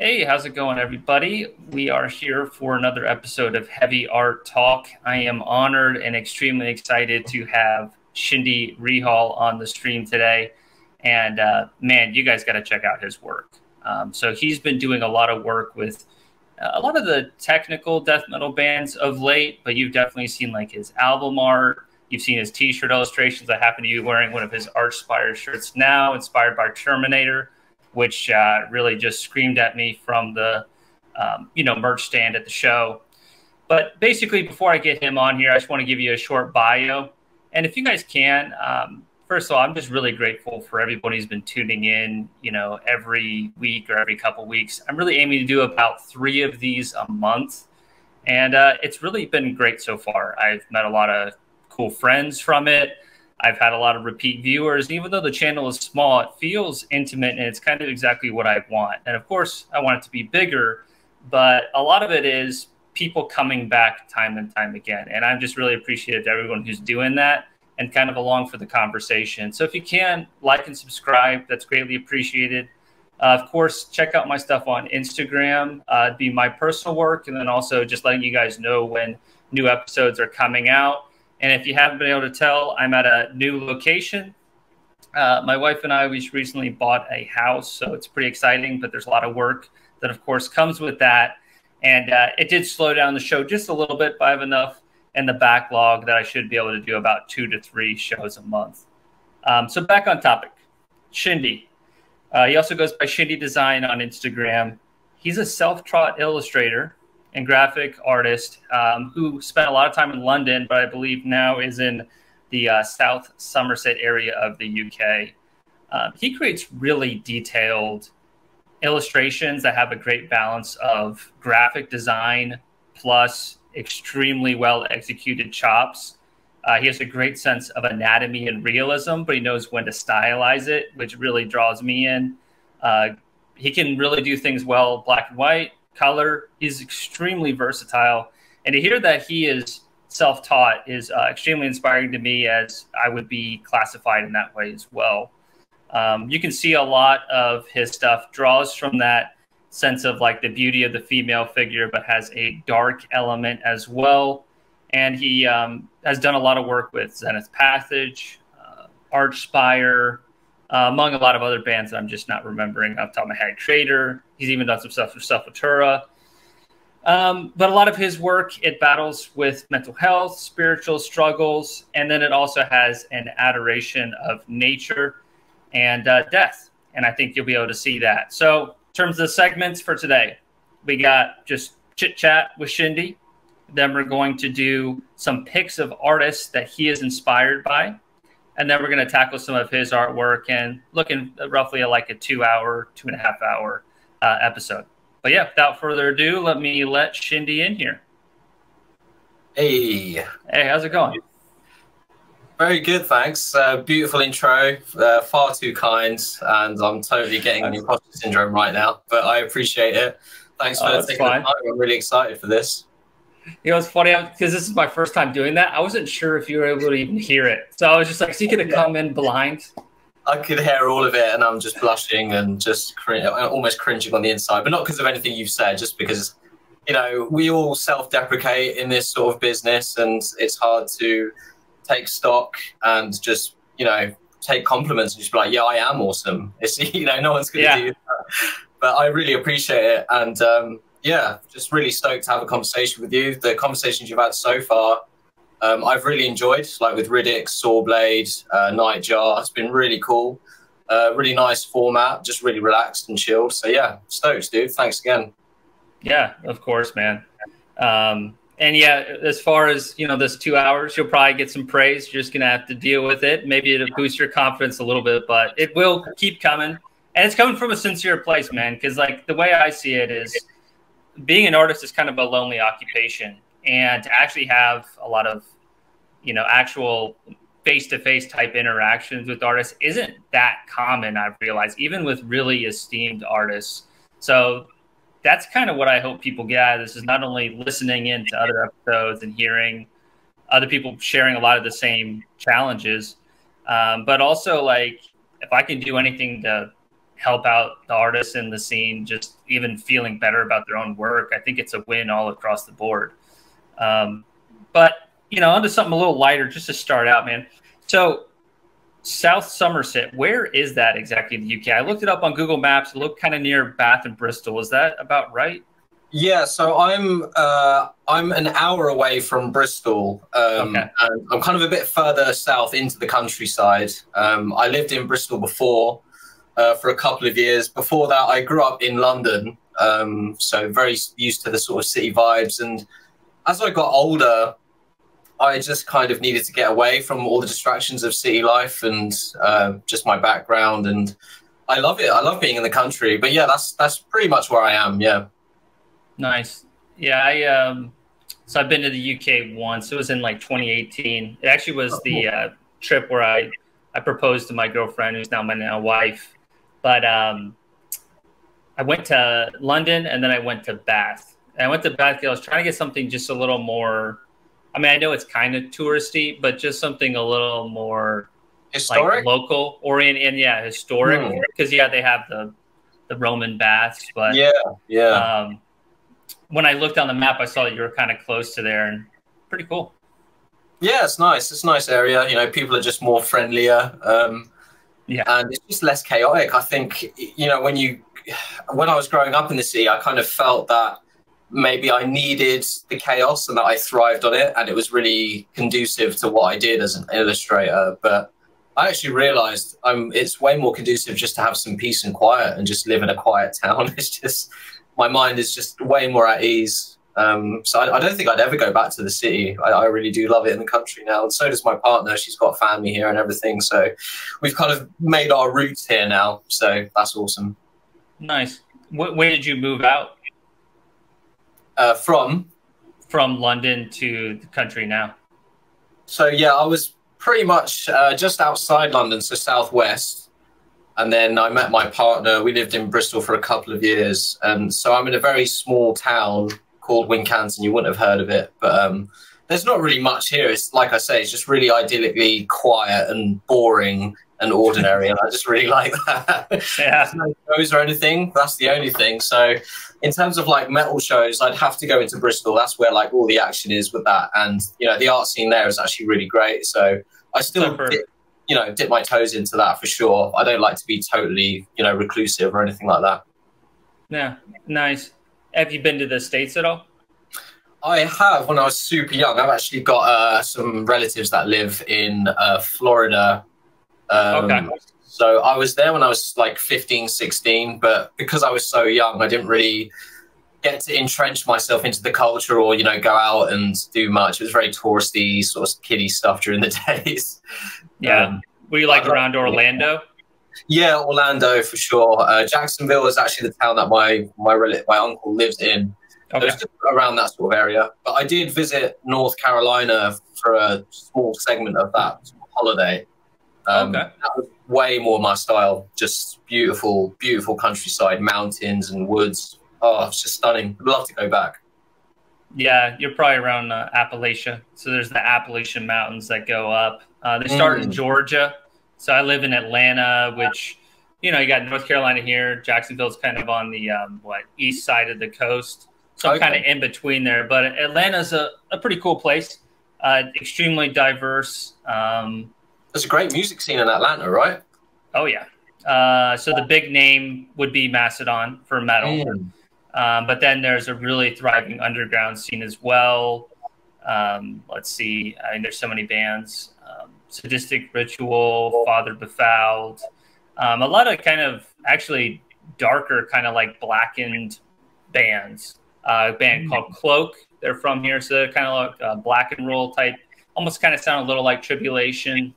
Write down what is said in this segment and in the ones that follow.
Hey, how's it going, everybody? We are here for another episode of Heavy Art Talk. I am honored and extremely excited to have Shindy Reehal on the stream today. And uh, man, you guys got to check out his work. Um, so he's been doing a lot of work with uh, a lot of the technical death metal bands of late, but you've definitely seen like his album art. You've seen his T-shirt illustrations. I happen to be wearing one of his Archspire shirts now, inspired by Terminator which uh, really just screamed at me from the um, you know merch stand at the show. But basically, before I get him on here, I just want to give you a short bio. And if you guys can, um, first of all, I'm just really grateful for everybody who's been tuning in, you know, every week or every couple weeks. I'm really aiming to do about three of these a month. And uh, it's really been great so far. I've met a lot of cool friends from it. I've had a lot of repeat viewers. Even though the channel is small, it feels intimate and it's kind of exactly what I want. And of course, I want it to be bigger, but a lot of it is people coming back time and time again. And I'm just really appreciative to everyone who's doing that and kind of along for the conversation. So if you can, like and subscribe, that's greatly appreciated. Uh, of course, check out my stuff on Instagram. Uh, it'd be my personal work, and then also just letting you guys know when new episodes are coming out. And if you haven't been able to tell, I'm at a new location. Uh, my wife and I, we recently bought a house, so it's pretty exciting, but there's a lot of work that, of course, comes with that. And uh, it did slow down the show just a little bit, but I have enough in the backlog that I should be able to do about two to three shows a month. Um, so back on topic, Shindy. Uh, he also goes by Shindy Design on Instagram. He's a self-taught illustrator and graphic artist um, who spent a lot of time in London, but I believe now is in the uh, South Somerset area of the UK. Um, he creates really detailed illustrations that have a great balance of graphic design plus extremely well executed chops. Uh, he has a great sense of anatomy and realism, but he knows when to stylize it, which really draws me in. Uh, he can really do things well black and white, color. He's extremely versatile. And to hear that he is self taught is uh, extremely inspiring to me, as I would be classified in that way as well. Um, you can see a lot of his stuff draws from that sense of like the beauty of the female figure, but has a dark element as well. And he um, has done a lot of work with Zenith Passage, uh, Archspire, uh, among a lot of other bands that I'm just not remembering off top of my head. Crater, he's even done some stuff with Sepultura. Um, but a lot of his work, it battles with mental health, spiritual struggles, and then it also has an adoration of nature and uh, death. And I think you'll be able to see that. So, in terms of the segments for today, we got just chit chat with Shindy. Then we're going to do some picks of artists that he is inspired by and then we're going to tackle some of his artwork and looking roughly at like a two hour, two and a half hour uh, episode. But yeah, without further ado, let me let Shindy in here. Hey. Hey, how's it going? Very good, thanks. Uh, beautiful intro, uh, far too kind, and I'm totally getting imposter syndrome right now, but I appreciate it. Thanks for oh, taking fine. the time. I'm really excited for this. You know, it's funny because this is my first time doing that. I wasn't sure if you were able to even hear it, so I was just like, "So you gonna come in blind?" I could hear all of it, and I'm just blushing and just cr- almost cringing on the inside, but not because of anything you've said, just because you know we all self-deprecate in this sort of business, and it's hard to take stock and just you know take compliments and just be like, "Yeah, I am awesome." It's you know, no one's gonna yeah. do that, but I really appreciate it, and um, yeah, just really stoked to have a conversation with you. The conversations you've had so far, um, I've really enjoyed, like with Riddick, Sawblade, uh, Nightjar. It's been really cool. Uh, really nice format, just really relaxed and chilled. So yeah, stoked, dude. Thanks again. Yeah, of course, man. Um, and yeah, as far as you know, this two hours, you'll probably get some praise. You're just gonna have to deal with it. Maybe it'll boost your confidence a little bit, but it will keep coming. And it's coming from a sincere place, man. Because like the way I see it is being an artist is kind of a lonely occupation, and to actually have a lot of, you know, actual face-to-face type interactions with artists isn't that common. I've realized, even with really esteemed artists. So that's kind of what I hope people get out of this is not only listening in to other episodes and hearing other people sharing a lot of the same challenges, um, but also like if I can do anything to help out the artists in the scene, just even feeling better about their own work. I think it's a win all across the board. Um, but you know, onto something a little lighter, just to start out, man. So South Somerset, where is that exactly in the UK? I looked it up on Google Maps. It looked kind of near Bath and Bristol. Is that about right? Yeah, so I'm uh, I'm an hour away from Bristol. Um, Okay. and I'm kind of a bit further south into the countryside. Um, I lived in Bristol before uh, for a couple of years. Before that, I grew up in London, um, so very used to the sort of city vibes. And as I got older, I just kind of needed to get away from all the distractions of city life and uh, just my background. And I love it. I love being in the country. But yeah, that's that's pretty much where I am. Yeah. Nice. Yeah, I um so I've been to the UK once. It was in like 2018. It actually was the uh, trip where I I proposed to my girlfriend, who's now my now wife. But um, I went to London and then I went to Bath. And I went to Bath. I was trying to get something just a little more. I mean, I know it's kind of touristy, but just something a little more Historic. like local oriented and yeah, historic. Hmm. Because yeah, they have the the Roman baths, but yeah, yeah. um, when I looked on the map, I saw that you were kind of close to there, and pretty cool. Yeah, it's nice. It's a nice area. You know, people are just more friendlier. Um, Yeah. and it's just less chaotic. I think you know when you when I was growing up in the city, I kind of felt that maybe I needed the chaos and that I thrived on it, and it was really conducive to what I did as an illustrator. But I actually realized um, it's way more conducive just to have some peace and quiet and just live in a quiet town. It's just my mind is just way more at ease. Um, so I, I don't think I'd ever go back to the city. I, I really do love it in the country now, and so does my partner. She's got family here and everything, so we've kind of made our roots here now. So that's awesome. Nice. Wh- when did you move out Uh, from from London to the country now? so yeah, I was pretty much uh, just outside London, so southwest, and then I met my partner. We lived in Bristol for a couple of years, and so I'm in a very small town called Wincanton. You wouldn't have heard of it, but um, there's not really much here. It's like I say, it's just really idyllically quiet and boring and ordinary, and I just really like that. Yeah. No shows or anything. That's the only thing. So, in terms of like metal shows, I'd have to go into Bristol. That's where like all the action is with that, and you know the art scene there is actually really great. So I still, dip, you know, dip my toes into that for sure. I don't like to be totally, you know, reclusive or anything like that. Yeah. Nice. Have you been to the states at all? I have when I was super young. I've actually got uh, some relatives that live in uh, Florida. Um, Okay. So I was there when I was like 15, 16, but because I was so young, I didn't really get to entrench myself into the culture or, you know, go out and do much. It was very touristy, sort of kiddie stuff during the days. Yeah. Um, Were you like around Orlando? Yeah, Orlando for sure. Uh, Jacksonville is actually the town that my my my uncle lived in. Okay. just around that sort of area. But I did visit North Carolina for a small segment of that holiday. Um, Okay. That was way more my style. Just beautiful, beautiful countryside, mountains and woods. Oh, it's just stunning. I'd love to go back. Yeah, you're probably around uh, Appalachia. So there's the Appalachian Mountains that go up. Uh, they start in Mm. Georgia. So I live in Atlanta, which, you know, you got North Carolina here. Jacksonville's kind of on the um, what east side of the coast. So I'm Okay. kind of in between there. But Atlanta's a, a pretty cool place. Uh, extremely diverse. Um, There's a great music scene in Atlanta, right? oh yeah. Uh, so the big name would be Mastodon for metal. Mm. Um, but then there's a really thriving underground scene as well. Um, let's see. I mean, there's so many bands. Sadistic Ritual, Father Befouled. Um, a lot of kind of actually darker, kind of like blackened bands. Uh, a band called Cloak. They're from here, so they're kind of like uh, black and roll type. Almost kind of sound a little like Tribulation.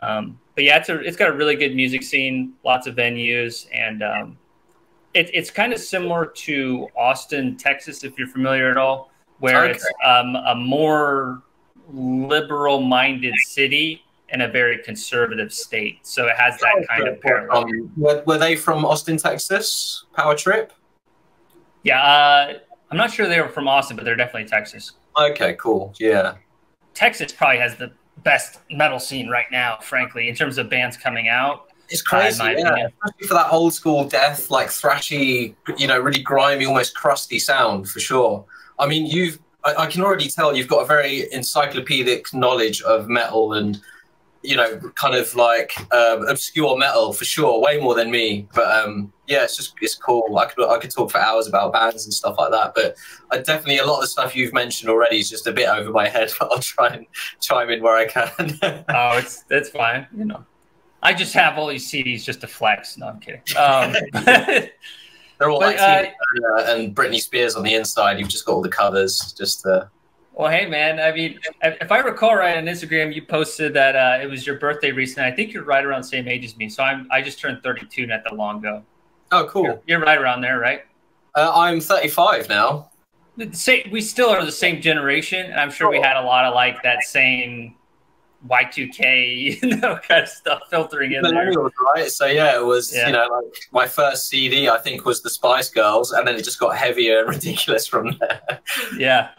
Um, but yeah, it's a, it's got a really good music scene, lots of venues, and um, it, it's kind of similar to Austin, Texas, if you're familiar at all, where Okay. it's um, a more liberal-minded city in a very conservative state. So it has that kind of parallel. Um, were, were they from Austin, Texas? Power Trip? Yeah, uh, I'm not sure they were from Austin, but they're definitely Texas. Okay, cool. Yeah. Texas probably has the best metal scene right now, frankly, in terms of bands coming out. It's crazy, my yeah. Especially for that old school death, like thrashy, you know, really grimy, almost crusty sound for sure. I mean, you've I, I can already tell you've got a very encyclopedic knowledge of metal and you know, kind of like um, obscure metal for sure, way more than me. But um, yeah, it's just it's cool. I could I could talk for hours about bands and stuff like that. But I definitely a lot of the stuff you've mentioned already is just a bit over my head. But I'll try and chime in where I can. oh, it's it's fine. You know, I just have all these CDs just to flex. No, I'm kidding. Um, They're all But, like uh, and Britney Spears on the inside. You've just got all the covers. Just uh, Well, hey, man. I mean, if I recall right on Instagram, you posted that uh, it was your birthday recently. I think you're right around the same age as me. So I'm I just turned 32 not that long ago. oh, cool. You're, you're right around there, right? Uh, I'm 35 now. The sa- we still are the same generation, and I'm sure we had a lot of like that same Y2K, you know, kind of stuff filtering in there. Right? So yeah, it was Yeah. you know like my first CD I think was the Spice Girls, and then it just got heavier and ridiculous from there. Yeah,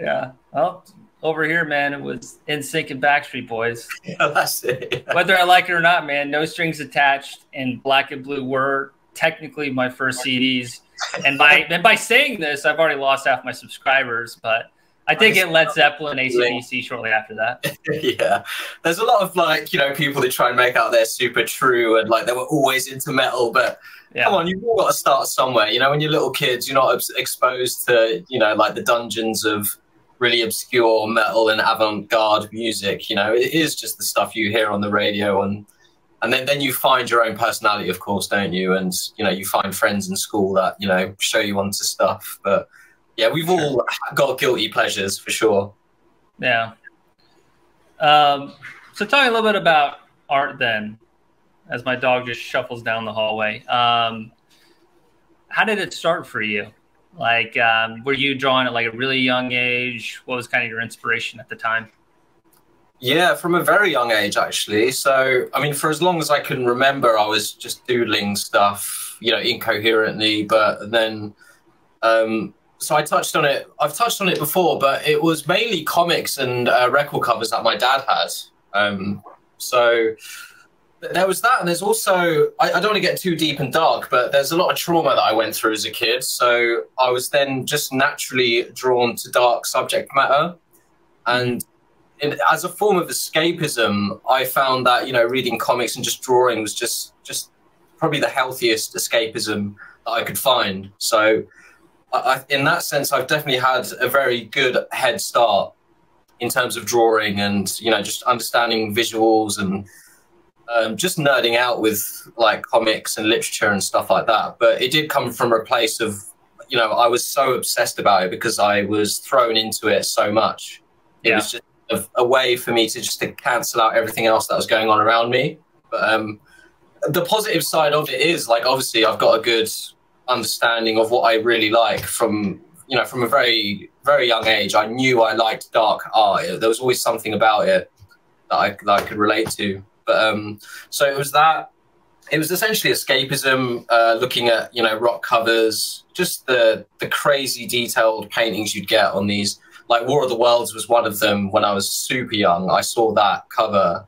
yeah. Well, over here, man, it was In NSYNC and Backstreet Boys. yeah, that's it. Whether I like it or not, man, no strings attached and Black and Blue were technically my first CDs. And by and by saying this, I've already lost half my subscribers, but I did get Led Zeppelin, ACDC shortly after that. yeah, there's a lot of like you know people that try and make out they're super true and like they were always into metal, but Yeah. come on, you've all got to start somewhere. You know, when you're little kids, you're not ex- exposed to you know like the dungeons of really obscure metal and avant-garde music. You know, it is just the stuff you hear on the radio and. And then, then you find your own personality, of course, don't you? And you know, you find friends in school that you know show you onto stuff. But yeah, we've all got guilty pleasures for sure. Yeah. Um, so tell me a little bit about art then, as my dog just shuffles down the hallway. Um, how did it start for you? Like, um, were you drawing at like a really young age? What was kind of your inspiration at the time? Yeah, from a very young age, actually. So, I mean, for as long as I can remember, I was just doodling stuff, you know, incoherently. But then, um, so I touched on it. I've touched on it before, but it was mainly comics and uh, record covers that my dad had. Um, so there was that, and there's also I, I don't want to get too deep and dark, but there's a lot of trauma that I went through as a kid. So I was then just naturally drawn to dark subject matter, and as a form of escapism, I found that you know reading comics and just drawing was just just probably the healthiest escapism that I could find. So, I, I, in that sense, I've definitely had a very good head start in terms of drawing and you know just understanding visuals and um, just nerding out with like comics and literature and stuff like that. But it did come from a place of you know I was so obsessed about it because I was thrown into it so much. It Yeah. was just a, a way for me to just to cancel out everything else that was going on around me. But um, the positive side of it is like obviously I've got a good understanding of what I really like from you know from a very very young age. I knew I liked dark art. There was always something about it that I that I could relate to. But um, so it was that. It was essentially escapism, uh, looking at you know rock covers, just the the crazy detailed paintings you'd get on these. Like War of the Worlds was one of them when I was super young. I saw that cover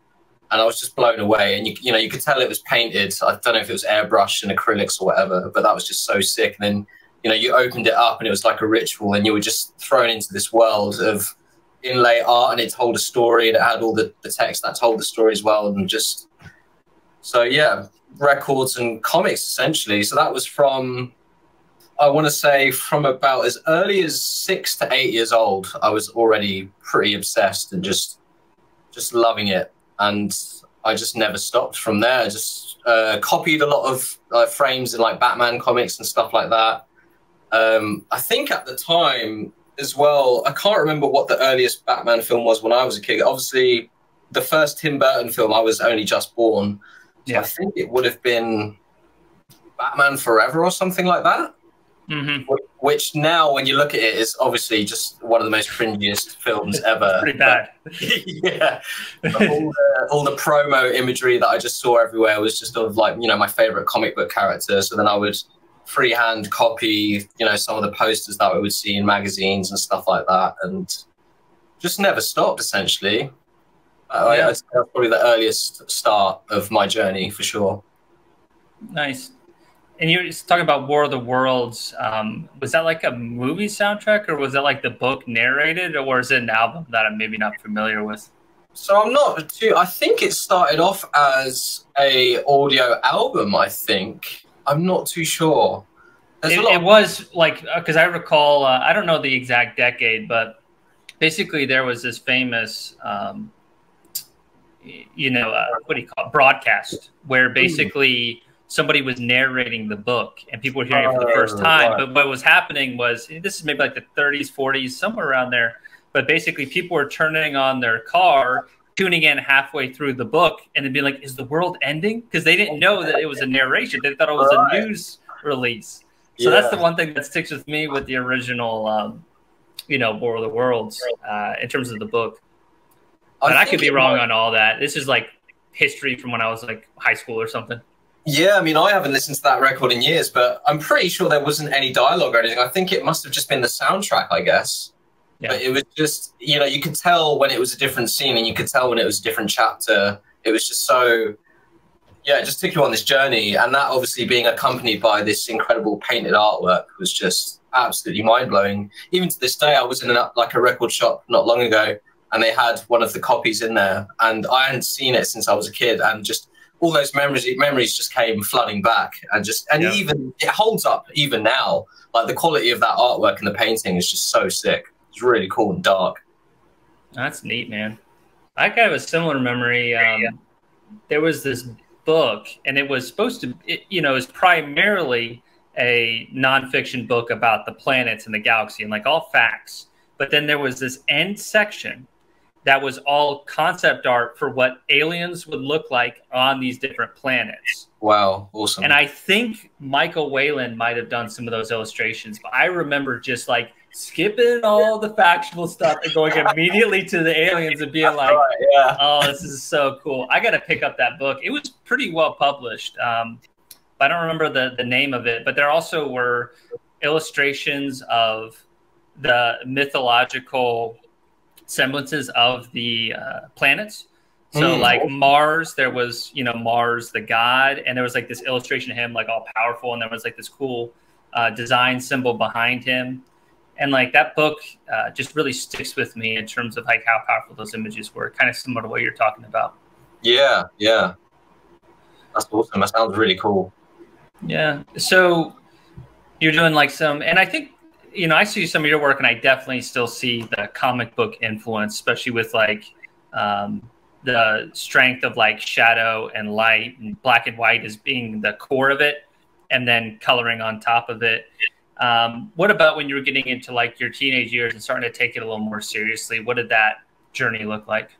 and I was just blown away. And you, you know, you could tell it was painted. I don't know if it was airbrush and acrylics or whatever, but that was just so sick. And then, you know, you opened it up and it was like a ritual, and you were just thrown into this world of inlay art, and it told a story, and it had all the, the text that told the story as well, and just so yeah, records and comics essentially. So that was from. I want to say from about as early as six to eight years old, I was already pretty obsessed and just, just loving it and I just never stopped from there. I just uh, copied a lot of uh, frames in like Batman comics and stuff like that. Um, I think at the time as well, I can't remember what the earliest Batman film was when I was a kid. Obviously, the first Tim Burton film, I was only just born. So Yeah. I think it would have been Batman Forever or something like that. Hmm Which now, when you look at it, is obviously just one of the most cringiest films ever. Pretty bad. yeah, all, the, all the promo imagery that I just saw everywhere was just sort of like you know my favorite comic book character. So then I would freehand copy you know some of the posters that I would see in magazines and stuff like that, and just never stopped essentially. I, yeah. that's probably the earliest start of my journey for sure. Nice. And you were talking about War of the Worlds. Um, was that like a movie soundtrack, or was that like the book narrated, or is it an album that I'm maybe not familiar with? So I'm not too. I think it started off as a audio album. I think I'm not too sure. It, it, was like because uh, I recall. Uh, I don't know the exact decade, but basically there was this famous, um, you know, uh, what do you call it? broadcast where hmm. basically somebody was narrating the book and people were hearing it for the first oh, time. Right. But what was happening was this is maybe like the 30s, 40s, somewhere around there. But basically, people were turning on their car, tuning in halfway through the book, and then be like, "Is the world ending?" Because they didn't know that it was a narration; they thought it was right. a news release. So yeah. that's the one thing that sticks with me with the original, um, you know, War of the Worlds uh, in terms of the book. But I, I could be wrong on all that. This is like history from when I was like high school or something. Yeah, I mean, I haven't listened to that record in years, but I'm pretty sure there wasn't any dialogue or anything. I think it must have just been the soundtrack, I guess. Yeah. But it was just, you know, you could tell when it was a different scene and you could tell when it was a different chapter. It was just so, yeah, it just took you on this journey. And that obviously being accompanied by this incredible painted artwork was just absolutely mind blowing. Even to this day, I was in a, like a record shop not long ago and they had one of the copies in there. And I hadn't seen it since I was a kid and just all those memories memories just came flooding back and just and yeah. even it holds up even now. Like the quality of that artwork and the painting is just so sick. It's really cool and dark. That's neat man. I kind of have a similar memory um, yeah. there was this book and it was supposed to it, you know it was primarily a nonfiction book about the planets and the galaxy and like all facts. But then there was this end section that was all concept art for what aliens would look like on these different planets. Wow, awesome. And I think Michael Whelan might have done some of those illustrations, but I remember just like skipping all the factual stuff and going immediately to the aliens and being like, yeah. oh, this is so cool. I got to pick up that book. It was pretty well published. Um, I don't remember the, the name of it, but there also were illustrations of the mythological semblances of the uh, planets. So mm. like Mars, there was you know Mars the god, and there was like this illustration of him like all powerful, and there was like this cool uh, design symbol behind him, and like that book uh, just really sticks with me in terms of like how powerful those images were, kind of similar to what you're talking about. Yeah, yeah, that's awesome. That sounds really cool. Yeah. So you're doing like some, and I think you know, I see some of your work, and I definitely still see the comic book influence, especially with like um, the strength of like shadow and light, and black and white as being the core of it, and then coloring on top of it. Um, what about when you were getting into like your teenage years and starting to take it a little more seriously? What did that journey look like?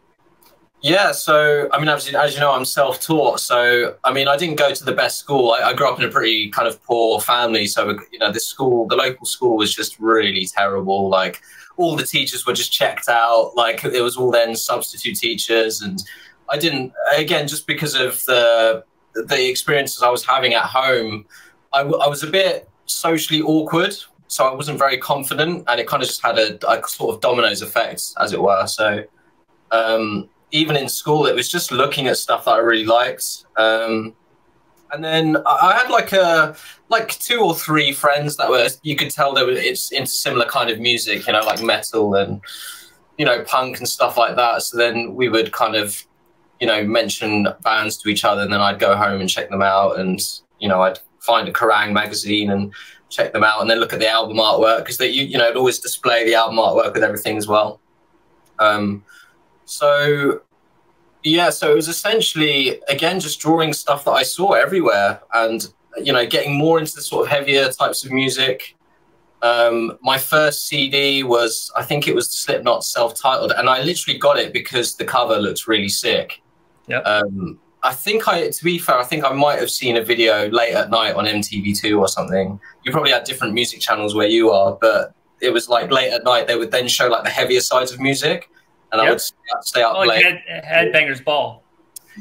Yeah, so I mean, as, as you know, I'm self-taught. So I mean, I didn't go to the best school. I, I, grew up in a pretty kind of poor family. So you know, the school, the local school, was just really terrible. Like all the teachers were just checked out. Like it was all then substitute teachers, and I didn't. Again, just because of the the experiences I was having at home, I, I was a bit socially awkward. So I wasn't very confident, and it kind of just had a, a sort of dominoes effect, as it were. So. Um, even in school, it was just looking at stuff that I really liked. Um, and then I had like a like two or three friends that were you could tell they were it's into similar kind of music, you know, like metal and you know punk and stuff like that. So then we would kind of you know mention bands to each other, and then I'd go home and check them out, and you know I'd find a Kerrang magazine and check them out, and then look at the album artwork because they you, you know always display the album artwork with everything as well. Um, so yeah, so it was essentially again just drawing stuff that I saw everywhere, and you know, getting more into the sort of heavier types of music. Um, my first CD was, I think it was Slipknot self-titled, and I literally got it because the cover looks really sick. Yeah. Um, I think I, to be fair, I think I might have seen a video late at night on MTV2 or something. You probably had different music channels where you are, but it was like late at night. They would then show like the heavier sides of music and yep. I would stay up oh, late. Head, headbangers ball.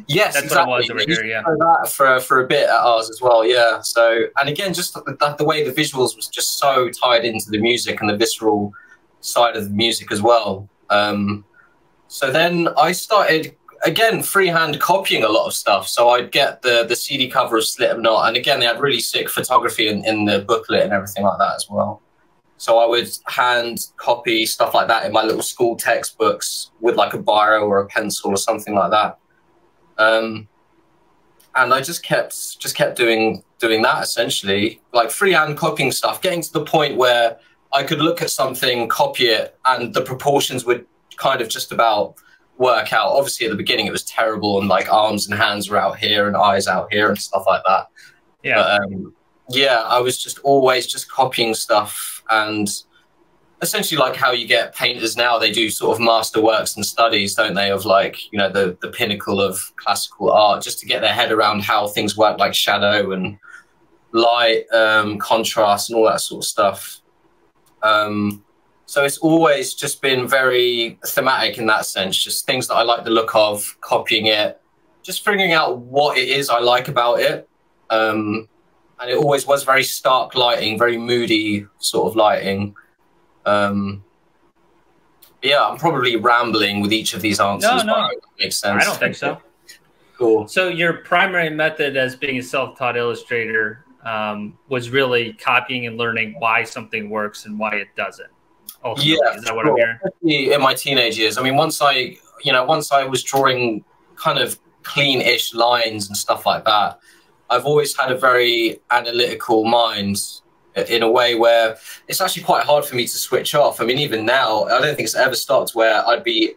Yes, that's exactly. what it was over here. Yeah, that for for a bit at ours as well. Yeah. So, and again, just the, the way the visuals was just so tied into the music and the visceral side of the music as well. Um, so then I started again freehand copying a lot of stuff. So I'd get the the CD cover of Slipknot, and again they had really sick photography in, in the booklet and everything like that as well. So I would hand copy stuff like that in my little school textbooks with like a biro or a pencil or something like that. Um, and I just kept just kept doing doing that essentially, like freehand copying stuff, getting to the point where I could look at something, copy it, and the proportions would kind of just about work out. Obviously, at the beginning, it was terrible, and like arms and hands were out here and eyes out here and stuff like that. Yeah. But, um, yeah, I was just always just copying stuff and essentially like how you get painters now they do sort of master works and studies don't they of like you know the the pinnacle of classical art just to get their head around how things work like shadow and light um, contrast and all that sort of stuff. Um, so it's always just been very thematic in that sense just things that i like the look of copying it just figuring out what it is i like about it. Um, and it always was very stark lighting very moody sort of lighting um, yeah, I'm probably rambling with each of these answers. No, no, makes sense. I don't think so. cool. So your primary method as being a self-taught illustrator um, was really copying and learning why something works and why it doesn't. Ultimately. Yeah, is that what I'm hearing? In my teenage years, I mean, once I, you know, once I was drawing kind of clean-ish lines and stuff like that, I've always had a very analytical mind in a way where it's actually quite hard for me to switch off. I mean, even now, I don't think it's ever stopped where I'd be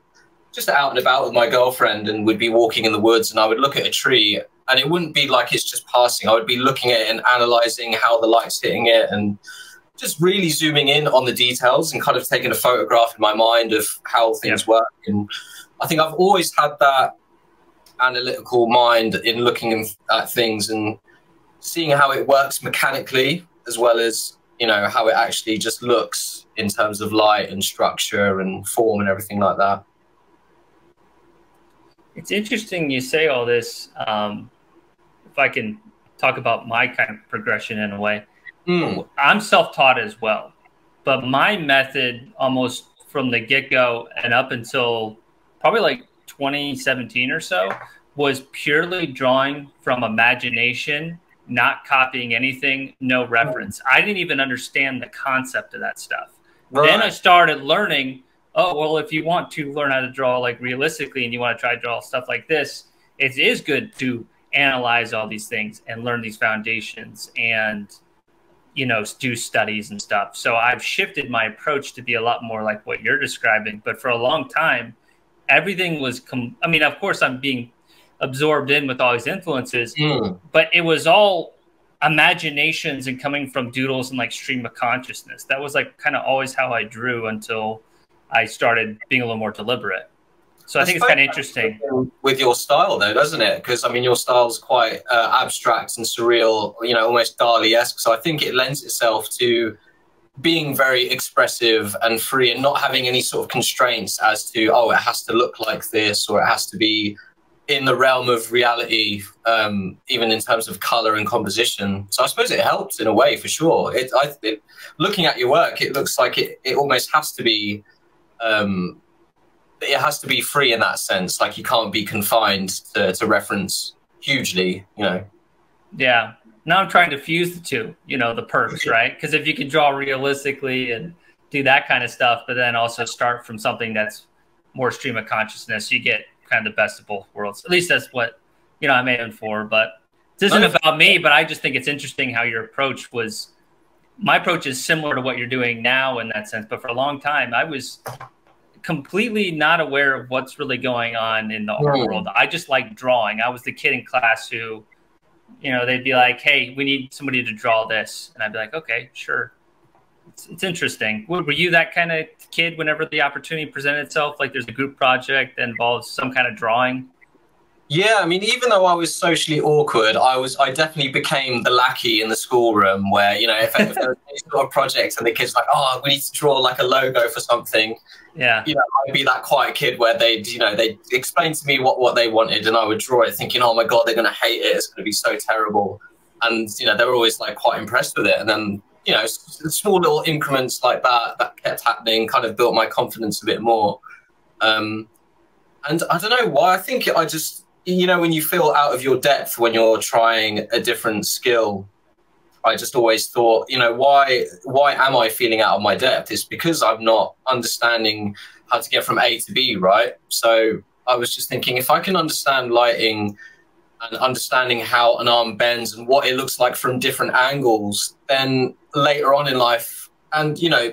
just out and about with my girlfriend and we'd be walking in the woods and I would look at a tree and it wouldn't be like it's just passing. I would be looking at it and analyzing how the light's hitting it and just really zooming in on the details and kind of taking a photograph in my mind of how things yeah. work. And I think I've always had that analytical mind in looking at things and seeing how it works mechanically as well as you know how it actually just looks in terms of light and structure and form and everything like that. It's interesting you say all this. Um, if I can talk about my kind of progression in a way, mm. I'm self-taught as well, but my method almost from the get-go and up until probably like 2017 or so was purely drawing from imagination not copying anything, no reference. I didn't even understand the concept of that stuff. Right. Then I started learning, oh, well, if you want to learn how to draw like realistically and you want to try to draw stuff like this, it is good to analyze all these things and learn these foundations and you know do studies and stuff so i've shifted my approach to be a lot more like what you're describing but for a long time everything was com- i mean of course i'm being absorbed in with all these influences. Mm. But it was all imaginations and coming from doodles and like stream of consciousness. That was like kind of always how I drew until I started being a little more deliberate. So I, I think it's kind of interesting with your style, though, doesn't it? Because I mean, your style's quite uh, abstract and surreal, you know, almost Dali-esque. So I think it lends itself to being very expressive and free, and not having any sort of constraints as to oh, it has to look like this or it has to be in the realm of reality, um, even in terms of color and composition. So I suppose it helps in a way for sure. It, I, it, looking at your work, it looks like it, it almost has to be, um, it has to be free in that sense. Like you can't be confined to, to reference hugely, you know. Yeah. Now I'm trying to fuse the two, you know, the perks, right? Because if you can draw realistically and do that kind of stuff, but then also start from something that's more stream of consciousness, you get kind of the best of both worlds. At least that's what you know I'm aiming for. But this isn't about me. But I just think it's interesting how your approach was. My approach is similar to what you're doing now in that sense. But for a long time, I was completely not aware of what's really going on in the art world. I just like drawing. I was the kid in class who, you know, they'd be like, "Hey, we need somebody to draw this," and I'd be like, "Okay, sure." It's, interesting. Were you that kind of kid whenever the opportunity presented itself? Like there's a group project that involves some kind of drawing? Yeah, I mean, even though I was socially awkward, I was I definitely became the lackey in the schoolroom where you know if, if there was any sort of project and the kids like, oh, we need to draw like a logo for something. Yeah, you know, I'd be that quiet kid where they'd you know they explain to me what what they wanted and I would draw it, thinking, oh my god, they're gonna hate it. It's gonna be so terrible. And you know they were always like quite impressed with it. And then you know, small little increments like that that kept happening kind of built my confidence a bit more. Um, and I don't know why. I think I just, you know, when you feel out of your depth when you're trying a different skill, I just always thought, you know, why why am I feeling out of my depth? It's because I'm not understanding how to get from A to B, right? So I was just thinking, if I can understand lighting and understanding how an arm bends and what it looks like from different angles, then later on in life, and you know,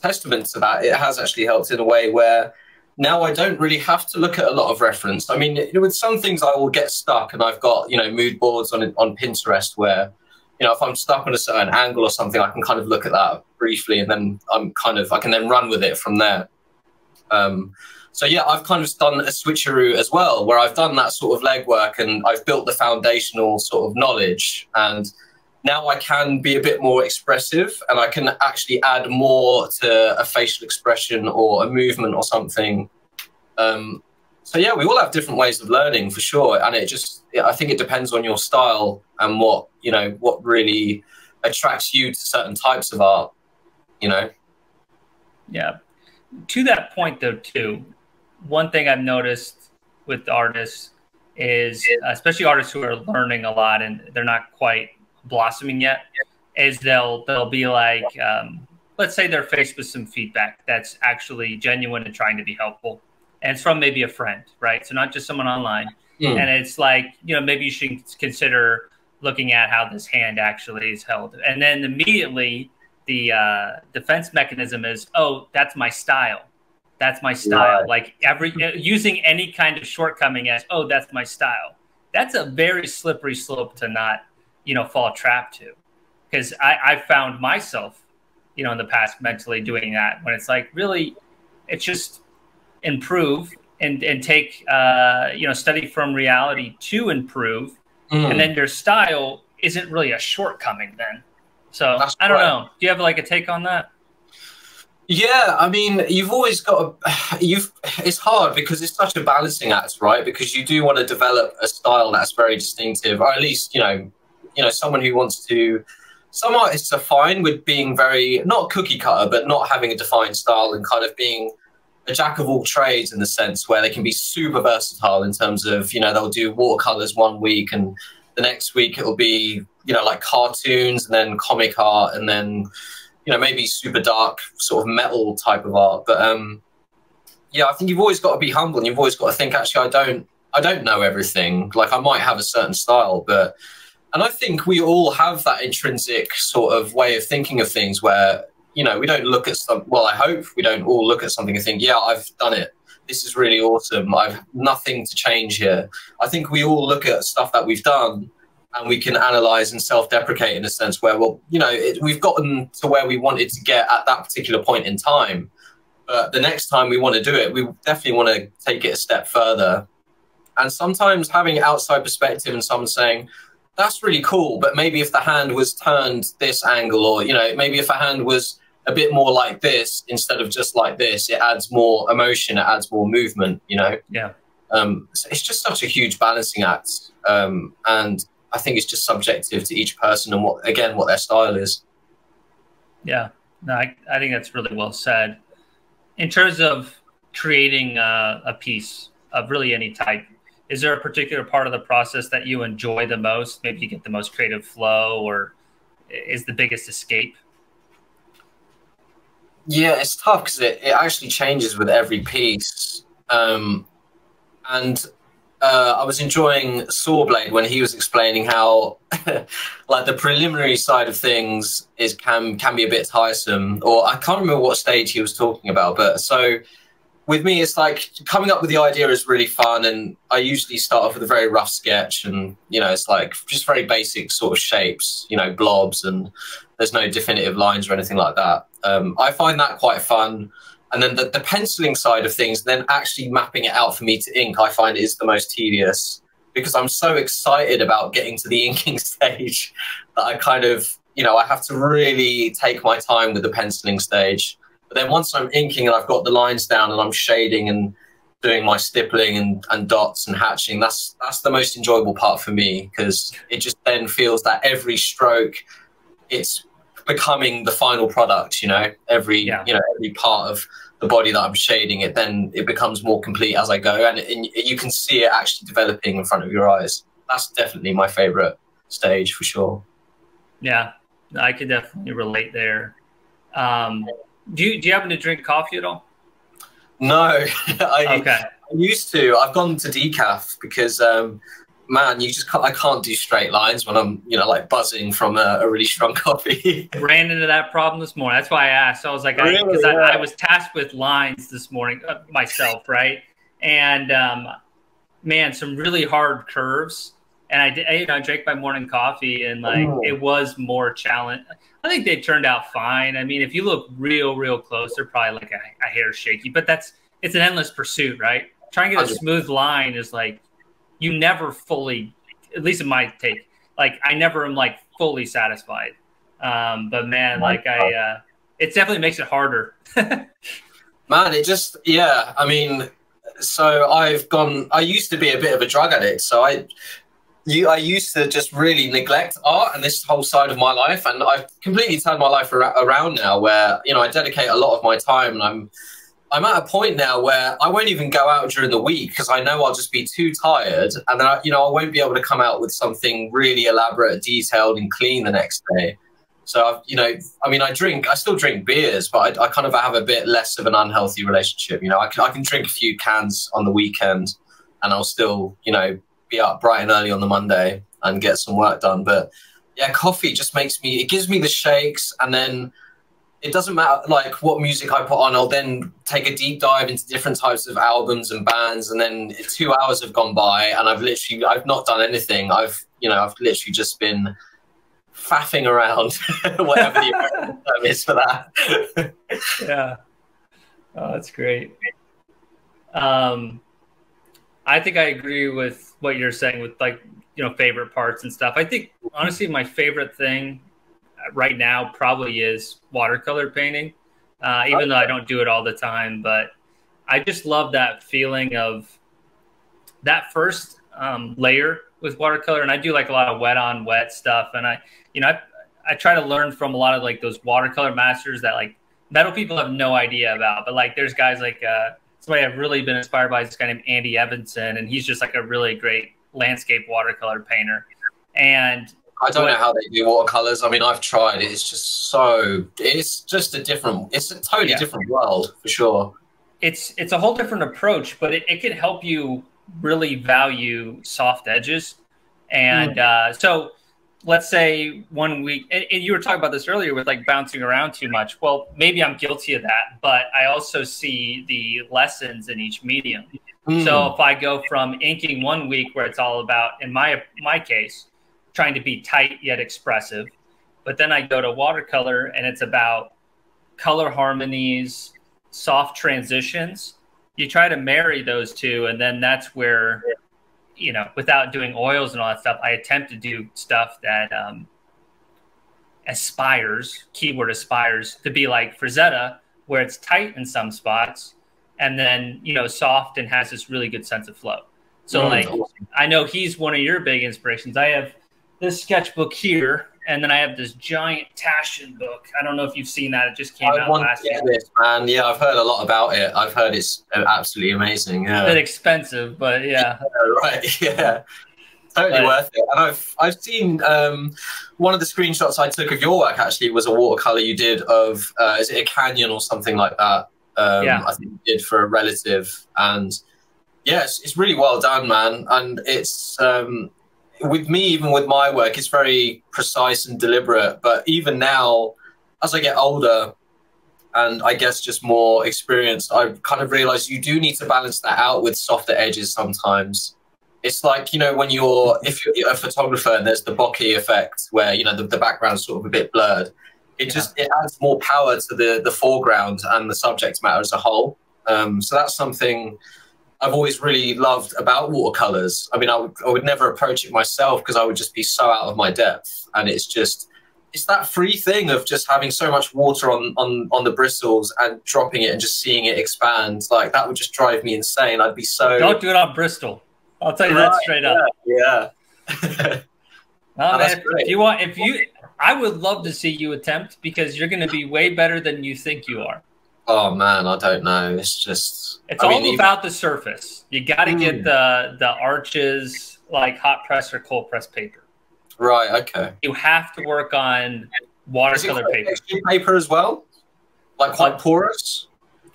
testament to that, it has actually helped in a way where now I don't really have to look at a lot of reference. I mean, with some things I will get stuck, and I've got you know mood boards on on Pinterest where you know if I'm stuck on a certain angle or something, I can kind of look at that briefly, and then I'm kind of I can then run with it from there. Um, so yeah, I've kind of done a switcheroo as well, where I've done that sort of legwork and I've built the foundational sort of knowledge and now I can be a bit more expressive and I can actually add more to a facial expression or a movement or something. Um, so yeah, we all have different ways of learning for sure, and it just I think it depends on your style and what you know what really attracts you to certain types of art. You know. Yeah. To that point, though, too, one thing I've noticed with artists is, especially artists who are learning a lot and they're not quite blossoming yet is they'll they'll be like um, let's say they're faced with some feedback that's actually genuine and trying to be helpful and it's from maybe a friend right? So not just someone online. Mm. and it's like you know maybe you should consider looking at how this hand actually is held. And then immediately the uh, defense mechanism is oh that's my style. That's my style. Right. like every using any kind of shortcoming as oh that's my style. That's a very slippery slope to not you know fall trap to. Because I, I found myself you know in the past mentally doing that when it's like really it's just improve and and take uh, you know study from reality to improve mm. and then your style isn't really a shortcoming then so That's i don't right. know do you have like a take on that yeah, I mean, you've always got a, you've. It's hard because it's such a balancing act, right? Because you do want to develop a style that's very distinctive, or at least you know you know someone who wants to some artists are fine with being very not cookie cutter but not having a defined style and kind of being a jack of all trades in the sense where they can be super versatile in terms of you know they'll do watercolors one week and the next week it'll be you know like cartoons and then comic art and then you know maybe super dark sort of metal type of art. But um yeah i think you've always got to be humble and you've always got to think actually i don't i don't know everything. Like i might have a certain style but and I think we all have that intrinsic sort of way of thinking of things where, you know, we don't look at some, well, I hope we don't all look at something and think, yeah, I've done it. This is really awesome. I've nothing to change here. I think we all look at stuff that we've done and we can analyze and self-deprecate in a sense where, well, you know, it, we've gotten to where we wanted to get at that particular point in time. But the next time we want to do it, we definitely want to take it a step further. And sometimes having outside perspective and someone saying, that's really cool. But maybe if the hand was turned this angle, or you know, maybe if a hand was a bit more like this instead of just like this, it adds more emotion, it adds more movement. You know. Yeah. Um, so it's just such a huge balancing act, um, and I think it's just subjective to each person and what again what their style is. Yeah, no, I, I think that's really well said. In terms of creating uh, a piece of really any type, is there a particular part of the process that you enjoy the most? Maybe you get the most creative flow, or is the biggest escape? Yeah, it's tough because it, it actually changes with every piece. Um, and uh, I was enjoying Sawblade when he was explaining how, like, the preliminary side of things is can can be a bit tiresome. Or I can't remember what stage he was talking about, but so with me, it's like coming up with the idea is really fun, and I usually start off with a very rough sketch, and you know, it's like just very basic sort of shapes, you know, blobs, and there's no definitive lines or anything like that. Um, I find that quite fun, and then the, the penciling side of things, then actually mapping it out for me to ink, I find is the most tedious because I'm so excited about getting to the inking stage that I kind of, you know, I have to really take my time with the penciling stage but then once I'm inking and I've got the lines down and I'm shading and doing my stippling and, and dots and hatching, that's that's the most enjoyable part for me because it just then feels that every stroke it's becoming the final product. You know, every Yeah. you know every part of the body that I'm shading it, then it becomes more complete as I go, and, and you can see it actually developing in front of your eyes. That's definitely my favorite stage for sure. Yeah, I could definitely relate there. Um, do you do you happen to drink coffee at all? No, I, Okay. I used to. I've gone to decaf because, um, man, you just can't, I can't do straight lines when I'm, you know, like buzzing from a, a really strong coffee. ran into that problem this morning. That's why I asked. I was like, because I, Really? 'cause I, Yeah. I was tasked with lines this morning uh, myself, right? And um, man, some really hard curves. And I did, you know, I drank my morning coffee, and like Oh. it was more challenge. I think they turned out fine. I mean, if you look real, real close, they're probably like a, a hair shaky. But that's it's an endless pursuit, right? Trying to get a smooth line is like you never fully, at least in my take, like I never am like fully satisfied. Um, but man, like I, uh, it definitely makes it harder. Man, it just yeah. I mean, so I've gone. I used to be a bit of a drug addict, so I, you, I used to just really neglect art and this whole side of my life, and I've completely turned my life ar- around now, where you know I dedicate a lot of my time, and I'm. I'm at a point now where I won't even go out during the week because I know I'll just be too tired, and then I, you know I won't be able to come out with something really elaborate, detailed, and clean the next day. So I've, you know, I mean, I drink, I still drink beers, but I, I kind of have a bit less of an unhealthy relationship. You know, I can, I can drink a few cans on the weekend, and I'll still, you know, be up bright and early on the Monday and get some work done. But yeah, coffee just makes me, it gives me the shakes, and then it doesn't matter like what music I put on. I'll then take a deep dive into different types of albums and bands, and then two hours have gone by, and I've literally, I've not done anything. I've, you know, I've literally just been faffing around, whatever the American term is for that. yeah. Oh, that's great. Um, I think I agree with what you're saying with like, you know, favorite parts and stuff. I think honestly, my favorite thing right now probably is watercolor painting, uh, even though I don't do it all the time. But I just love that feeling of that first um, layer with watercolor. And I do like a lot of wet on wet stuff. And I, you know, I, I try to learn from a lot of like those watercolor masters that like metal people have no idea about. But like, there's guys like uh, somebody I've really been inspired by is this guy named Andy Evansen, and he's just like a really great landscape watercolor painter. And I don't know how they do watercolors. I mean, I've tried. It's just so. It's just a different. It's a totally Yeah. different world for sure. it's it's a whole different approach, but it, it can help you really value soft edges. And uh, so, let's say one week, and, and you were talking about this earlier with like bouncing around too much. Well, maybe I'm guilty of that, but I also see the lessons in each medium. Mm. So if I go from inking one week where it's all about, in my my case, trying to be tight yet expressive, but then I go to watercolor and it's about color harmonies, soft transitions. You try to marry those two, and then that's where, you know, without doing oils and all that stuff, I attempt to do stuff that um, aspires, keyword aspires, to be like Frazetta, where it's tight in some spots, and then you know soft and has this really good sense of flow. So Mm. like I know he's one of your big inspirations. I have this sketchbook here, and then I have this giant Taschen book. I don't know if you've seen that. It just came I out last year. this, man. Yeah, I've heard a lot about it. I've heard it's absolutely amazing. A Yeah. bit expensive, but yeah. right. Yeah. Totally But- worth it. And I've I've seen um, one of the screenshots I took of your work actually was a watercolor you did of uh, is it a canyon or something like that? Um, Yeah. I think you did for a relative, and yeah, it's, it's really well done, man. And it's um, with me, even with my work, it's very precise and deliberate. But even now, as I get older, and I guess just more experienced, I kind of realize you do need to balance that out with softer edges sometimes. It's like, you know, when you're, if you're a photographer and there's the bokeh effect where, you know, the, the background's sort of a bit blurred, it Yeah. just, it adds more power to the, the foreground and the subject matter as a whole. Um, so that's something I've always really loved about watercolors. I mean, I would, I would never approach it myself because I would just be so out of my depth. And it's just, it's that free thing of just having so much water on, on, on the bristles and dropping it and just seeing it expand. Like that would just drive me insane. I'd be so. Don't do it on Bristol. I'll tell you that Right, straight up. Yeah. No, Oh, man, that's great. if you want, if you I would love to see you attempt because you're going to be way better than you think you are. Oh man, I don't know. It's just it's I all mean, about the surface. You got to get Mm. the the arches like hot press or cold press paper. right. Okay. You have to work on watercolor paper. paper as well? Like quite porous?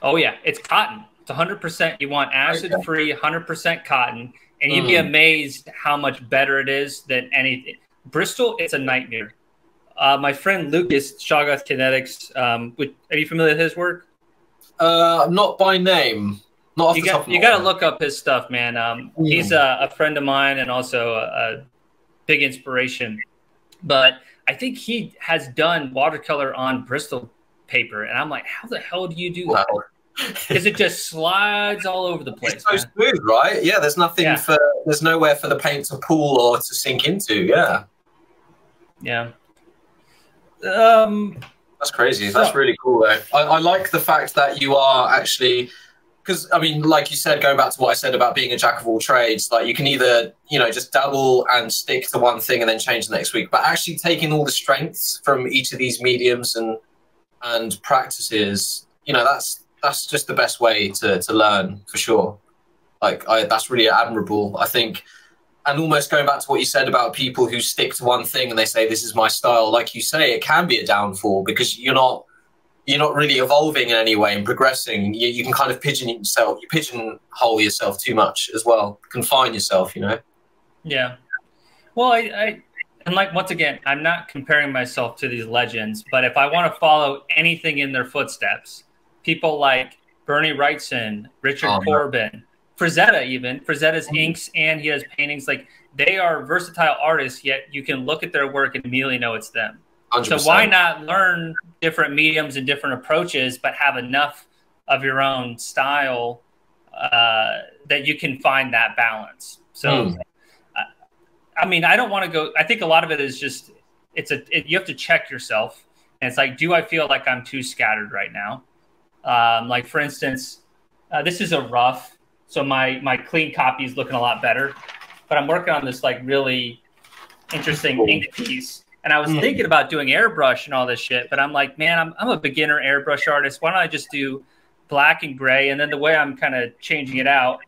Oh yeah, it's cotton. It's 100%. You want acid free, 100% cotton, and you'd be Mm. amazed how much better it is than anything. Bristol, it's a nightmare. Uh, my friend Lucas Shoggoth Kinetics, um, with, are you familiar with his work? Uh, not by name. Not off you the top got of you got to look up his stuff, man. Um, Mm. He's a, a friend of mine and also a, a big inspiration. But I think he has done watercolor on Bristol paper, and I'm like, how the hell do you do that? Because it just slides all over the place. It's so smooth, right? Yeah, there's nothing Yeah. for there's nowhere for the paint to pool or to sink into. Yeah. Yeah. Um. That's crazy. That's really cool, though. I, I like the fact that you are actually, because I mean, like you said, going back to what I said about being a jack of all trades, like you can either, you know, just dabble and stick to one thing and then change the next week, but actually taking all the strengths from each of these mediums and and practices, you know, that's that's just the best way to to learn for sure. Like, I that's really admirable. I think and almost going back to what you said about people who stick to one thing and they say this is my style like you say it can be a downfall because you're not you're not really evolving in any way and progressing you, you can kind of pigeon yourself you pigeonhole yourself too much as well confine yourself you know Yeah. Well, I, I and like once again, I'm not comparing myself to these legends, but if I want to follow anything in their footsteps, people like Bernie Wrightson, Richard Oh. Corben, Frazetta, even Frazetta's Mhm. inks and he has paintings. Like they are versatile artists, yet you can look at their work and immediately know it's them. 100%. So why not learn different mediums and different approaches, but have enough of your own style uh, that you can find that balance? So. I, I mean, I don't want to go. I think a lot of it is just it's a it, you have to check yourself, and it's like, do I feel like I'm too scattered right now? Um, like for instance, uh, this is a rough, so my my clean copy is looking a lot better, but I'm working on this like really interesting ink piece. And I was Hmm. thinking about doing airbrush and all this shit, but I'm like, man, I'm, I'm a beginner airbrush artist. Why don't I just do black and gray? And then the way I'm kind of changing it out,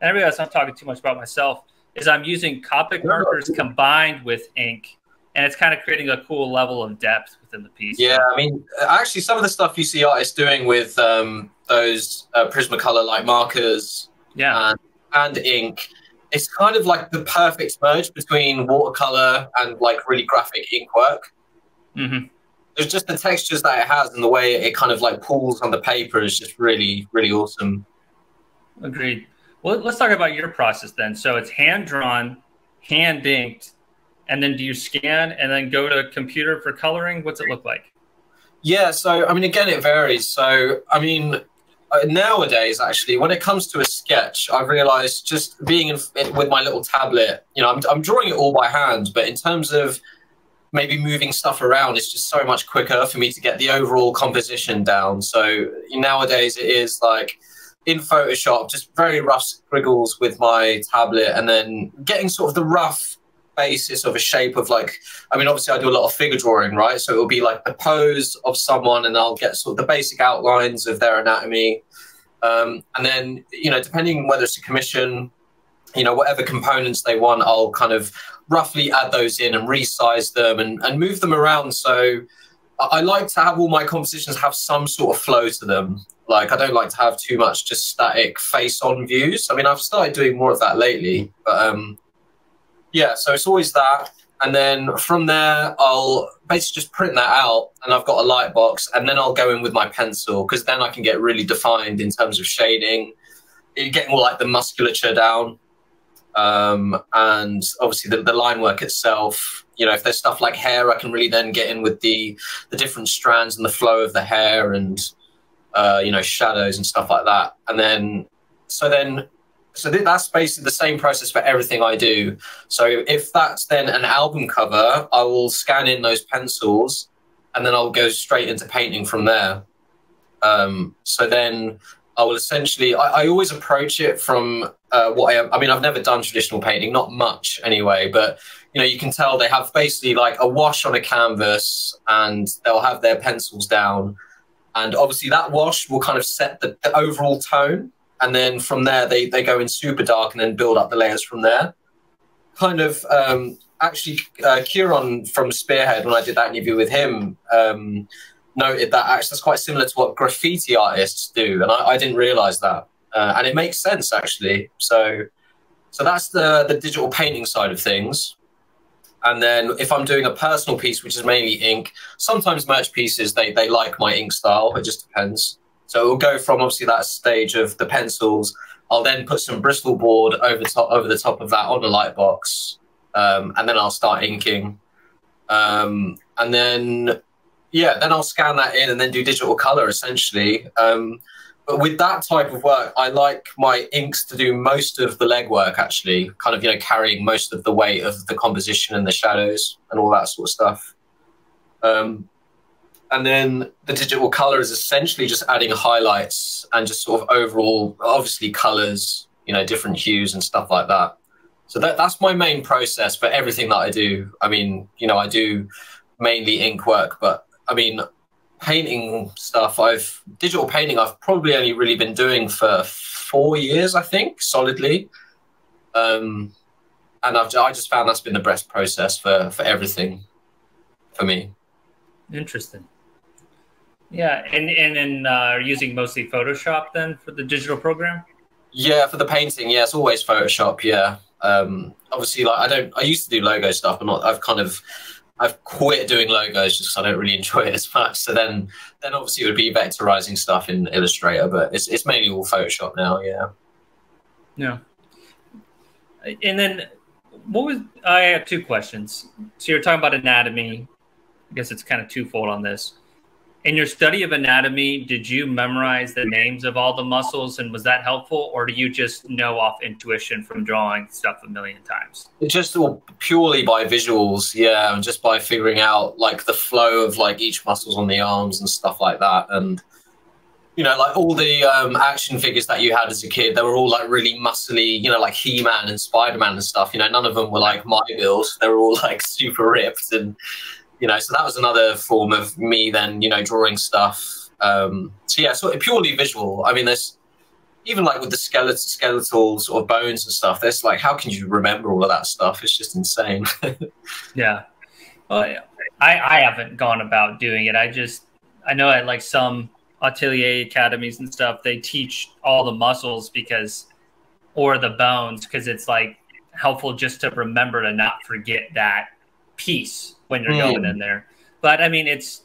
and I realize I'm talking too much about myself, is I'm using Copic markers combined with ink. And it's kind of creating a cool level of depth within the piece. yeah i mean actually some of the stuff you see artists doing with um, those uh, prismacolor like markers Yeah. and, and ink it's kind of like the perfect merge between watercolor and like really graphic ink work hmm there's just the textures that it has and the way it kind of like pulls on the paper is just really really awesome Agreed. Well, let's talk about your process then. So it's hand drawn, hand inked, and then do you scan and then go to computer for coloring? What's it look like? yeah so i mean again it varies so i mean uh, Uh, nowadays actually when it comes to a sketch i've realized just being in, with my little tablet you know I'm, I'm drawing it all by hand but in terms of maybe moving stuff around it's just so much quicker for me to get the overall composition down. So nowadays it is like in photoshop just very rough squiggles with my tablet and then getting sort of the rough basis of a shape of like I mean, obviously, I do a lot of figure drawing, right? So it'll be like the pose of someone, and I'll get sort of the basic outlines of their anatomy. Um, and then, you know, depending whether it's a commission, you know, whatever components they want, I'll kind of roughly add those in and resize them and, and move them around. So I, I like to have all my compositions have some sort of flow to them. Like, I don't like to have too much just static face on views. I mean, I've started doing more of that lately, but um, yeah, so it's always that. And then from there I'll basically just print that out and I've got a light box and then I'll go in with my pencil because then I can get really defined in terms of shading. You get more like the musculature down um, and obviously the, the line work itself. You know if there's stuff like hair I can really then get in with the the different strands and the flow of the hair and uh, you know shadows and stuff like that. And then so then so th- that's basically the same process for everything I do so if that's then an album cover, I will scan in those pencils and then I'll go straight into painting from there. Um, so then I will essentially, I, I always approach it from uh, what I. I mean, I've never done traditional painting, not much anyway, but you know, you can tell they have basically like a wash on a canvas and they'll have their pencils down. And obviously that wash will kind of set the, the overall tone. And then from there, they, they go in super dark and then build up the layers from there. Kind of, um, actually, uh, Kieran from Spearhead, when I did that interview with him, um, noted that actually that's quite similar to what graffiti artists do, and I, I didn't realize that, uh, and it makes sense actually. So, so that's the the digital painting side of things. And then if I'm doing a personal piece, which is mainly ink, sometimes merch pieces they they like my ink style. It just depends. So it will go from obviously that stage of the pencils. I'll then put some Bristol board over top over the top of that on a light box, um, and then I'll start inking. Um, and then yeah, then I'll scan that in and then do digital color essentially. Um, but with that type of work, I like my inks to do most of the legwork actually, kind of, you know, carrying most of the weight of the composition and the shadows and all that sort of stuff. Um, and then the digital color is essentially just adding highlights and just sort of overall, obviously colors, you know, different hues and stuff like that. So that, that's my main process for everything that I do. I mean, you know, I do mainly ink work, but I mean, painting stuff, I've digital painting, I've probably only really been doing for four years, I think, solidly. Um, and I've I just found that's been the best process for for everything for me. Interesting. Yeah, and and and uh, using mostly Photoshop then for the digital program. Yeah, for the painting, yeah, it's always Photoshop. Yeah, um, obviously, like I don't, I used to do logo stuff, but not. I've kind of I've quit doing logos just because I don't really enjoy it as much. So then, then obviously it would be vectorizing stuff in Illustrator, but it's it's mainly all Photoshop now. Yeah. Yeah. And then, what was I have two questions. So you're talking about anatomy. I guess it's kind of twofold on this in your study of anatomy, did you memorize the names of all the muscles and was that helpful? Or do you just know off intuition from drawing stuff a million times? Just all purely by visuals, yeah, just by figuring out like the flow of like each muscles on the arms and stuff like that. And you know, like all the um, action figures that you had as a kid, they were all like really muscly, you know, like He Man and Spider Man and stuff. You know, none of them were like my build. They were all like super ripped and you know, so that was another form of me then, you know, drawing stuff. Um, so yeah, sort of purely visual. I mean, there's even like with the skeletal, skeletal sort of bones and stuff. There's like, how can you remember all of that stuff? It's just insane. yeah. Well, I, I haven't gone about doing it. I just, I know at like some atelier academies and stuff, they teach all the muscles because, or the bones, because it's like helpful just to remember to not forget that piece when you're mm. going in there. But I mean, it's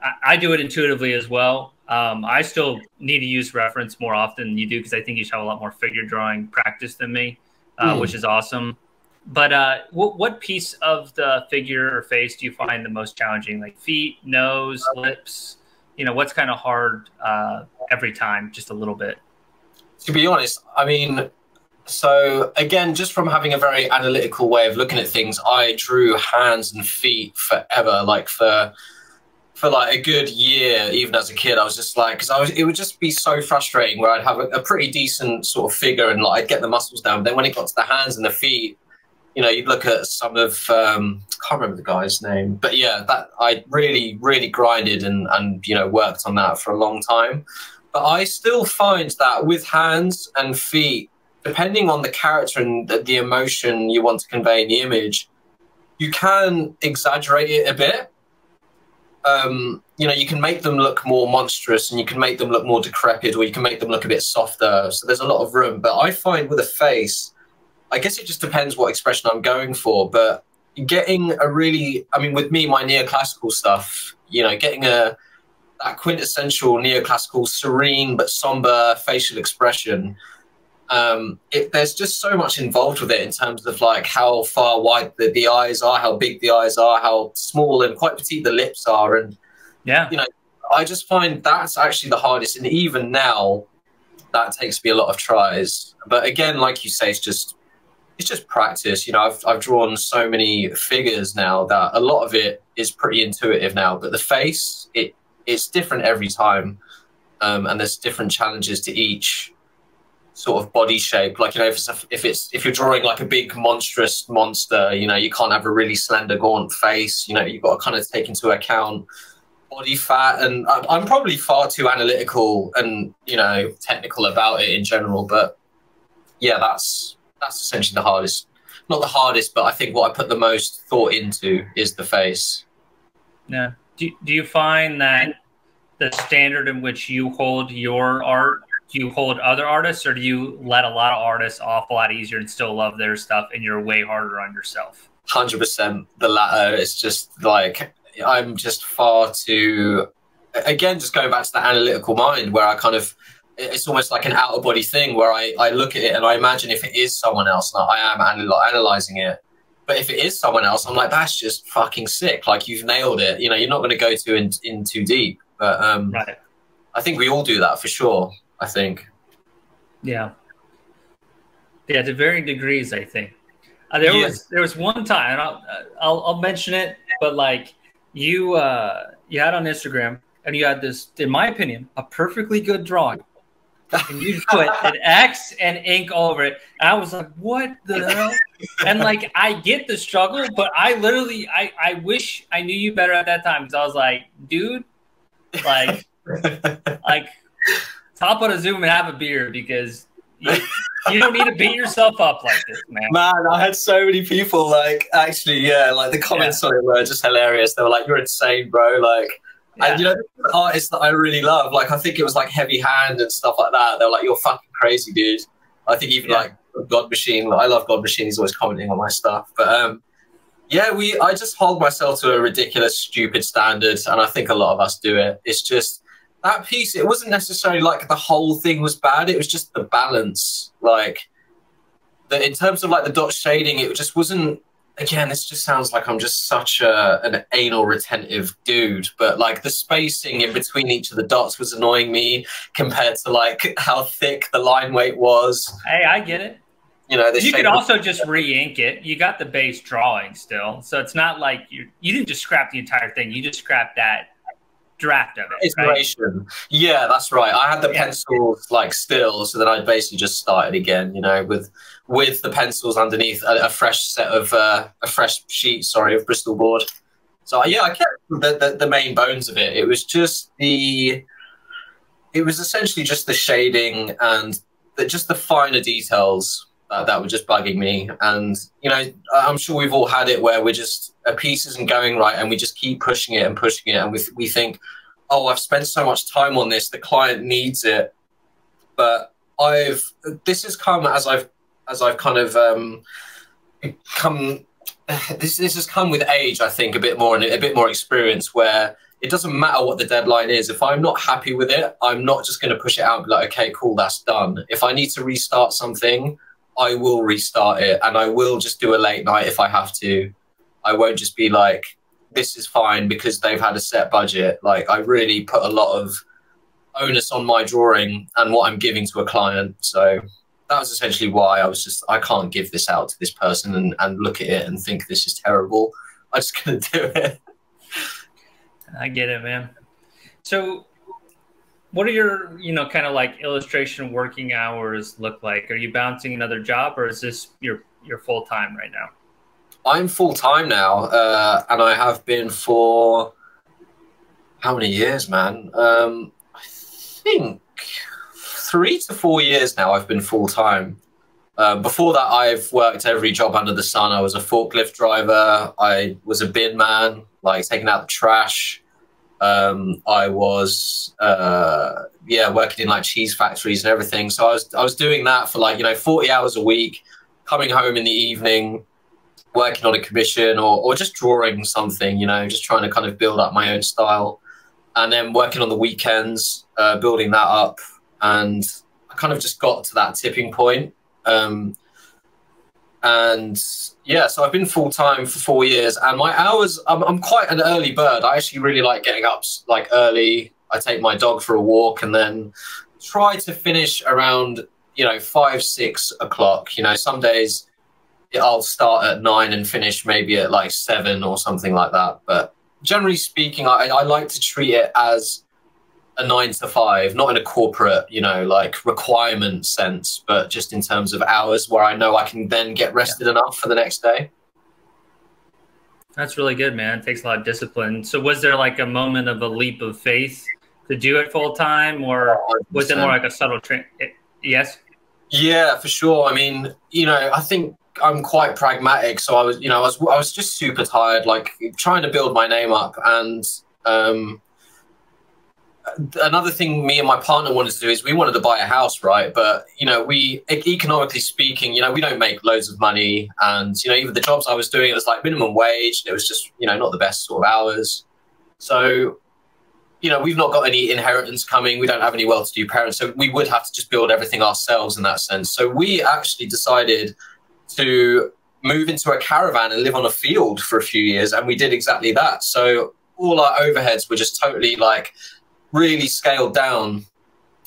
I, I do it intuitively as well. Um, I still need to use reference more often than you do because I think you have a lot more figure drawing practice than me, uh, mm. which is awesome. But uh, what, what piece of the figure or face do you find the most challenging? Like feet, nose, lips? You know, what's kind of hard uh, every time, just a little bit? To be honest, I mean, so again, just from having a very analytical way of looking at things, I drew hands and feet forever, like for for like a good year, even as a kid, I was just like, because I was, it would just be so frustrating where I'd have a, a, pretty decent sort of figure and like I'd get the muscles down. But then when it got to the hands and the feet, you know, you'd look at some of, um, I can't remember the guy's name, but yeah, that I really, really grinded and, and, you know, worked on that for a long time. But I still find that with hands and feet, depending on the character and the, the emotion you want to convey in the image, you can exaggerate it a bit. Um, you know, you can make them look more monstrous and you can make them look more decrepit or you can make them look a bit softer. So there's a lot of room. But I find with a face, I guess it just depends what expression I'm going for. But getting a really, I mean, with me, my neoclassical stuff, you know, getting a that quintessential neoclassical serene but somber facial expression um, it, there's just so much involved with it in terms of like how far wide the, the eyes are, how big the eyes are, how small and quite petite the lips are, and yeah, you know, I just find that's actually the hardest, and even now, that takes me a lot of tries. But again, like you say, it's just it's just practice. You know, I've I've drawn so many figures now that a lot of it is pretty intuitive now, but the face it it's different every time. um, and there's different challenges to each sort of body shape. Like you know, if it's if it's if you're drawing like a big monstrous monster, you know, you can't have a really slender, gaunt face. You know, you've got to kind of take into account body fat, and I'm, I'm probably far too analytical and you know technical about it in general. But yeah, that's that's essentially the hardest. Not the hardest, but I think what I put the most thought into is the face. Yeah. Do, do you find that the standard in which you hold your art do you hold other artists or do you let a lot of artists off a lot easier and still love their stuff and you're way harder on yourself 100% the latter it's just like i'm just far too again just going back to the analytical mind where i kind of it's almost like an out of body thing where I, I look at it and I imagine if it is someone else, I am anal- analyzing it. But if it is someone else, I'm like, that's just fucking sick. Like you've nailed it. You know, you're not going to go too in, in too deep. But um, right. I think we all do that for sure. I think. Yeah. Yeah, to varying degrees, I think. Uh, there yeah. was there was one time, and I'll, I'll, I'll mention it, but like you uh, you had on Instagram, and you had this, in my opinion, a perfectly good drawing, and you put an X and ink all over it. And I was like, what the hell? And like, I get the struggle, but I literally, I I wish I knew you better at that time because I was like, dude, like, like hop on a Zoom and have a beer because you, you don't need to beat yourself up like this, man. Man, I had so many people like actually, yeah, like the comments yeah. on it were just hilarious. They were like, "You're insane, bro!" Like, yeah. and you know, artists that I really love, like I think it was like Heavy Hand and stuff like that. They were like, "You're fucking crazy, dude." I think even yeah. like God Machine, I love God Machine. He's always commenting on my stuff, but um, yeah, we. I just hold myself to a ridiculous, stupid standard, and I think a lot of us do it. It's just that piece, it wasn't necessarily like the whole thing was bad. It was just the balance. Like, that in terms of like the dot shading, it just wasn't. Again, this just sounds like I'm just such a, an anal retentive dude, but like the spacing in between each of the dots was annoying me compared to like how thick the line weight was. Hey, I get it. You know, you could also just re-ink it. You got the base drawing still, so it's not like you you didn't just scrap the entire thing. You just scrapped that draft of it. Inspiration. Right? Yeah, that's right. I had the yeah. pencils like still, so then I basically just started again. You know, with with the pencils underneath a, a fresh set of uh, a fresh sheet. Sorry, of Bristol board. So yeah, I kept the, the, the main bones of it. It was just the. It was essentially just the shading and the, just the finer details uh, that were just bugging me. And you know, I'm sure we've all had it where we're just a piece isn't going right, and we just keep pushing it and pushing it, and we we think, oh, I've spent so much time on this, the client needs it, but I've this has come as I've as I've kind of um, come. This this has come with age, I think, a bit more and a bit more experience where it doesn't matter what the deadline is. If I'm not happy with it, I'm not just going to push it out and be like, okay, cool, that's done. If I need to restart something, I will restart it and I will just do a late night if I have to. I won't just be like, this is fine because they've had a set budget. Like, I really put a lot of onus on my drawing and what I'm giving to a client. So that was essentially why I was just, I can't give this out to this person and, and look at it and think this is terrible. I'm just going to do it. I get it, man. So what are your you know kind of like illustration working hours look like? Are you bouncing another job or is this your your full time right now? I'm full time now uh, and i have been for how many years man? Um, i think three to four years now i've been full time uh, before that i've worked every job under the sun. I was a forklift driver. I was a bin man like taking out the trash um, I was uh, yeah working in like cheese factories and everything. So I was I was doing that for like you know forty hours a week, coming home in the evening, working on a commission or or just drawing something. You know, just trying to kind of build up my own style, and then working on the weekends, uh, building that up, and I kind of just got to that tipping point. Um, and yeah, so I've been full time for four years, and my hours. I'm, I'm quite an early bird. I actually really like getting up like early. I take my dog for a walk, and then try to finish around you know five six o'clock. You know, some days I'll start at nine and finish maybe at like seven or something like that. But generally speaking, I, I like to treat it as a nine to five, not in a corporate, you know, like requirement sense, but just in terms of hours where I know I can then get rested yeah. enough for the next day. That's really good, man. It takes a lot of discipline. So, was there like a moment of a leap of faith to do it full time, or 100%. was it more like a subtle train? Yes. Yeah, for sure. I mean, you know, I think I'm quite pragmatic. So I was, you know, I was, I was just super tired, like trying to build my name up, and um, another thing me and my partner wanted to do is we wanted to buy a house, right? But you know, we economically speaking, you know, we don't make loads of money, and you know, even the jobs I was doing, it was like minimum wage. It was just you know not the best sort of hours. So, you know, we've not got any inheritance coming. We don't have any well-to-do parents, so we would have to just build everything ourselves in that sense. So we actually decided to move into a caravan and live on a field for a few years, and we did exactly that. So all our overheads were just totally like really scaled down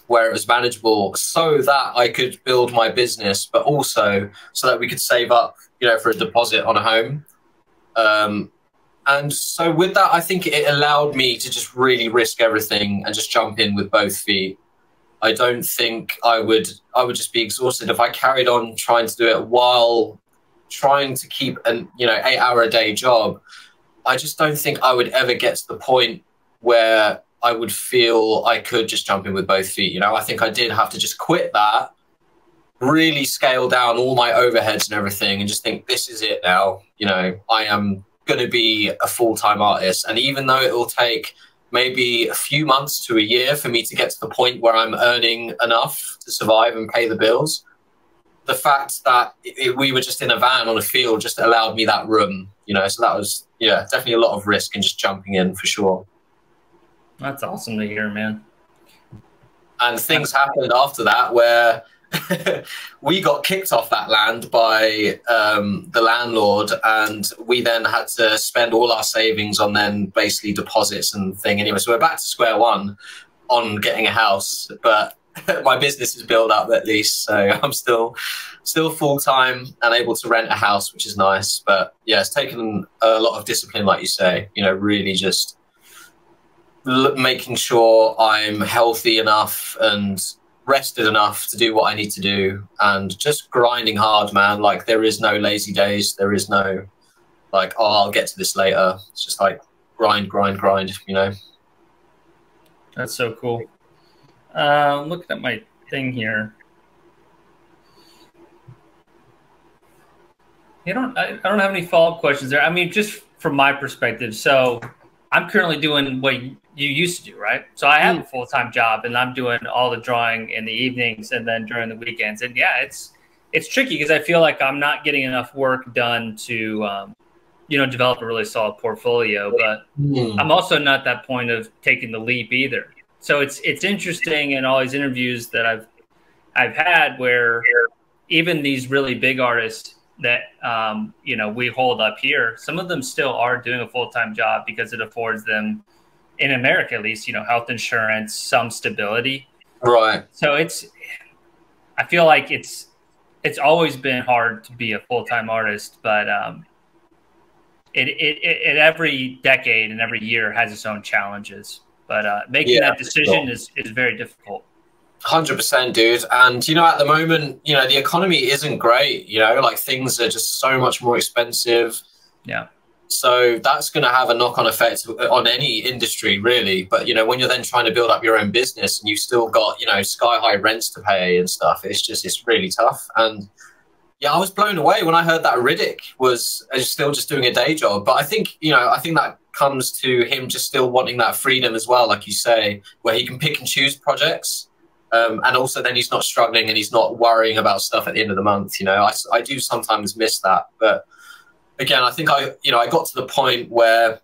where it was manageable so that I could build my business, but also so that we could save up, you know, for a deposit on a home. Um, and so with that, I think it allowed me to just really risk everything and just jump in with both feet. I don't think I would I would just be exhausted if I carried on trying to do it while trying to keep an you know eight hour a day job. I just don't think I would ever get to the point where I would feel I could just jump in with both feet. You know, I think I did have to just quit that, really scale down all my overheads and everything, and just think this is it now. You know, I am going to be a full time artist, and even though it will take maybe a few months to a year for me to get to the point where I'm earning enough to survive and pay the bills. The fact that it, we were just in a van on a field just allowed me that room, you know. So that was, yeah, definitely a lot of risk and just jumping in for sure. That's awesome to hear, man. And things happened after that where we got kicked off that land by um, the landlord, and we then had to spend all our savings on then basically deposits and thing. Anyway, so we're back to square one on getting a house, but my business is built up at least, so I'm still still full time and able to rent a house, which is nice. But yeah, it's taken a lot of discipline, like you say. You know, really just making sure I'm healthy enough and rested enough to do what I need to do and just grinding hard, man. Like there is no lazy days. There is no like, oh, I'll get to this later. It's just like grind, grind, grind, you know? That's so cool. Uh, looking at my thing here. You don't, I, I don't have any follow-up questions there. I mean, just from my perspective. So I'm currently doing what you used to do, right? So I have mm. a full time job, and I'm doing all the drawing in the evenings and then during the weekends. And yeah, it's it's tricky because I feel like I'm not getting enough work done to, um, you know, develop a really solid portfolio. But mm. I'm also not that point of taking the leap either. So it's it's interesting in all these interviews that I've I've had where even these really big artists that um, you know we hold up here, some of them still are doing a full time job because it affords them in America at least, you know, health insurance, some stability. Right. So it's I feel like it's it's always been hard to be a full time artist, but um, it, it, it every decade and every year has its own challenges. But uh, making yeah, that decision sure. is is very difficult. Hundred percent, dude. And you know, at the moment, you know, the economy isn't great. You know, like things are just so much more expensive. Yeah. So that's going to have a knock-on effect on any industry, really. But you know, when you're then trying to build up your own business and you've still got you know sky-high rents to pay and stuff, it's just it's really tough. And yeah, I was blown away when I heard that Riddick was uh, still just doing a day job. But I think you know, I think that comes to him just still wanting that freedom as well, like you say, where he can pick and choose projects. Um, and also then he's not struggling and he's not worrying about stuff at the end of the month. You know, I, I do sometimes miss that, but again, I think I, you know, I got to the point where,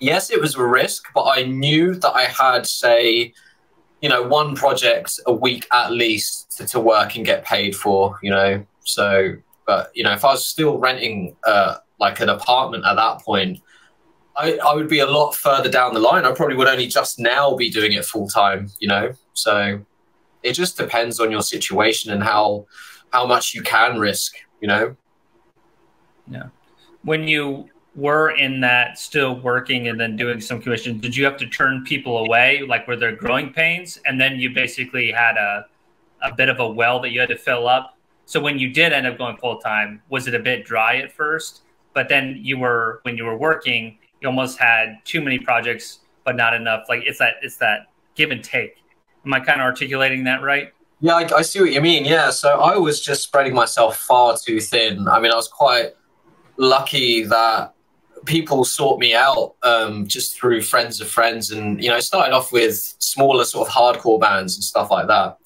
yes, it was a risk, but I knew that I had, say, you know, one project a week at least to, to work and get paid for, you know. So, but, you know, if I was still renting uh, like an apartment at that point, I, I would be a lot further down the line. I probably would only just now be doing it full time, you know. So it just depends on your situation and how how much you can risk, you know. Yeah when you were in that still working and then doing some commission, did you have to turn people away? Like were there growing pains? And then you basically had a, a bit of a well that you had to fill up. So when you did end up going full time, was it a bit dry at first? But then you were when you were working, you almost had too many projects, but not enough. Like it's that it's that give and take. Am I kind of articulating that right? Yeah, I, I see what you mean. Yeah, so I was just spreading myself far too thin. I mean, I was quite lucky that people sought me out um, just through friends of friends, and you know, I started off with smaller sort of hardcore bands and stuff like that.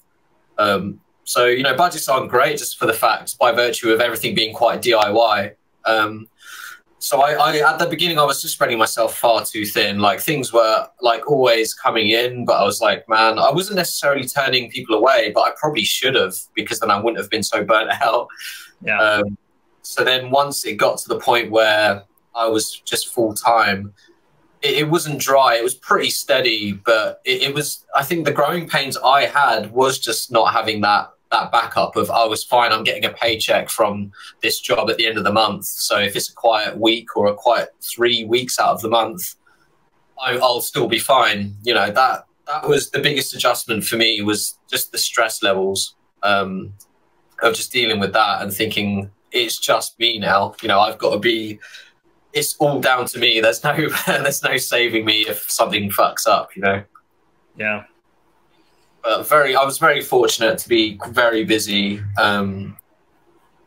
Um, so you know, budgets aren't great just for the fact by virtue of everything being quite DIY. Um, so I, I, at the beginning I was just spreading myself far too thin. Like things were like always coming in, but I was like, man, I wasn't necessarily turning people away, but I probably should have because then I wouldn't have been so burnt out. Yeah. Um, so then once it got to the point where I was just full time, it, it, wasn't dry. It was pretty steady, but it, it was. I think the growing pains I had was just not having that that backup of I was fine. I'm getting a paycheck from this job at the end of the month. So if it's a quiet week or a quiet three weeks out of the month, I, will still be fine. You know that that was the biggest adjustment for me was just the stress levels um, of just dealing with that and thinking it's just me now. You know I've got to be. It's all down to me. There's no there's no saving me if something fucks up. You know. Yeah but very, I was very fortunate to be very busy. Um,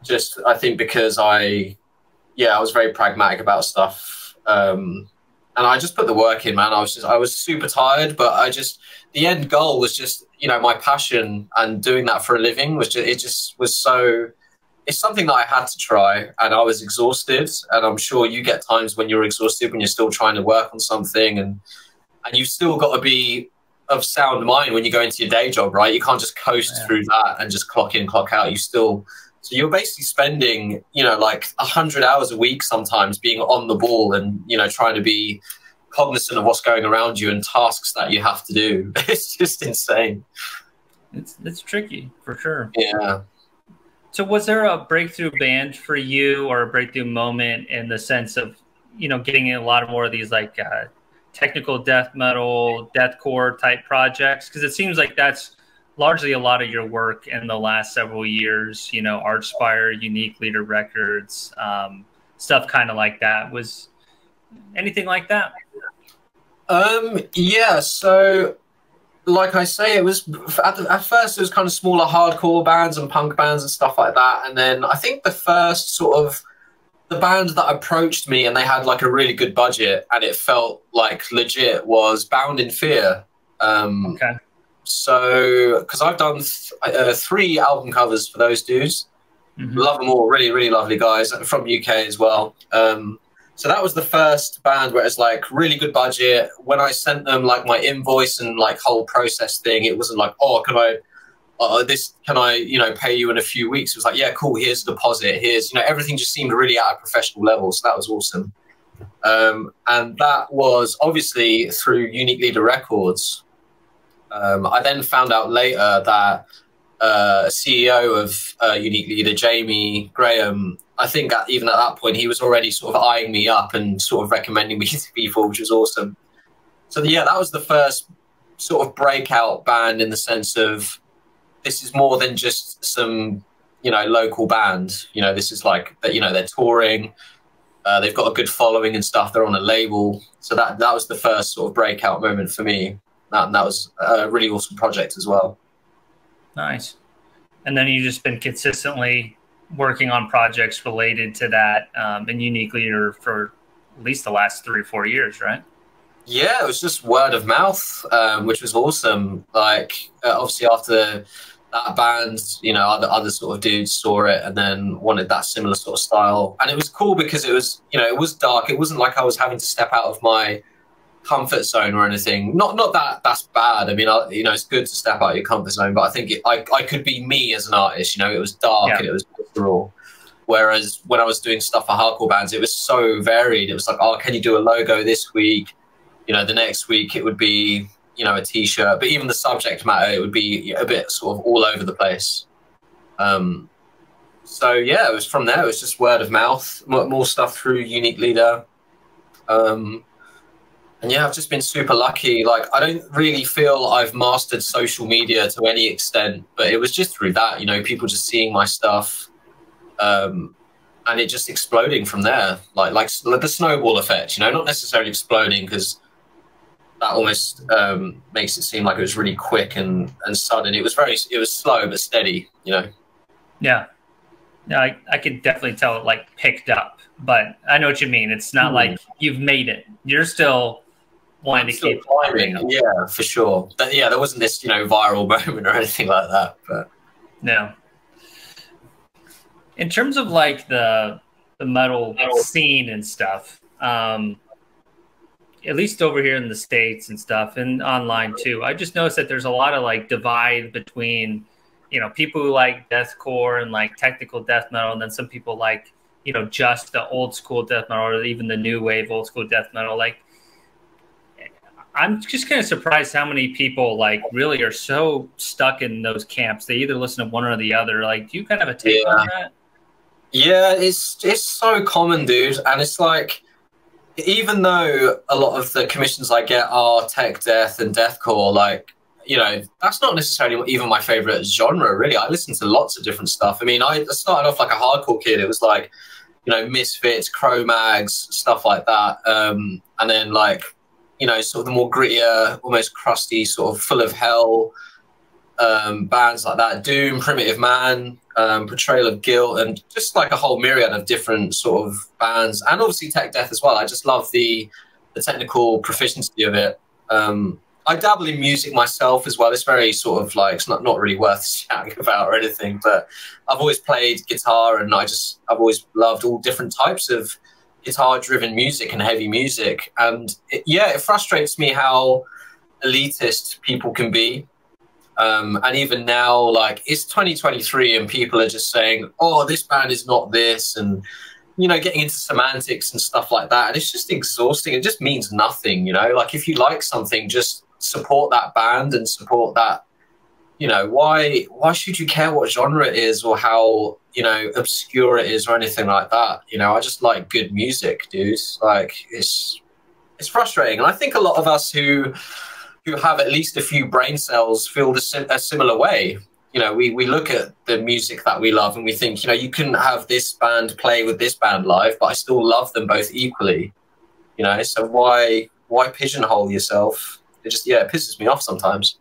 just, I think because I, yeah, I was very pragmatic about stuff. Um, and I just put the work in, man. I was just, I was super tired, but I just, the end goal was just, you know, my passion and doing that for a living was just, it just was so, it's something that I had to try and I was exhausted. And I'm sure you get times when you're exhausted when you're still trying to work on something and, and you've still got to be of sound mind when you go into your day job, right? You can't just coast yeah. through that and just clock in, clock out. You still, so you're basically spending, you know, like a hundred hours a week sometimes being on the ball and, you know, trying to be cognizant of what's going around you and tasks that you have to do. It's just insane. It's, it's tricky for sure. Yeah. So was there a breakthrough band for you or a breakthrough moment in the sense of, you know, getting in a lot of more of these like, uh, technical death metal, deathcore type projects? Because it seems like that's largely a lot of your work in the last several years. You know, Archspire, Unique Leader Records, um, stuff kind of like that. Was anything like that? Um, yeah. So, like I say, it was at, the, at first it was kind of smaller hardcore bands and punk bands and stuff like that, and then I think the first sort of the band that approached me and they had like a really good budget and it felt like legit was Bound in Fear. Um, okay. So, because I've done th- uh, three album covers for those dudes, mm-hmm. love them all. Really, really lovely guys from UK as well. Um, so that was the first band where it's like really good budget. When I sent them like my invoice and like whole process thing, it wasn't like, oh, can I uh, this can I, you know, pay you in a few weeks? It was like, yeah, cool. Here's a deposit. Here's, you know, everything just seemed really at a professional level. So that was awesome. Um, and that was obviously through Unique Leader Records. Um, I then found out later that uh, CEO of uh, Unique Leader, Jamie Graham, I think at, even at that point, he was already sort of eyeing me up and sort of recommending me to people, which was awesome. So yeah, that was the first sort of breakout band in the sense of this is more than just some you know local band. You know, this is like. You know, they're touring. Uh, they've got a good following and stuff. They're on a label, so that that was the first sort of breakout moment for me. That that was a really awesome project as well. Nice. And then you've just been consistently working on projects related to that um, and Unique Leader for at least the last three or four years, right? Yeah, it was just word of mouth, um, which was awesome. Like, uh, obviously, after that band, you know, other other sort of dudes saw it and then wanted that similar sort of style. And it was cool because it was, you know, it was dark. It wasn't like I was having to step out of my comfort zone or anything. Not not that that's bad. I mean, I, you know, it's good to step out of your comfort zone, but I think it, I I could be me as an artist. You know, it was dark yeah. and it was raw. Whereas when I was doing stuff for hardcore bands, it was so varied. It was like, oh, can you do a logo this week? You know, the next week it would be you know a t-shirt but even the subject matter it would be a bit sort of all over the place um, so yeah it was from there it was just word of mouth more, more stuff through unique leader Um, and yeah, I've just been super lucky. Like, I don't really feel I've mastered social media to any extent, but it was just through that, you know, people just seeing my stuff, um, and it just exploding from there, like like the snowball effect. You know, not necessarily exploding because that almost um, makes it seem like it was really quick and and sudden. It was very, it was slow but steady. You know. Yeah. Yeah, I, I could definitely tell it like picked up, but I know what you mean. It's not mm. like you've made it. You're still to keep climbing. Yeah, for sure. But yeah, there wasn't this, you know, viral moment or anything like that. But no. In terms of like the the metal, metal. scene and stuff, um, at least over here in the states and stuff, and online too, I just noticed that there's a lot of like divide between you know people who like deathcore and like technical death metal, and then some people like you know just the old school death metal or even the new wave old school death metal. Like, I'm just kind of surprised how many people like really are so stuck in those camps. They either listen to one or the other. Like, do you kind of a take yeah. on that? Yeah, it's it's so common, dude, and it's like even though a lot of the commissions I get are tech death and deathcore, like you know, that's not necessarily even my favorite genre, really. I listen to lots of different stuff. I mean, I started off like a hardcore kid. It was like, you know, Misfits, Cro-Mags, stuff like that. Um, and then like, you know, sort of the more grittier, almost crusty, sort of full of hell um, bands like that. Doom, Primitive Man, um, Portrayal of Guilt, and just like a whole myriad of different sort of bands. And obviously Tech Death as well. I just love the, the technical proficiency of it. Um, I dabble in music myself as well. It's very sort of like it's not not really worth shouting about or anything, but I've always played guitar and I just I've always loved all different types of guitar driven music and heavy music. And it, yeah, it frustrates me how elitist people can be. Um, and even now, like it's 2023 and people are just saying, "Oh, this band is not this," and you know, getting into semantics and stuff like that. And it's just exhausting. It just means nothing, you know. Like if you like something, just support that band and support that you know why why should you care what genre it is or how you know obscure it is or anything like that. You know i just like good music dude like it's it's frustrating. And i think a lot of us who who have at least a few brain cells feel the, a similar way. You know we we look at the music that we love and we think you know you couldn't have this band play with this band live but i still love them both equally. You know so why why pigeonhole yourself? It just yeah, it pisses me off sometimes.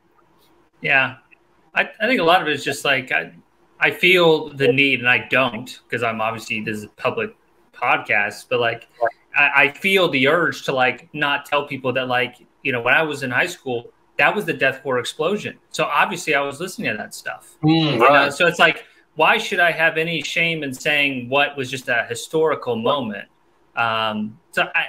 Yeah, I, I think a lot of it is just like I I feel the need, and I don't because I'm obviously this is a public podcast, but like I, I feel the urge to like not tell people that like you know when I was in high school that was the deathcore explosion. So obviously I was listening to that stuff. Mm, right. So it's like why should I have any shame in saying what was just a historical moment? Um, so I,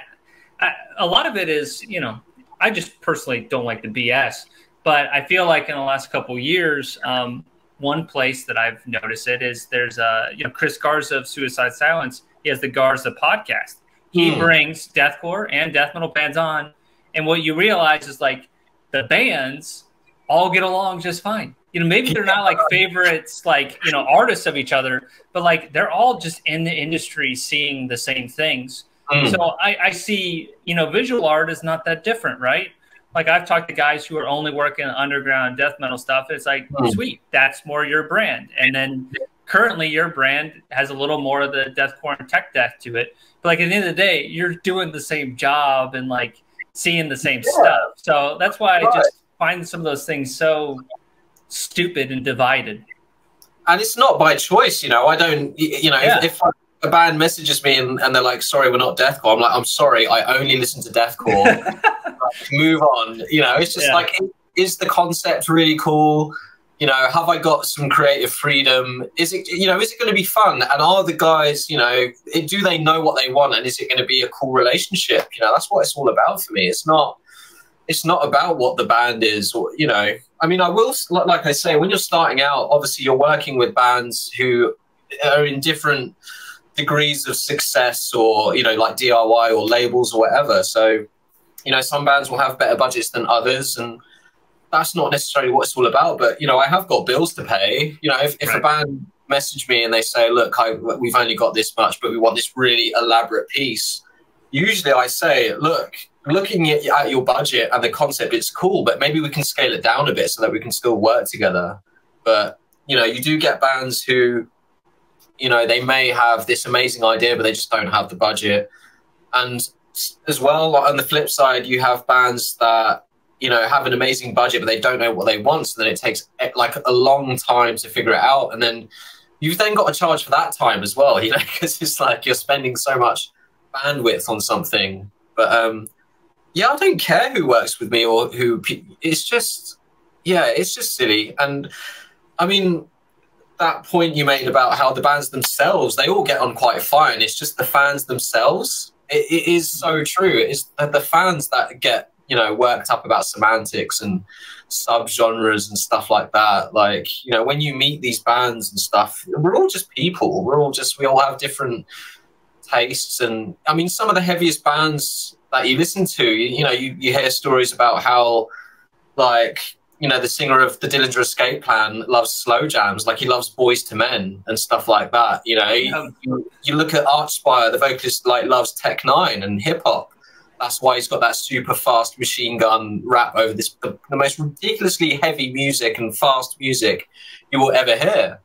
I, a lot of it is, you know, I just personally don't like the BS. But I feel like in the last couple years, um, one place that I've noticed it is there's a you know Chris Garza of Suicide Silence. He has the Garza podcast. He hmm. brings deathcore and death metal bands on, and what you realize is like the bands all get along just fine. You know, maybe they're not like favorites, like you know, artists of each other, but like they're all just in the industry seeing the same things Mm. So I, I see, you know, visual art is not that different, right? Like I've talked to guys who are only working underground death metal stuff. It's like, mm. sweet, that's more your brand. And then currently your brand has a little more of the deathcore and tech death to it. But like at the end of the day, you're doing the same job and like seeing the same yeah. stuff. So that's why right. I just find some of those things so stupid and divided. And it's not by choice, you know. I don't, you know, yeah. if, if a band messages me and, and, they're like, "Sorry, we're not deathcore." I'm like, "I'm sorry, I only listen to deathcore." like, move on. You know, it's just yeah. like, is the concept really cool? You know, have I got some creative freedom? Is it, you know, is it going to be fun? And are the guys, you know, do they know what they want? And is it going to be a cool relationship? You know, that's what it's all about for me. It's not, it's not about what the band is, or you know. I mean, I will, like I say, when you're starting out, obviously you're working with bands who are in different degrees of success or you know like DIY or labels or whatever. So you know some bands will have better budgets than others and that's not necessarily what it's all about. But you know I have got bills to pay. You know if, if right. a band message me and they say look I, we've only got this much but we want this really elaborate piece usually I say, look, looking at, at your budget and the concept, it's cool, but maybe we can scale it down a bit so that we can still work together. But you know, you do get bands who, you know, they may have this amazing idea, but they just don't have the budget. And as well, on the flip side, you have bands that you know have an amazing budget, but they don't know what they want. So then it takes like a long time to figure it out, and then you've then got to charge for that time as well. You know, because it's like you're spending so much bandwidth on something. But um, yeah, I don't care who works with me or who. It's just yeah, it's just silly. And I mean, that point you made about how the bands themselves they all get on quite fine. It's just the fans themselves. it, it is so true. It's the fans that get you know worked up about semantics and subgenres and stuff like that. Like you know when you meet these bands and stuff, we're all just people. We're all just we all have different tastes and I mean some of the heaviest bands that you listen to, you, you know, you, you hear stories about how like you know, the singer of the Dillinger Escape Plan loves slow jams, like he loves Boyz II Men and stuff like that. You know, yeah. you, you, look at Archspire, the vocalist like loves Tech N9ne and hip hop. That's why he's got that super fast machine gun rap over this the, the most ridiculously heavy music and fast music you will ever hear.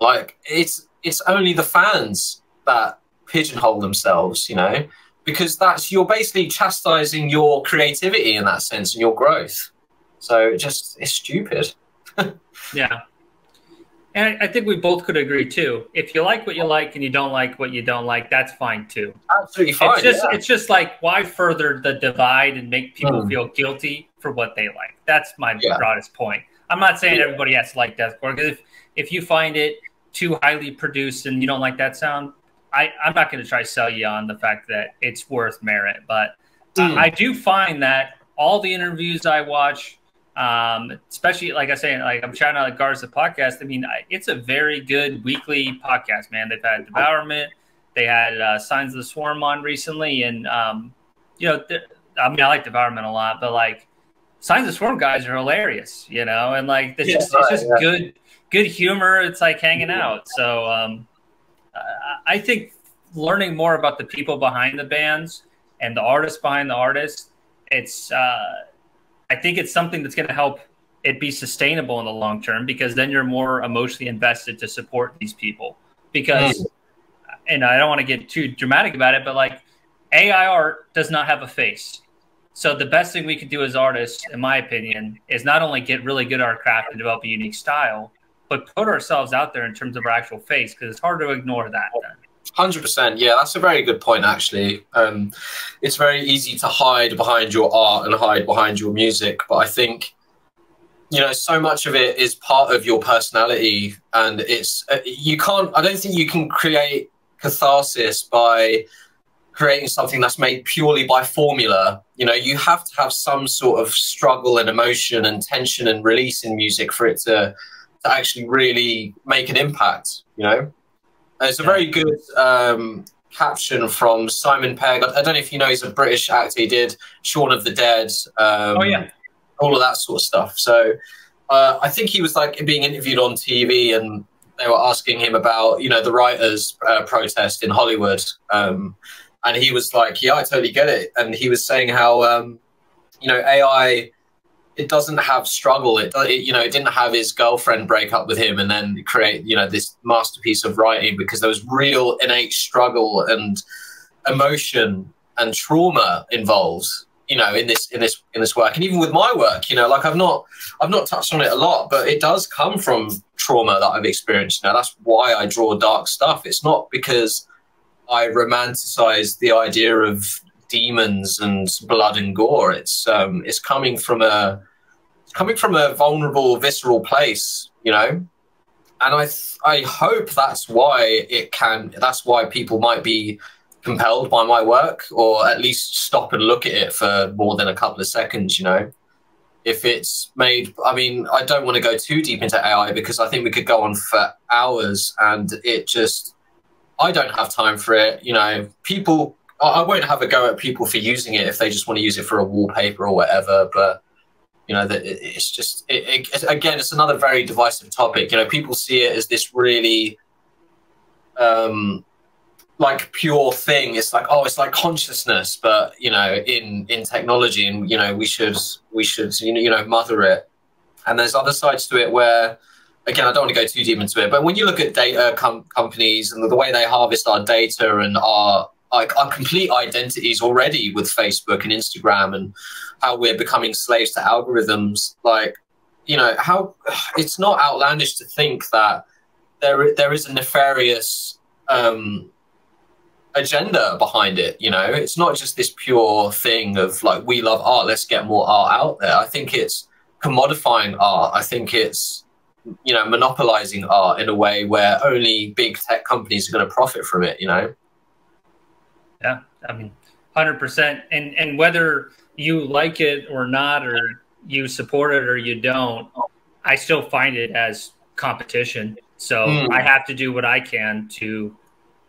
Like it's it's only the fans that pigeonhole themselves, you know, because that's you're basically chastising your creativity in that sense and your growth. So it just it's stupid. yeah. And I think we both could agree too. If you like what you like and you don't like what you don't like, that's fine too. Absolutely fine. It's just yeah. it's just like why further the divide and make people mm. feel guilty for what they like. That's my yeah. broadest point. I'm not saying yeah. everybody has to like deathcore because if if you find it too highly produced and you don't like that sound, I I'm not going to try to sell you on the fact that it's worth merit. But mm. I, I do find that all the interviews I watch um, especially like I say, like I'm shouting out like Garza podcast. I mean, it's a very good weekly podcast, man. They've had Devourment, they had uh, Signs of the Swarm on recently, and um, you know, I mean, I like Devourment a lot, but like Signs of the Swarm guys are hilarious, you know, and like it's yeah, just it's just yeah. good good humor. It's like hanging out. So um, I think learning more about the people behind the bands and the artists behind the artists, it's uh, I think it's something that's going to help it be sustainable in the long term because then you're more emotionally invested to support these people. Because, mm. and I don't want to get too dramatic about it, but like AI art does not have a face. So the best thing we could do as artists, in my opinion, is not only get really good at our craft and develop a unique style, but put ourselves out there in terms of our actual face because it's hard to ignore that. Then. Hundred percent. Yeah, that's a very good point. Actually, um, it's very easy to hide behind your art and hide behind your music, but I think you know so much of it is part of your personality, and it's uh, you can't. I don't think you can create catharsis by creating something that's made purely by formula. You know, you have to have some sort of struggle and emotion and tension and release in music for it to to actually really make an impact. You know. It's a very good um, caption from Simon Pegg. I don't know if you know, he's a British actor. He did Shaun of the Dead. Um, oh yeah, all of that sort of stuff. So uh, I think he was like being interviewed on TV, and they were asking him about you know the writers' uh, protest in Hollywood, um, and he was like, "Yeah, I totally get it." And he was saying how um, you know AI it doesn't have struggle. It, it, you know it didn't have his girlfriend break up with him and then create you know this masterpiece of writing because there was real innate struggle and emotion and trauma involved. You know in this in this in this work and even with my work, you know, like I've not I've not touched on it a lot, but it does come from trauma that I've experienced. Now that's why I draw dark stuff. It's not because I romanticize the idea of demons and blood and gore. It's um, it's coming from a coming from a vulnerable, visceral place, you know. And I I hope that's why it can. That's why people might be compelled by my work, or at least stop and look at it for more than a couple of seconds, you know. If it's made, I mean, I don't want to go too deep into AI because I think we could go on for hours, and it just, I don't have time for it. You know, people I won't have a go at people for using it if they just want to use it for a wallpaper or whatever. But you know, that it's just it, it, again, it's another very divisive topic. You know, people see it as this really, um, like pure thing. It's like oh, it's like consciousness, but you know, in in technology, and you know, we should we should you know you know mother it. And there's other sides to it where, again, I don't want to go too deep into it, but when you look at data com- companies and the, the way they harvest our data and our like our complete identities already with Facebook and Instagram and how we're becoming slaves to algorithms, like you know how it's not outlandish to think that there there is a nefarious um, agenda behind it. You know, it's not just this pure thing of like we love art, let's get more art out there. I think it's commodifying art. I think it's you know monopolizing art in a way where only big tech companies are going to profit from it. You know. Yeah, I mean, hundred percent. And and whether you like it or not, or you support it or you don't, I still find it as competition. So mm. I have to do what I can to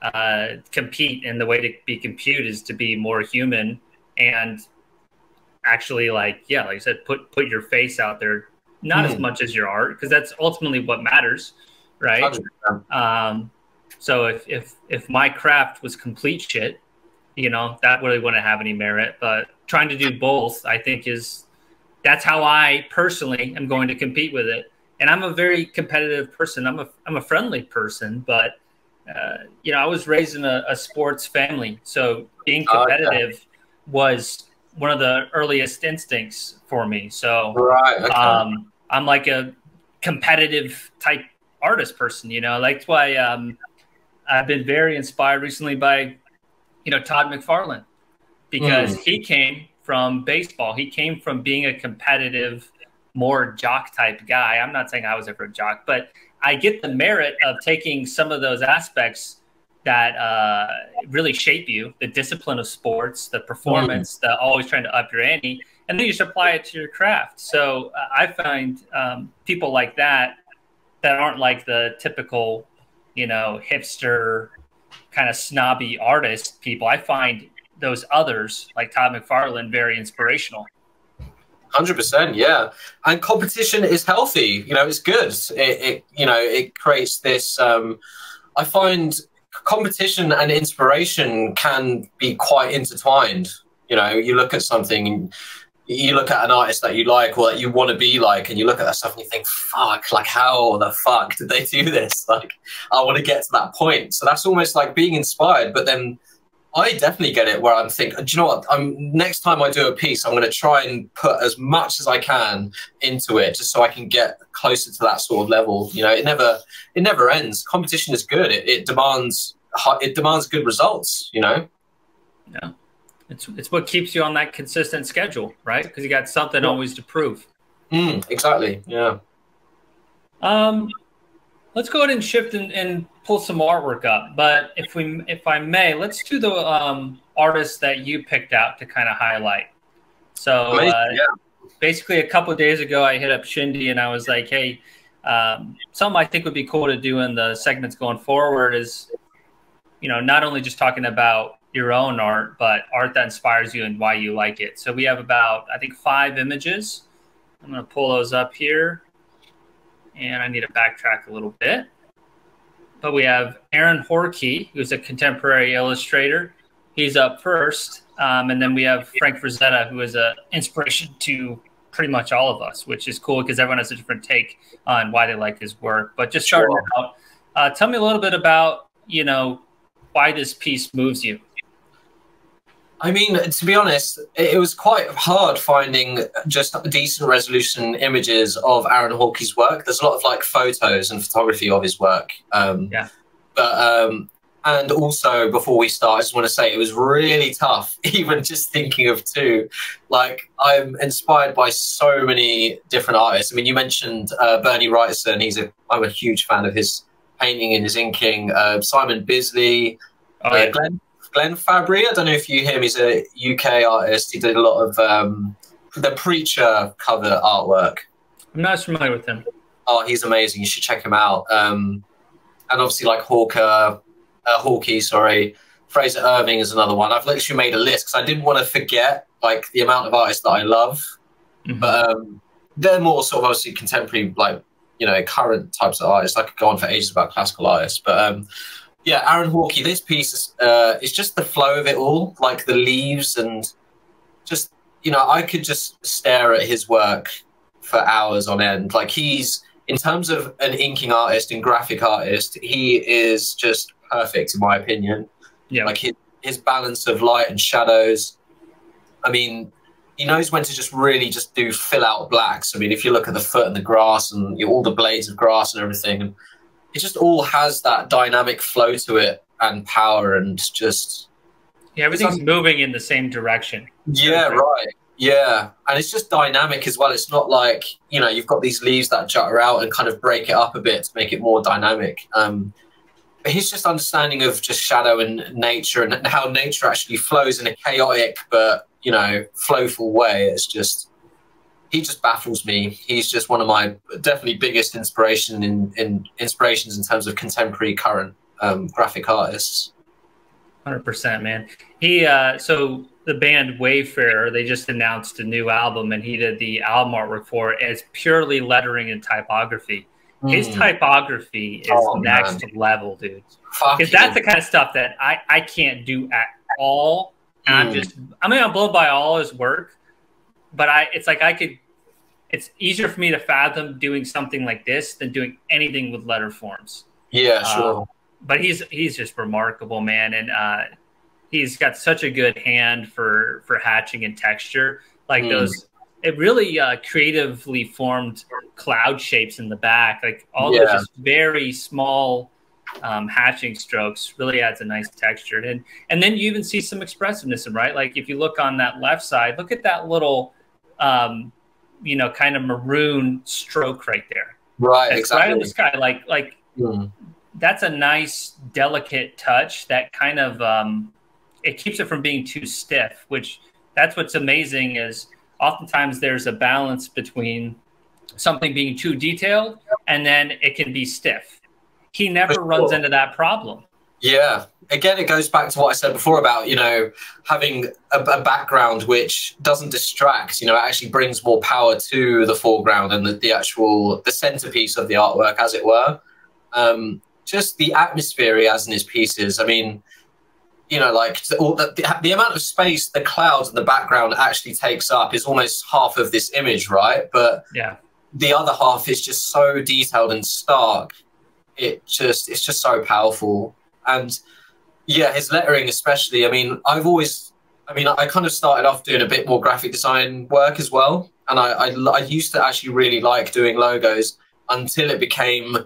uh, compete. And the way to be compute is to be more human and actually, like, yeah, like I said, put put your face out there. Not mm. as much as your art, because that's ultimately what matters, right? Um, so if if if my craft was complete shit, you know, that really wouldn't have any merit. But trying to do both, I think, is that's how I personally am going to compete with it and I'm a very competitive person. I'm a I'm a friendly person, but uh, you know, I was raised in a, a sports family, so being competitive okay. was one of the earliest instincts for me. So, right, okay. um, I'm like a competitive type artist person. You know, that's why um, I've been very inspired recently by you know Todd McFarlane because mm. he came from baseball. He came from being a competitive more jock type guy. I'm not saying I was ever a jock, but I get the merit of taking some of those aspects that uh, really shape you the discipline of sports, the performance, mm. the always trying to up your ante, and then you should apply it to your craft. So uh, I find um, people like that that aren't like the typical, you know, hipster kind of snobby artist people. I find those others like Todd McFarlane very inspirational. Hundred percent, yeah. And competition is healthy. You know, it's good. It, it you know, it creates this. Um, I find competition and inspiration can be quite intertwined. You know, you look at something, you look at an artist that you like or that you want to be like, and you look at that stuff and you think, "Fuck! Like, how the fuck did they do this? Like, I want to get to that point." So that's almost like being inspired, but then I definitely get it where I'm thinking, do you know what? I'm next time I do a piece, I'm going to try and put as much as I can into it, just so I can get closer to that sort of level. You know, it never it never ends. Competition is good. It, it demands it demands good results. You know. Yeah, it's it's what keeps you on that consistent schedule, right? Because you got something yeah. always to prove. Mm, exactly. Yeah. Um, let's go ahead and shift and, and pull some artwork up. But if we, if I may, let's do the um, artists that you picked out to kind of highlight. So uh, yeah. basically, a couple days ago, I hit up Shindy and I was like, "Hey, um, something I think would be cool to do in the segments going forward is, you know, not only just talking about your own art, but art that inspires you and why you like it. So we have about, I think, five images. I'm going to pull those up here and I need to backtrack a little bit. But we have Aaron Horkey, who's a contemporary illustrator. He's up first. Um, and then we have Frank Frazetta, who is an inspiration to pretty much all of us, which is cool because everyone has a different take on why they like his work. But just starting sure. out, uh, tell me a little bit about, you know, why this piece moves you. I mean, to be honest, it was quite hard finding just decent resolution images of Aaron Horkey's work. There's a lot of like photos and photography of his work. Um, yeah. But um, and also before we start, I just want to say it was really tough, even just thinking of two. Like I'm inspired by so many different artists. I mean, you mentioned uh, Bernie Wrightson. He's a I'm a huge fan of his painting and his inking. Uh, Simon Bisley, oh, yeah. uh, Glenn Glenn Fabry. I don't know if you hear him. He's a UK artist. He did a lot of um, the Preacher cover artwork. I'm not familiar with him. Oh, he's amazing. You should check him out. Um, and obviously, like Hawker, uh, Horkey, sorry, Frazer Irving is another one. I've literally made a list because I didn't want to forget like the amount of artists that I love. Mm-hmm. But um, they're more sort of obviously contemporary, like you know, current types of artists. I could go on for ages about classical artists, but um, Yeah, Aaron Horkey, this piece is uh, it's just the flow of it all, like the leaves and just you know, I could just stare at his work for hours on end. Like he's in terms of an inking artist and graphic artist, he is just perfect in my opinion. Yeah. Like his, his balance of light and shadows. I mean, he knows when to just really just do fill out blacks. I mean, if you look at the foot and the grass and you know, all the blades of grass and everything, and it just all has that dynamic flow to it and power and just yeah, everything's moving in the same direction. Yeah, right. Yeah, and it's just dynamic as well. It's not like you know you've got these leaves that jutter out and kind of break it up a bit to make it more dynamic. Um, but his just understanding of just shadow and nature and how nature actually flows in a chaotic but you know flowful way. It's just he just baffles me. He's just one of my definitely biggest inspiration in, in inspirations in terms of contemporary current um, graphic artists. Hundred percent, man. He uh, so the band Wayfarer, they just announced a new album, and he did the album artwork for it as purely lettering and typography. Mm. His typography is oh, next man. level, dude. Because that's the kind of stuff that I I can't do at all. Mm. I'm just I mean I'm blown by all his work, but I it's like I could. It's easier for me to fathom doing something like this than doing anything with letter forms. Yeah, sure. Um, but he's he's just remarkable, man, and uh, he's got such a good hand for for hatching and texture. Like mm. those, it really uh, creatively formed cloud shapes in the back. Like all yeah. those just very small um, hatching strokes really adds a nice texture. And and then you even see some expressiveness, right? Like if you look on that left side, look at that little, um, you know, kind of maroon stroke right there. Right, That's exactly. Right in the sky, like like. Mm. That's a nice, delicate touch that kind of um, it keeps it from being too stiff, which that's what's amazing is oftentimes there's a balance between something being too detailed and then it can be stiff. He never runs into that problem. Yeah. Again, it goes back to what I said before about, you know, having a, a background which doesn't distract, you know, it actually brings more power to the foreground and the, the actual, the centerpiece of the artwork, as it were. Um, just the atmosphere he has in his pieces. I mean, you know, like the, the, the, amount of space the clouds in the background actually takes up is almost half of this image, right? But yeah, the other half is just so detailed and stark. It just it's just so powerful, and yeah, his lettering especially. I mean, I've always, I mean, I kind of started off doing a bit more graphic design work as well, and I, I, I used to actually really like doing logos until it became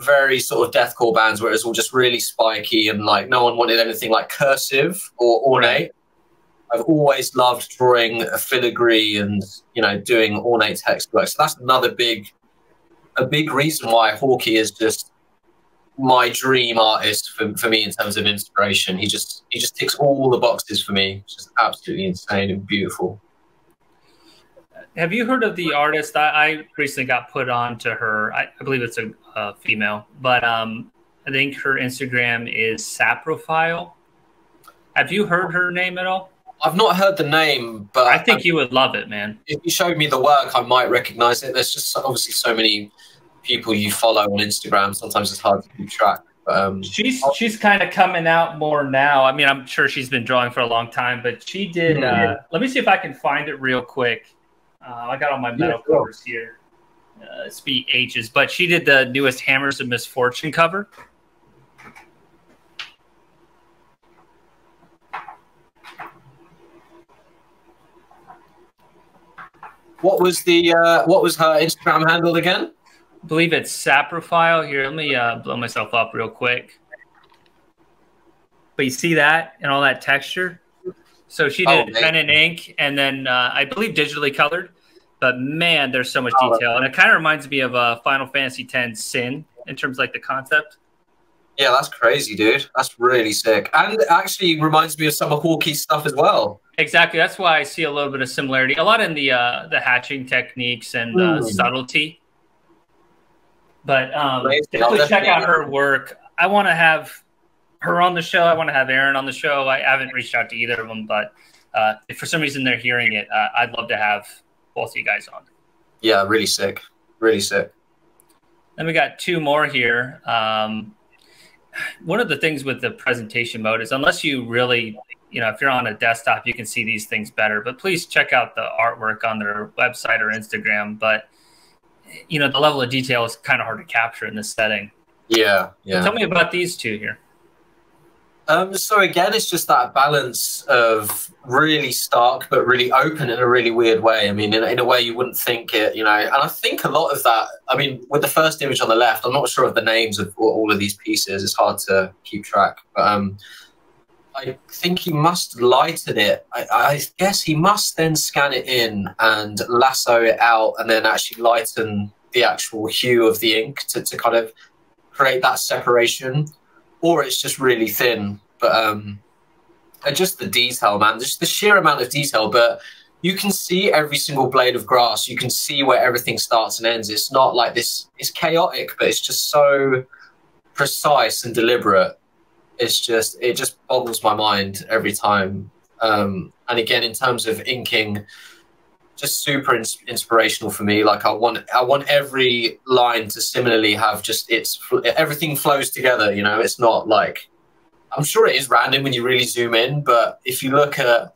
very sort of deathcore bands where it's all just really spiky and like no one wanted anything like cursive or ornate. I've always loved drawing a filigree and you know doing ornate text work. So that's another big, a big reason why Horkey is just my dream artist for, for me in terms of inspiration. He just he just ticks all the boxes for me. It's just absolutely insane and beautiful have you heard of the artist? I, I recently got put on to her. I, I believe it's a, a, female, but um, I think her Instagram is Saprofile. Have you heard her name at all? I've not heard the name, but I think I, you would love it, man. If you showed me the work, I might recognize it. There's just obviously so many people you follow on Instagram. Sometimes it's hard to keep track. Um, she's she's kind of coming out more now. I mean, I'm sure she's been drawing for a long time, but she did. Mm -hmm. uh, let me see if I can find it real quick. Uh, I got all my metal yeah, covers here. Uh, speed H's, but she did the newest Hammers of Misfortune cover. What was the uh, what was her Instagram handle again? Believe it's Saprofile. Here, let me uh, blow myself up real quick. But you see that and all that texture? So she did oh, pen and ink, and then uh, I believe digitally colored. But man, there's so much oh, detail, and it kind of reminds me of uh, Final Fantasy X Sin in terms of, like the concept. Yeah, that's crazy, dude. That's really sick, and it actually reminds me of some of Horkey's stuff as well. Exactly. That's why I see a little bit of similarity. A lot in the uh, the hatching techniques and uh, mm. subtlety. But um, definitely check out her work. I want to have her on the show. I want to have Aaron on the show. I haven't reached out to either of them, but uh, if for some reason they're hearing it, uh, I'd love to have both of you guys on. Yeah, really sick. Really sick. Then we got two more here. Um, one of the things with the presentation mode is unless you really, you know, if you're on a desktop, you can see these things better. But please check out the artwork on their website or Instagram. But you know, the level of detail is kind of hard to capture in this setting. Yeah, yeah. Tell me about these two here. Um, so again, it's just that balance of really stark but really open in a really weird way. I mean, in, in, a way you wouldn't think it, you know. And I think a lot of that. I mean, with the first image on the left, I'm not sure of the names of all of these pieces. It's hard to keep track. But um, I think he must lighten it. I, I guess he must then scan it in and lasso it out, and then actually lighten the actual hue of the ink to, to kind of create that separation or it's just really thin. But um, just the detail, man, just the sheer amount of detail. But you can see every single blade of grass. You can see where everything starts and ends. It's not like this. It's chaotic, but it's just so precise and deliberate. It's just it just boggles my mind every time. Um, and again, in terms of inking, just super ins inspirational for me. Like I want, I want every line to similarly have just it's everything flows together. You know, it's not like I'm sure it is random when you really zoom in, but if you look at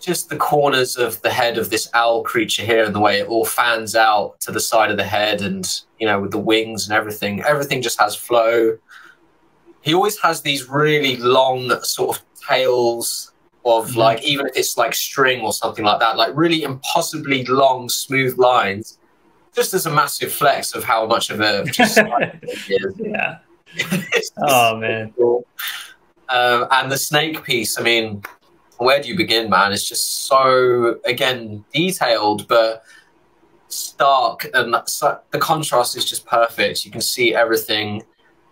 just the corners of the head of this owl creature here and the way it all fans out to the side of the head and you know with the wings and everything everything just has flow he always has these really long sort of tails of mm-hmm. like even if it's like string or something like that, like really impossibly long, smooth lines, just as a massive flex of how much of a yeah. oh man. Cool. Um, and the snake piece, I mean, where do you begin, man? It's just so again detailed, but stark, and the contrast is just perfect. You can see everything.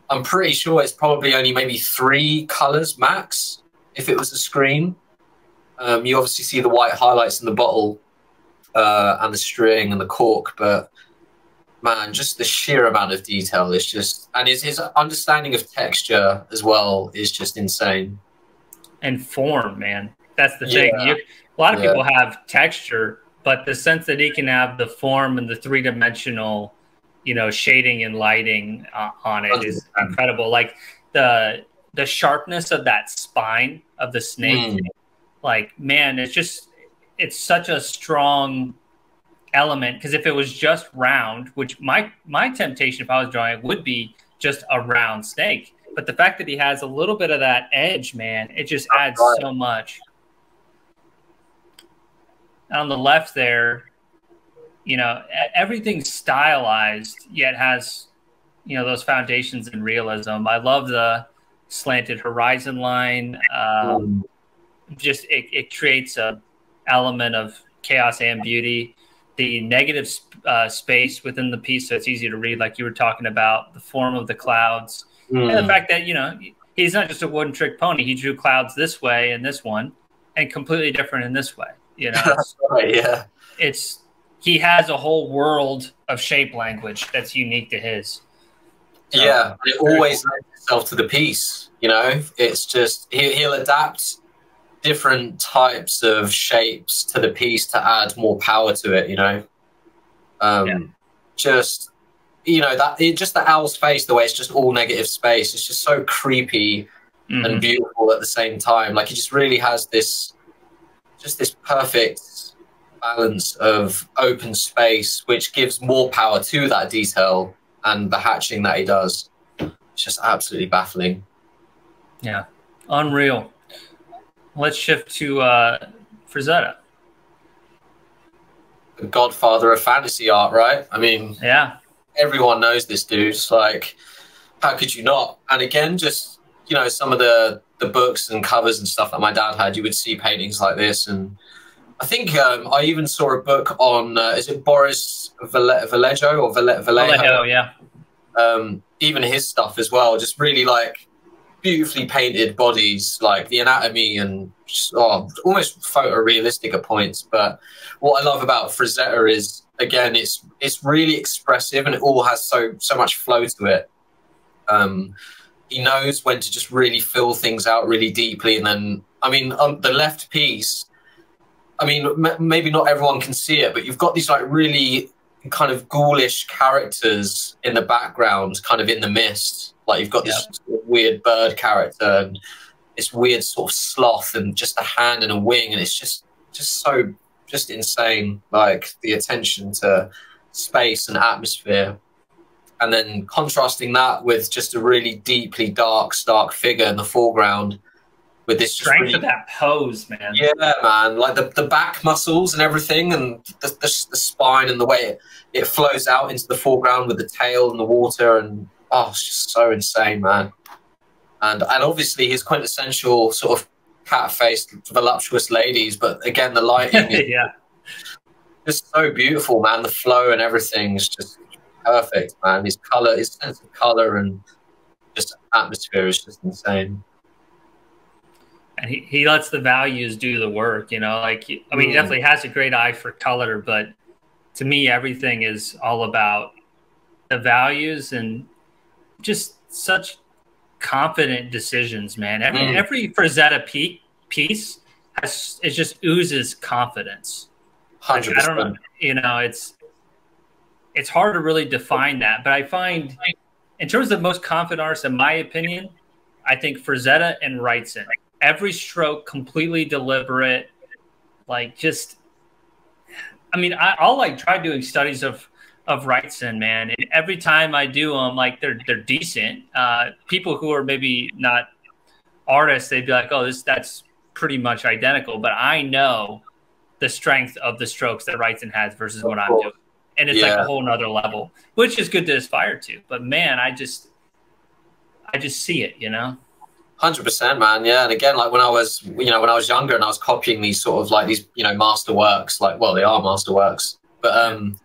I'm pretty sure it's probably only maybe three colors max if it was a screen. Um, you obviously see the white highlights in the bottle uh, and the string and the cork, but man, just the sheer amount of detail is just, and his, his understanding of texture as well is just insane. And form, man. That's the thing. You, a lot of yeah. people have texture, but the sense that he can have the form and the three dimensional, you know, shading and lighting uh, on it is incredible. Like the the sharpness of that spine of the snake mm like man it's just it's such a strong element. Because if it was just round which my my temptation if i was drawing it would be just a round snake. But the fact that he has a little bit of that edge man it just adds so much. On the left there you know everything's stylized yet has you know those foundations in realism i love the slanted horizon line um, just it, it creates a element of chaos and beauty. The negative uh, space within the piece, so it's easy to read, like you were talking about, the form of the clouds, mm. and the hmm. fact that you know he's not just a one trick pony. He drew clouds this way in this one, and completely different in this way. You know, right, yeah. It's he has a whole world of shape language that's unique to his. So, yeah, it always lends itself to the piece. You know, it's just he, he'll adapt different types of shapes to the piece to add more power to it, you know. Um, yeah. Just you know that it, just the owl's face, the way it's just all negative space, it's just so creepy mm-hmm. and beautiful at the same time. Like he just really has this, just this perfect balance of open space, which gives more power to that detail and the hatching that he does. It's just absolutely baffling. Yeah, unreal let's shift to uh, Frazetta. The godfather of fantasy art, right? I mean, yeah, everyone knows this dude. It's Like, how could you not? And again, just you know, some of the the books and covers and stuff that my dad had, you would see paintings like this. And I think um, I even saw a book on uh, is it Boris Vallejo or Vallejo? Vallejo, yeah. Um, even his stuff as well, just really like beautifully painted bodies, like the anatomy and oh, almost photorealistic at points. But what I love about Frazetta is again, it's it's really expressive and it all has so so much flow to it. Um, he knows when to just really fill things out really deeply, and then I mean, um, the left piece. I mean, maybe not everyone can see it, but you've got these like really kind of ghoulish characters in the background, kind of in the mist Like you've got this yep. weird bird character and this weird sort of sloth and just a hand and a wing, and it's just just so just insane. Like the attention to space and atmosphere, and then contrasting that with just a really deeply dark, stark figure in the foreground with this strength really, of that pose, man. Yeah, man. Like the, the back muscles and everything, and the, the, the spine and the way it, it flows out into the foreground with the tail and the water, and oh, it's just so insane, man. And and obviously his quintessential sort of cat-faced, voluptuous ladies, but again the lighting, yeah, just so beautiful, man. The flow and everything is just perfect, man. His color, his sense of color, and just atmosphere is just insane and he, he lets the values do the work you know like i mean mm. he definitely has a great eye for color but to me everything is all about the values and just such confident decisions man every, mm. every frazetta piece has it just oozes confidence 100%. Like, i don't know you know it's it's hard to really define that but i find in terms of most confident artists in my opinion i think frazetta and wrightson every stroke completely deliberate, like just. I mean, I, will like try doing studies of of Wrightson, man, and every time I do them, like they're they're decent. Uh, people who are maybe not artists, they'd be like, "Oh, this that's pretty much identical," but I know the strength of the strokes that Wrightson has versus what I'm doing, and it's yeah. like a whole nother level, which is good to aspire to. But man, I just I just see it, you know. Hundred percent, man. Yeah, and again, like when I was, you know, when I was younger and I was copying these sort of like these, you know, master works. Like, well, they are master works, but um,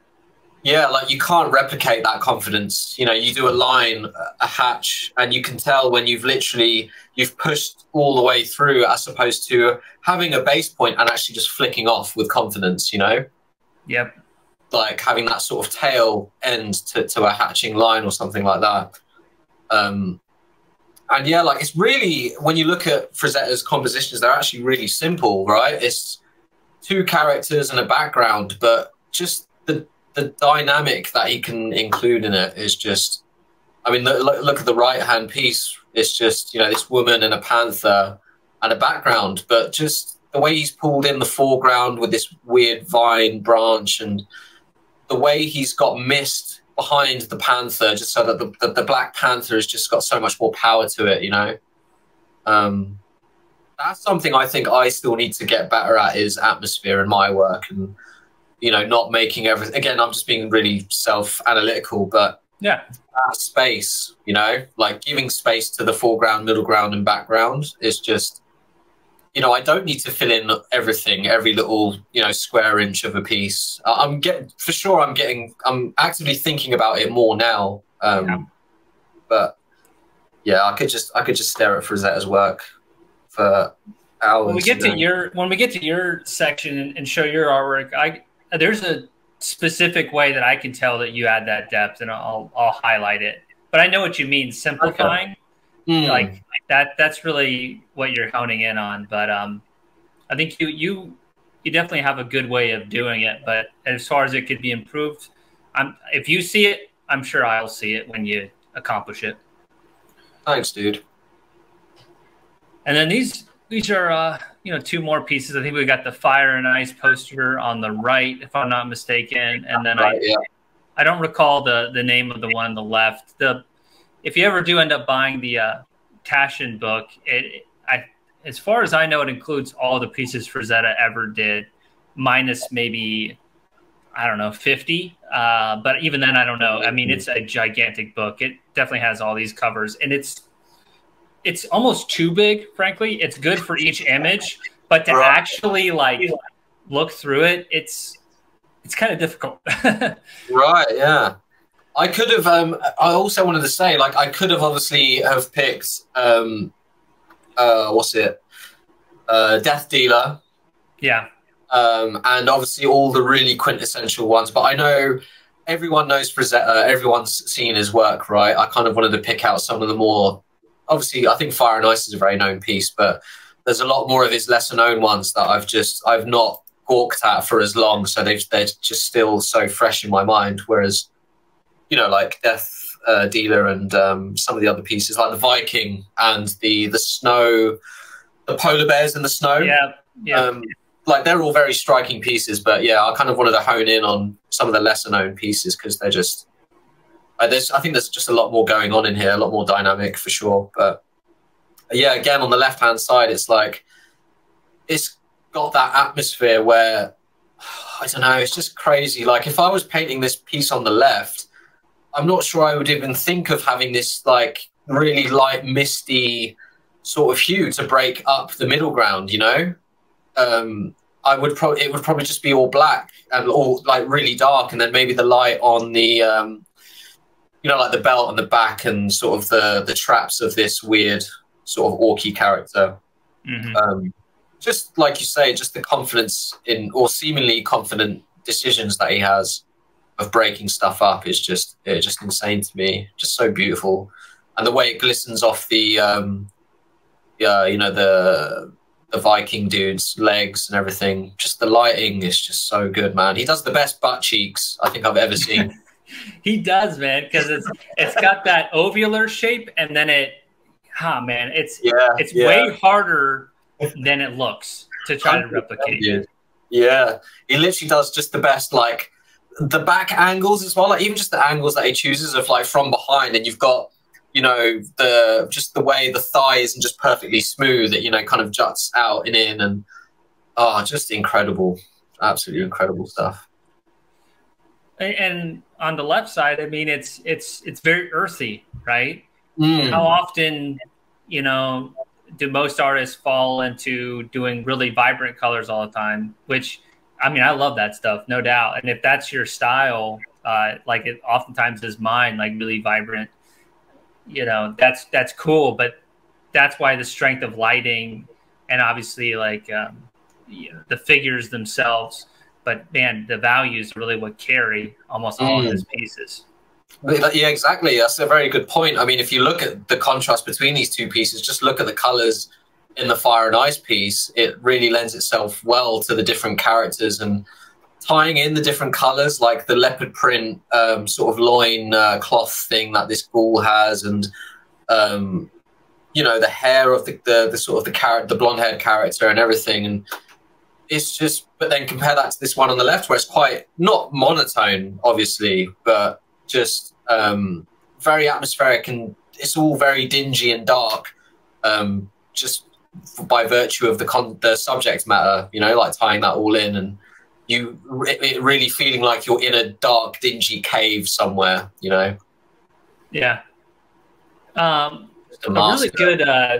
yeah, like you can't replicate that confidence. You know, you do a line, a hatch, and you can tell when you've literally you've pushed all the way through, as opposed to having a base point and actually just flicking off with confidence. You know. Yep. Like having that sort of tail end to, to a hatching line or something like that. Um, and yeah, like it's really when you look at Frazetta's compositions, they're actually really simple, right? It's two characters and a background, but just the the dynamic that he can include in it is just. I mean, look, look at the right hand piece. It's just you know this woman and a panther and a background, but just the way he's pulled in the foreground with this weird vine branch and the way he's got mist behind the Panther, just so that the, the, the, Black Panther has just got so much more power to it, you know? Um, that's something I think I still need to get better at is atmosphere in my work and, you know, not making everything. Again, I'm just being really self analytical, but yeah, that space, you know, like giving space to the foreground, middle ground, and background is just you know, I don't need to fill in everything, every little, you know, square inch of a piece. I'm getting, for sure, I'm getting, I'm actively thinking about it more now. Um, yeah. But yeah, I could just, I could just stare at Frazetta's work for hours. When we get to your, when we get to your section and show your artwork, I, there's a specific way that I can tell that you add that depth and I'll, I'll highlight it. But I know what you mean, simplifying. Okay. Mm. Like that that's really what you're honing in on. But um, I think you you you definitely have a good way of doing it. But as far as it could be improved, I'm if you see it, I'm sure I'll see it when you accomplish it. Thanks, dude. And then these these are uh, you know two more pieces. I think we got the fire and ice poster on the right, if I'm not mistaken, and then right, I yeah. I don't recall the the name of the one on the left. The if you ever do end up buying the uh, Taschen book, it I as far as I know, it includes all the pieces Frazetta ever did, minus maybe I don't know fifty. Uh, but even then, I don't know. I mean, it's a gigantic book. It definitely has all these covers, and it's it's almost too big. Frankly, it's good for each image, but to actually like look through it, it's it's kind of difficult. right. Yeah. I could have. Um, I also wanted to say, like, I could have obviously have picked. Um, uh, what's it? Uh, Death Dealer. Yeah. Um, and obviously all the really quintessential ones, but I know everyone knows Frazetta. Everyone's seen his work, right? I kind of wanted to pick out some of the more. Obviously, I think Fire and Ice is a very known piece, but there's a lot more of his lesser known ones that I've just I've not gawked at for as long, so they've, they're just still so fresh in my mind. Whereas you know, like Death uh, Dealer and um, some of the other pieces, like the Viking and the the snow, the polar bears in the snow. Yeah, yeah. Um, like they're all very striking pieces, but yeah, I kind of wanted to hone in on some of the lesser known pieces because they're just. Uh, there's, I think there's just a lot more going on in here, a lot more dynamic for sure. But yeah, again, on the left hand side, it's like it's got that atmosphere where I don't know, it's just crazy. Like if I was painting this piece on the left, I'm not sure I would even think of having this like really light, misty sort of hue to break up the middle ground. You know, um, I would probably it would probably just be all black and all like really dark, and then maybe the light on the um, you know like the belt on the back and sort of the the traps of this weird sort of orky character. Mhm. Um, just like you say, just the confidence in or seemingly confident decisions that he has of breaking stuff up is just it's just insane to me. Just so beautiful, and the way it glistens off the um, yeah, you know the the Viking dude's legs and everything. Just the lighting is just so good, man. He does the best butt cheeks I think I've ever seen. He does, man, because it's it's got that ovular shape, and then it, ah, man, it's yeah, it's yeah. way harder than it looks to try to replicate. Yeah. Yeah, he literally does just the best, like the back angles as well. Like even just the angles that he chooses of like from behind, and you've got you know the just the way the thigh isn't just perfectly smooth. It you know kind of juts out and in, and oh, just incredible, absolutely incredible stuff. And- And on the left side, I mean, it's it's it's very earthy, right? Mm. How often, you know, do most artists fall into doing really vibrant colors all the time? Which, I mean, I love that stuff, no doubt. And if that's your style, uh, like it oftentimes is mine, like really vibrant, you know, that's that's cool. But that's why the strength of lighting and obviously like um, you know, the figures themselves. But man, the values really what carry almost all Mm. of his pieces. Yeah, exactly. That's a very good point. I mean, if you look at the contrast between these two pieces, just look at the colors in the fire and ice piece. It really lends itself well to the different characters and tying in the different colors, like the leopard print um, sort of loin uh, cloth thing that this ghoul has, and um, you know the hair of the, the the sort of the carrot, the blonde haired character, and everything. And it's just, but then compare that to this one on the left, where it's quite not monotone, obviously, but just um, very atmospheric and it's all very dingy and dark, um, just by virtue of the con- the subject matter. You know, like tying that all in and you re- it really feeling like you're in a dark, dingy cave somewhere. You know, Yeah. Um, a a really good uh,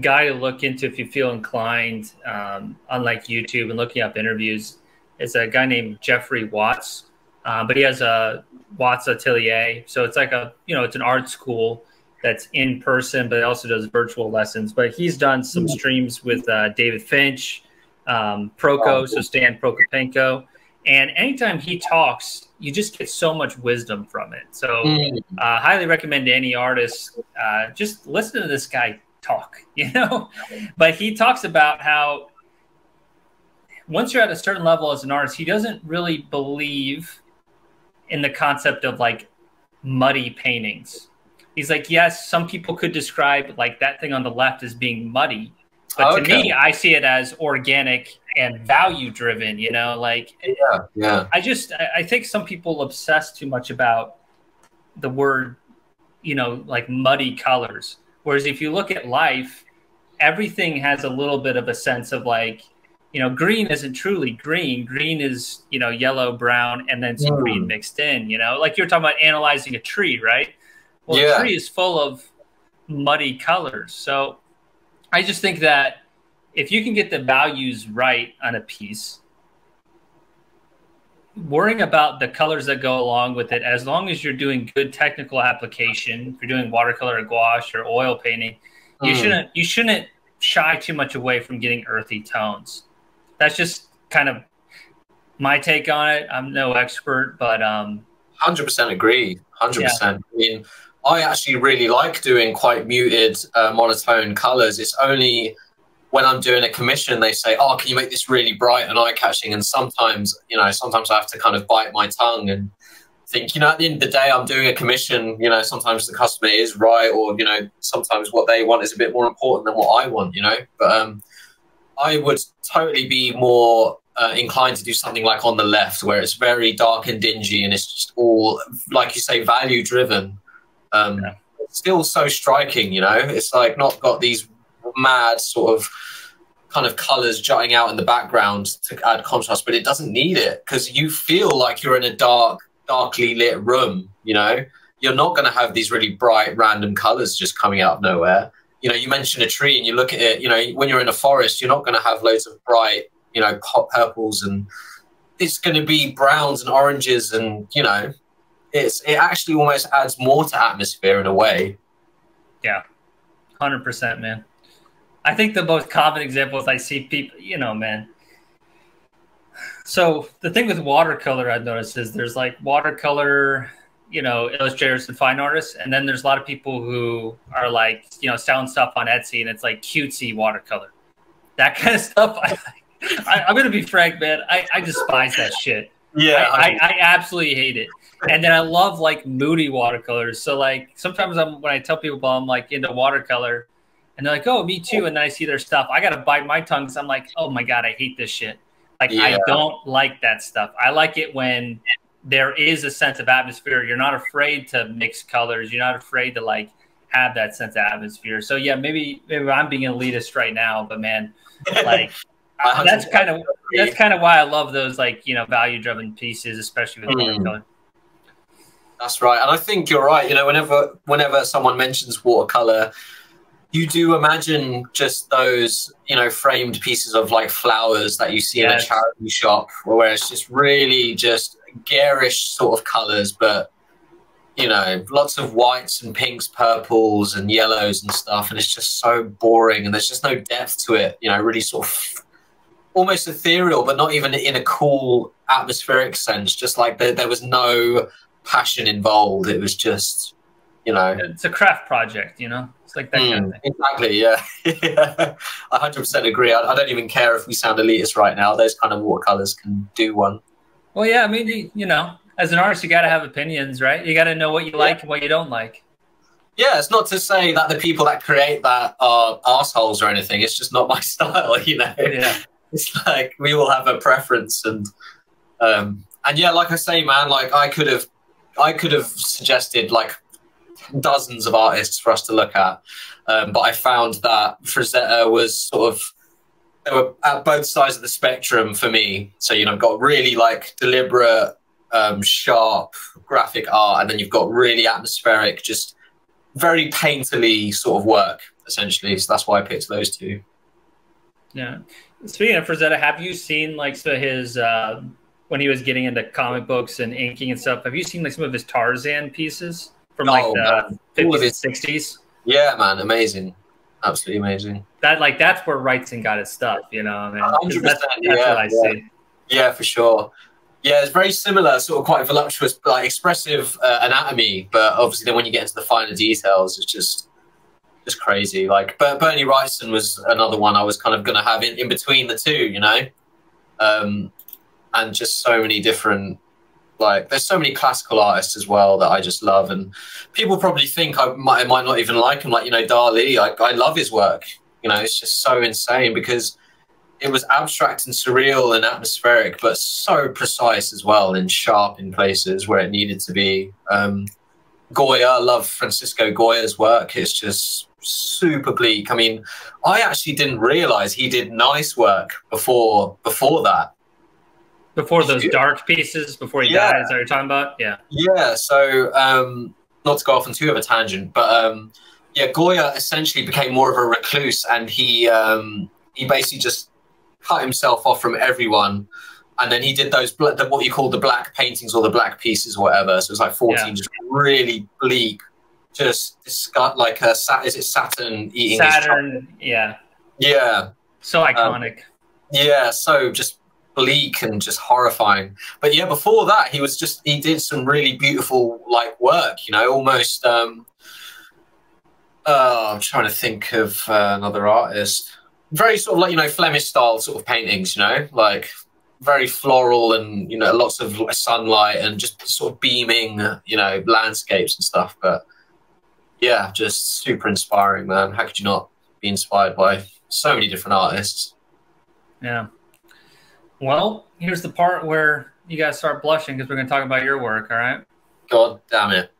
guy to look into if you feel inclined, um, unlike YouTube and looking up interviews, is a guy named Jeffrey Watts. Uh, but he has a Watts Atelier, so it's like a you know it's an art school that's in person, but also does virtual lessons. But he's done some streams with uh, David Finch, um, Proko, so Stan Prokopenko, and anytime he talks, you just get so much wisdom from it. So Mm. uh, highly recommend to any artist uh, just listen to this guy talk you know but he talks about how once you're at a certain level as an artist he doesn't really believe in the concept of like muddy paintings he's like yes some people could describe like that thing on the left as being muddy but to me i see it as organic and value driven you know like Yeah, yeah, I just I I think some people obsess too much about the word, you know, like muddy colors. Whereas if you look at life, everything has a little bit of a sense of like, you know, green isn't truly green. Green is, you know, yellow, brown, and then some Mm. green mixed in, you know, like you're talking about analyzing a tree, right? Well, Yeah. a tree is full of muddy colors. So I just think that if you can get the values right on a piece, worrying about the colors that go along with it, as long as you're doing good technical application, if you're doing watercolor or gouache or oil painting, you Mm. shouldn't you shouldn't shy too much away from getting earthy tones. That's just kind of my take on it. I'm no expert, but um, Hundred percent agree. Hundred percent. I mean, I actually really like doing quite muted, uh, monotone colors. It's only when I'm doing a commission they say, "Oh, can you make this really bright and eye-catching?" And sometimes, you know, sometimes I have to kind of bite my tongue and think, you know, at the end of the day, I'm doing a commission. You know, sometimes the customer is right, or you know, sometimes what they want is a bit more important than what I want. You know, but um, I would totally be more uh, inclined to do something like on the left, where it's very dark and dingy, and it's just all, like you say, value driven. Um, yeah. Still so striking, you know. It's like not got these mad sort of kind of colors jutting out in the background to add contrast, but it doesn't need it because you feel like you're in a dark, darkly lit room. You know, you're not going to have these really bright, random colors just coming out of nowhere. You know, you mention a tree and you look at it. You know, when you're in a forest, you're not going to have loads of bright, you know, hot purples and it's going to be browns and oranges and you know, it's it actually almost adds more to atmosphere in a way. Yeah, hundred percent, man. I think the most common examples I see people, you know, man. So the thing with watercolor I've noticed is there's like watercolor, you know, illustrators and fine artists, and then there's a lot of people who are like, you know, selling stuff on Etsy, and it's like cutesy watercolor, that kind of stuff. I, I, am gonna be frank, man. I, I despise that shit. Yeah, I, I, I absolutely hate it. And then I love like moody watercolors. So like sometimes I'm when I tell people I'm like into watercolor, and they're like, "Oh, me too." And then I see their stuff. I gotta bite my tongue because I'm like, "Oh my god, I hate this shit." Like yeah. I don't like that stuff. I like it when there is a sense of atmosphere. You're not afraid to mix colors. You're not afraid to like have that sense of atmosphere. So yeah, maybe maybe I'm being elitist right now, but man, like that's kind of that's kind of why I love those like you know value driven pieces, especially with mm. watercolor. That's right, and I think you're right. You know, whenever whenever someone mentions watercolor, you do imagine just those, you know, framed pieces of like flowers that you see yes. in a charity shop, where it's just really just garish sort of colors, but you know, lots of whites and pinks, purples and yellows and stuff, and it's just so boring, and there's just no depth to it. You know, really sort of almost ethereal, but not even in a cool atmospheric sense. Just like there, there was no passion involved. It was just, you know, it's a craft project. You know. It's like that mm, kind of thing. Exactly, yeah. I 100% agree. I, I, don't even care if we sound elitist right now. Those kind of watercolors can do one. Well, yeah, I mean, you, you know, as an artist, you got to have opinions, right? You got to know what you yeah. like and what you don't like. Yeah, it's not to say that the people that create that are assholes or anything. It's just not my style, you know. Yeah. It's like we all have a preference, and um, and yeah, like I say, man, like I could have, I could have suggested like dozens of artists for us to look at. Um, but I found that Frazetta was sort of they were at both sides of the spectrum for me. So you know, I've got really like deliberate, um, sharp graphic art, and then you've got really atmospheric, just very painterly sort of work, essentially. So that's why I picked those two. Yeah. Speaking of Frazetta, have you seen like so his uh, when he was getting into comic books and inking and stuff? Have you seen like some of his Tarzan pieces? from like oh, the fifties and sixties. Yeah, man, amazing, absolutely amazing. That like that's where Wrightson got his stuff, you know. I mean, that's, that's yeah, yeah. see. Yeah, for sure. Yeah, it's very similar, sort of quite voluptuous, like expressive uh, anatomy. But obviously, then when you get into the finer details, it's just just crazy. Like, but Bernie Wrightson was another one I was kind of going to have in, in between the two, you know, um, and just so many different like there's so many classical artists as well that I just love, and people probably think I might, I might not even like him. Like you know, Dali, I, I love his work. You know, it's just so insane because it was abstract and surreal and atmospheric, but so precise as well and sharp in places where it needed to be. Um, Goya, I love Francisco Goya's work. It's just super bleak. I mean, I actually didn't realize he did nice work before before that. Before those dark pieces, before he yeah. died, is that you're talking about? Yeah. Yeah. So, um, not to go off on too of a tangent, but um, yeah, Goya essentially became more of a recluse, and he um, he basically just cut himself off from everyone, and then he did those the, what you call the black paintings or the black pieces or whatever. So it was like fourteen, yeah. just really bleak, just disgust like a is it Saturn eating Saturn? yeah. Yeah. So iconic. Um, yeah. So just bleak and just horrifying. But yeah, before that, he was just he did some really beautiful like work. You know, almost. Um, uh, I'm trying to think of uh, another artist. Very sort of like you know Flemish style sort of paintings. You know, like very floral and you know lots of sunlight and just sort of beaming you know landscapes and stuff. But yeah, just super inspiring, man. How could you not be inspired by so many different artists? Yeah. Well, here's the part where you guys start blushing because we're going to talk about your work. All right. God damn it.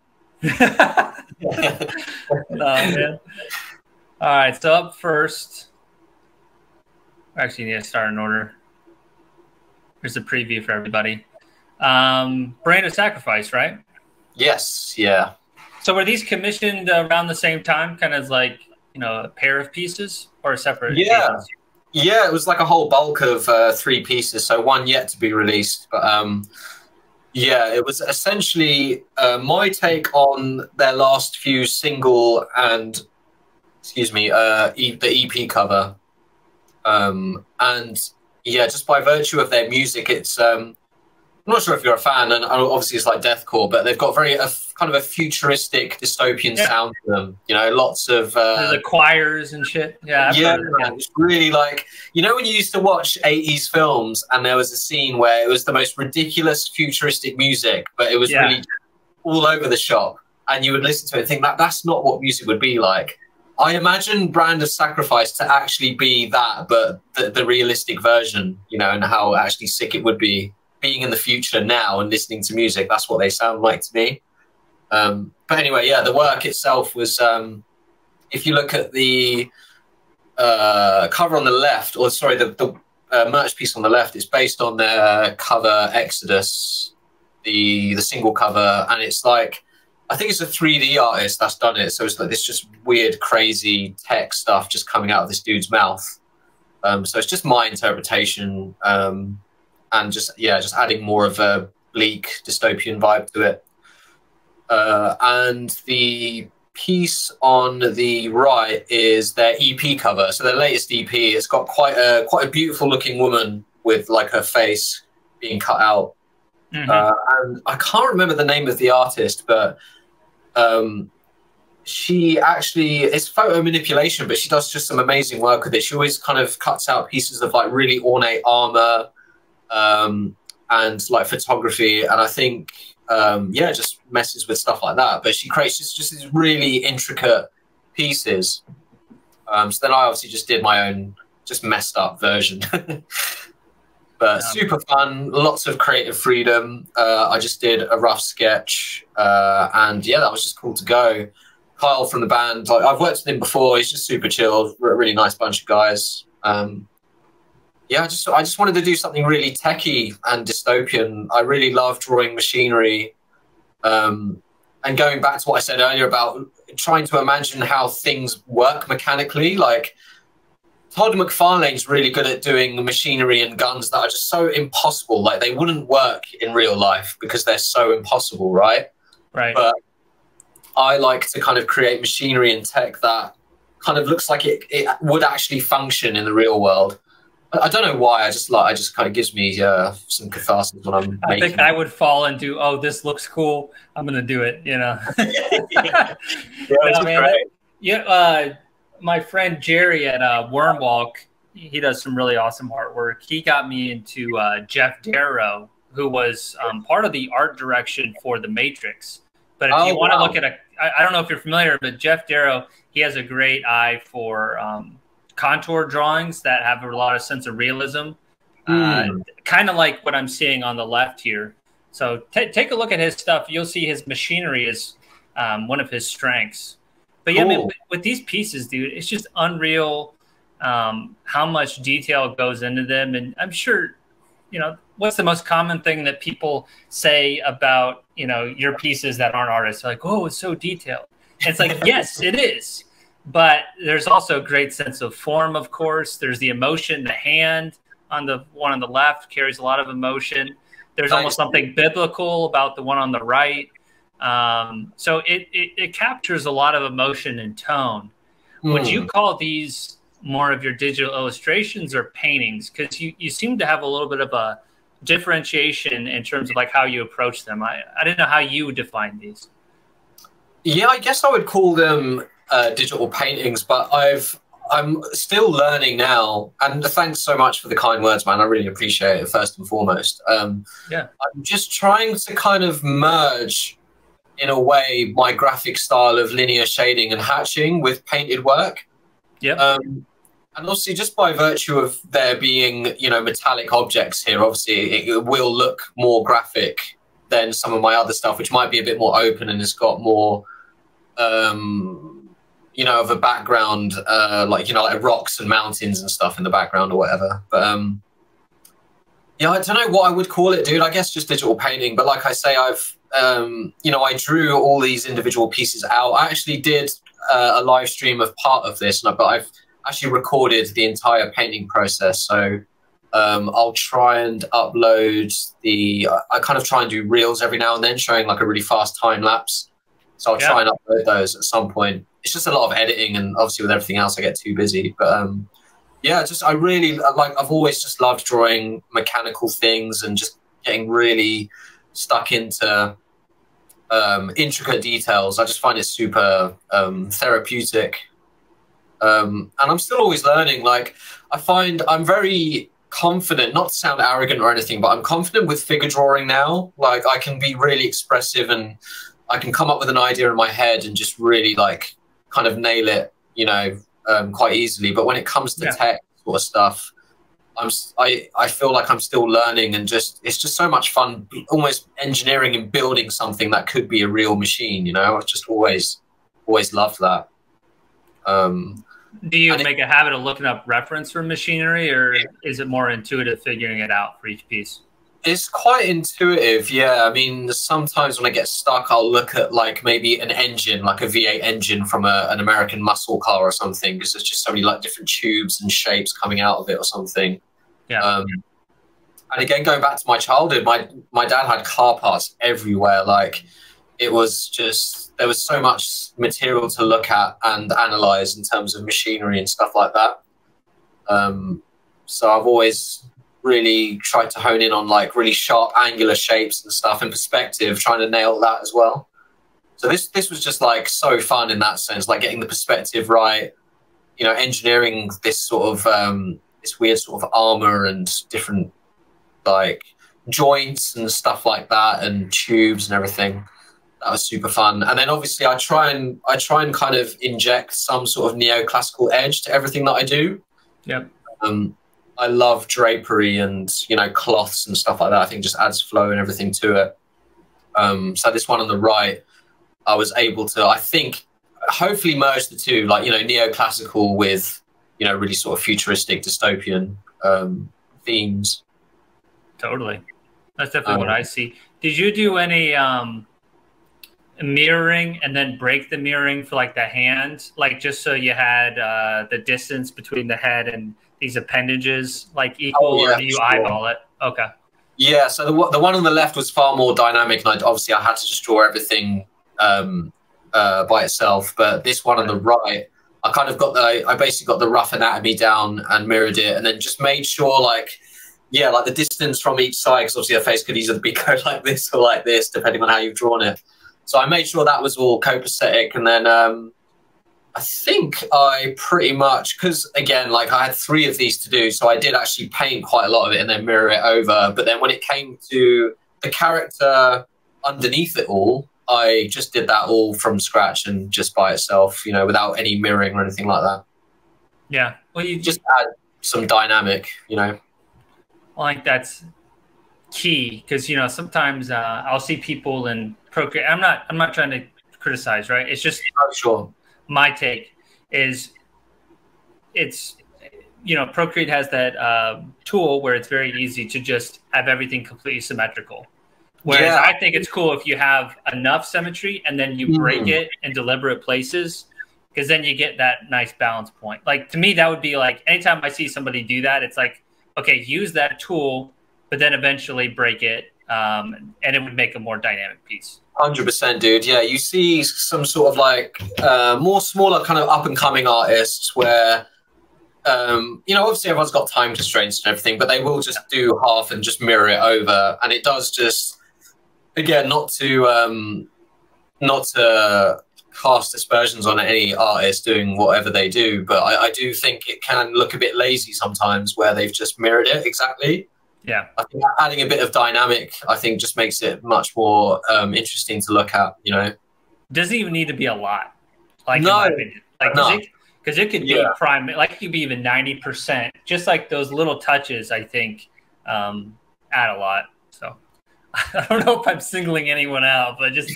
man. All right. So up first, actually, you need to start in order. Here's a preview for everybody. Um, Brand of Sacrifice, right? Yes. Yeah. So were these commissioned around the same time, kind of like you know a pair of pieces or separate? Yeah. Pieces? Yeah, it was like a whole bulk of uh, three pieces, so one yet to be released. But um, yeah, it was essentially uh, my take on their last few single and, excuse me, uh, e the EP cover. Um, and yeah, just by virtue of their music, it's um, I'm not sure if you're a fan, and obviously it's like deathcore, but they've got very a, kind of a futuristic dystopian yeah. sound to them. You know, lots of uh, the choirs and shit. Yeah, I've yeah, it's really like you know when you used to watch '80s films, and there was a scene where it was the most ridiculous futuristic music, but it was yeah. really all over the shop, and you would listen to it and think that that's not what music would be like. I imagine Brand of Sacrifice to actually be that, but the, the realistic version, you know, and how actually sick it would be being in the future now and listening to music, that's what they sound like to me. Um, but anyway, yeah, the work itself was, um, if you look at the uh, cover on the left, or sorry, the, the uh, merch piece on the left, it's based on their cover Exodus, the the single cover, and it's like I think it's a 3D artist that's done it. So it's like this just weird, crazy tech stuff just coming out of this dude's mouth. Um, so it's just my interpretation. Um, and just yeah, just adding more of a bleak dystopian vibe to it. Uh, and the piece on the right is their EP cover. So their latest EP. It's got quite a quite a beautiful looking woman with like her face being cut out. Mm-hmm. Uh, and I can't remember the name of the artist, but um, she actually it's photo manipulation, but she does just some amazing work with it. She always kind of cuts out pieces of like really ornate armor um, and like photography. And I think, um, yeah, just messes with stuff like that. But she creates just, just these really intricate pieces. Um, so then I obviously just did my own, just messed up version. but super fun, lots of creative freedom. Uh, I just did a rough sketch, uh, and yeah, that was just cool to go. Kyle from the band, like, I've worked with him before. He's just super chilled, really nice bunch of guys. Um, yeah, I just I just wanted to do something really techy and dystopian. I really love drawing machinery, um, and going back to what I said earlier about trying to imagine how things work mechanically. Like Todd McFarlane's really good at doing machinery and guns that are just so impossible. Like they wouldn't work in real life because they're so impossible, right? Right. But I like to kind of create machinery and tech that kind of looks like it, it would actually function in the real world. I don't know why. I just like. I just kind of gives me uh, some catharsis when I'm. I think I would fall into, oh, this looks cool. I'm gonna do it. You know. yeah, no, man, yeah. Uh, my friend Jerry at uh, Wormwalk, he does some really awesome artwork. He got me into uh, Geof Darrow, who was um, part of the art direction for The Matrix. But if oh, you want to wow. look at a, I, I don't know if you're familiar, but Geof Darrow, he has a great eye for. Um, contour drawings that have a lot of sense of realism, mm. uh, hmm. kind of like what I'm seeing on the left here. So t- take a look at his stuff. You'll see his machinery is um, one of his strengths. But yeah, cool. man, with, with, these pieces, dude, it's just unreal um, how much detail goes into them. And I'm sure, you know, what's the most common thing that people say about, you know, your pieces that aren't artists? They're like, oh, it's so detailed. And it's like, yes, it is but there's also a great sense of form of course. There's the emotion the hand on the one on the left carries a lot of emotion. There's almost something biblical about the one on the right. Um, so it, it, it, captures a lot of emotion and tone. Mm. would you hmm. call these more of your digital illustrations or paintings? Because you, you seem to have a little bit of a differentiation in terms of like how you approach them. I, I didn't know how you define these. Yeah i guess i would call them uh, digital paintings, but I've I'm still learning now, and thanks so much for the kind words, man. I really appreciate it. First and foremost, um, yeah, I'm just trying to kind of merge, in a way, my graphic style of linear shading and hatching with painted work. Yeah. Um, and obviously, just by virtue of there being, you know, metallic objects here, obviously it, it will look more graphic than some of my other stuff, which might be a bit more open and it's got more. Um, you know, of a background, uh, like you know, like rocks and mountains and stuff in the background or whatever. But um, yeah, I don't know what I would call it, dude. I guess just digital painting. But like I say, I've um, you know, I drew all these individual pieces out. I actually did uh, a live stream of part of this, but I've actually recorded the entire painting process. So um, I'll try and upload the. I kind of try and do reels every now and then, showing like a really fast time lapse. So I'll yeah. try and upload those at some point it's just a lot of editing, and obviously with everything else, I get too busy. But um, yeah, just I really like. I've always just loved drawing mechanical things and just getting really stuck into um, intricate details. I just find it super um, therapeutic. Um, and I'm still always learning. Like I find I'm very confident, not to sound arrogant or anything, but I'm confident with figure drawing now. Like I can be really expressive and I can come up with an idea in my head and just really like kind of nail it, you know, um, quite easily. But when it comes to yeah. tech sort of stuff, I'm I I feel like I'm still learning and just it's just so much fun, almost engineering and building something that could be a real machine. You know, I've just always always loved that. Um, Do you make it, a habit of looking up reference for machinery, or is it more intuitive figuring it out for each piece? It's quite intuitive, yeah. I mean, sometimes when I get stuck, I'll look at like maybe an engine, like a V8 engine from a, an American muscle car or something, because there's just so many like different tubes and shapes coming out of it or something. Yeah. Um, and again, going back to my childhood, my my dad had car parts everywhere. Like, it was just there was so much material to look at and analyze in terms of machinery and stuff like that. Um, so I've always really tried to hone in on like really sharp angular shapes and stuff and perspective, trying to nail that as well. So this this was just like so fun in that sense, like getting the perspective right, you know, engineering this sort of um, this weird sort of armor and different like joints and stuff like that and tubes and everything. That was super fun. And then obviously I try and I try and kind of inject some sort of neoclassical edge to everything that I do. Yep. Um, I love drapery and you know cloths and stuff like that. I think just adds flow and everything to it. Um, so this one on the right, I was able to, I think, hopefully merge the two, like you know, neoclassical with you know really sort of futuristic dystopian um, themes. Totally, that's definitely um, what I see. Did you do any um, mirroring and then break the mirroring for like the hand, like just so you had uh, the distance between the head and these appendages like equal, oh, yeah, or do you sure. eyeball it? Okay. Yeah, so the, the one on the left was far more dynamic, and I, obviously I had to just draw everything um, uh, by itself. But this one on the right, I kind of got the, I basically got the rough anatomy down and mirrored it, and then just made sure, like, yeah, like the distance from each side, because obviously a face could either be go like this or like this, depending on how you've drawn it. So I made sure that was all copacetic, and then um, I think I pretty much because again, like I had three of these to do, so I did actually paint quite a lot of it and then mirror it over. But then when it came to the character underneath it all, I just did that all from scratch and just by itself, you know, without any mirroring or anything like that. Yeah, well, you just add some dynamic, you know. I think that's key because you know sometimes uh, I'll see people in Procreate. I'm not. I'm not trying to criticize, right? It's just oh, sure my take is it's you know procreate has that uh, tool where it's very easy to just have everything completely symmetrical whereas yeah. i think it's cool if you have enough symmetry and then you break mm. it in deliberate places because then you get that nice balance point like to me that would be like anytime i see somebody do that it's like okay use that tool but then eventually break it um, and it would make a more dynamic piece Hundred percent, dude. Yeah, you see some sort of like uh, more smaller kind of up and coming artists where, um, you know, obviously everyone's got time constraints and everything, but they will just do half and just mirror it over, and it does just, again, not to, um, not to cast aspersions on any artist doing whatever they do, but I, I, do think it can look a bit lazy sometimes where they've just mirrored it exactly. Yeah, I think adding a bit of dynamic, I think, just makes it much more um, interesting to look at. You know, doesn't even need to be a lot. Like no, in my opinion, like no. because it, it, could be yeah. prime, like it could be even ninety percent. Just like those little touches, I think um, add a lot. So I don't know if I'm singling anyone out, but just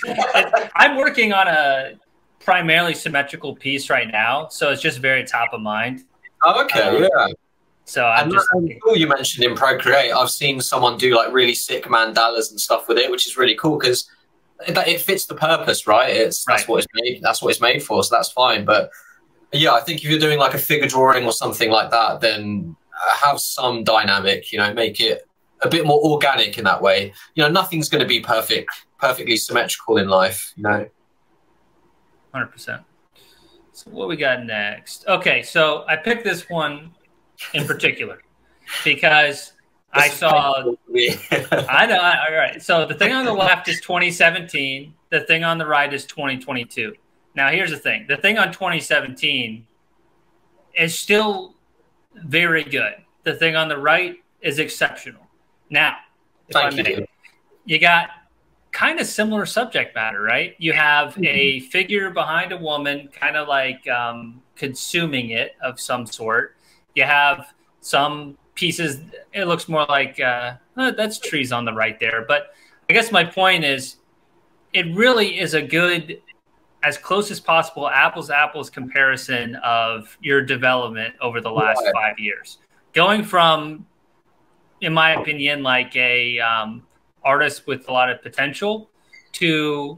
I'm working on a primarily symmetrical piece right now, so it's just very top of mind. Oh, okay, um, yeah. So I'm just cool. You mentioned in Procreate, I've seen someone do like really sick mandalas and stuff with it, which is really cool because it, it, fits the purpose, right? It's right. that's what it's made. That's what it's made for. So that's fine. But yeah, I think if you're doing like a figure drawing or something like that, then uh, have some dynamic. You know, make it a bit more organic in that way. You know, nothing's going to be perfect, perfectly symmetrical in life. You know. Hundred percent. So what we got next? Okay, so I picked this one in particular because I saw. I know. All right. So the thing on the left is 2017. The thing on the right is 2022. Now here's the thing. The thing on 2017 is still very good. The thing on the right is exceptional. Now, if Thank I may, you. you got kind of similar subject matter, right? You have mm-hmm. a figure behind a woman, kind of like um, consuming it of some sort. You have some pieces. It looks more like uh, uh, that's trees on the right there. But I guess my point is, it really is a good, as close as possible, apples apples comparison of your development over the last yeah. five years, going from, in my opinion, like a um, artist with a lot of potential to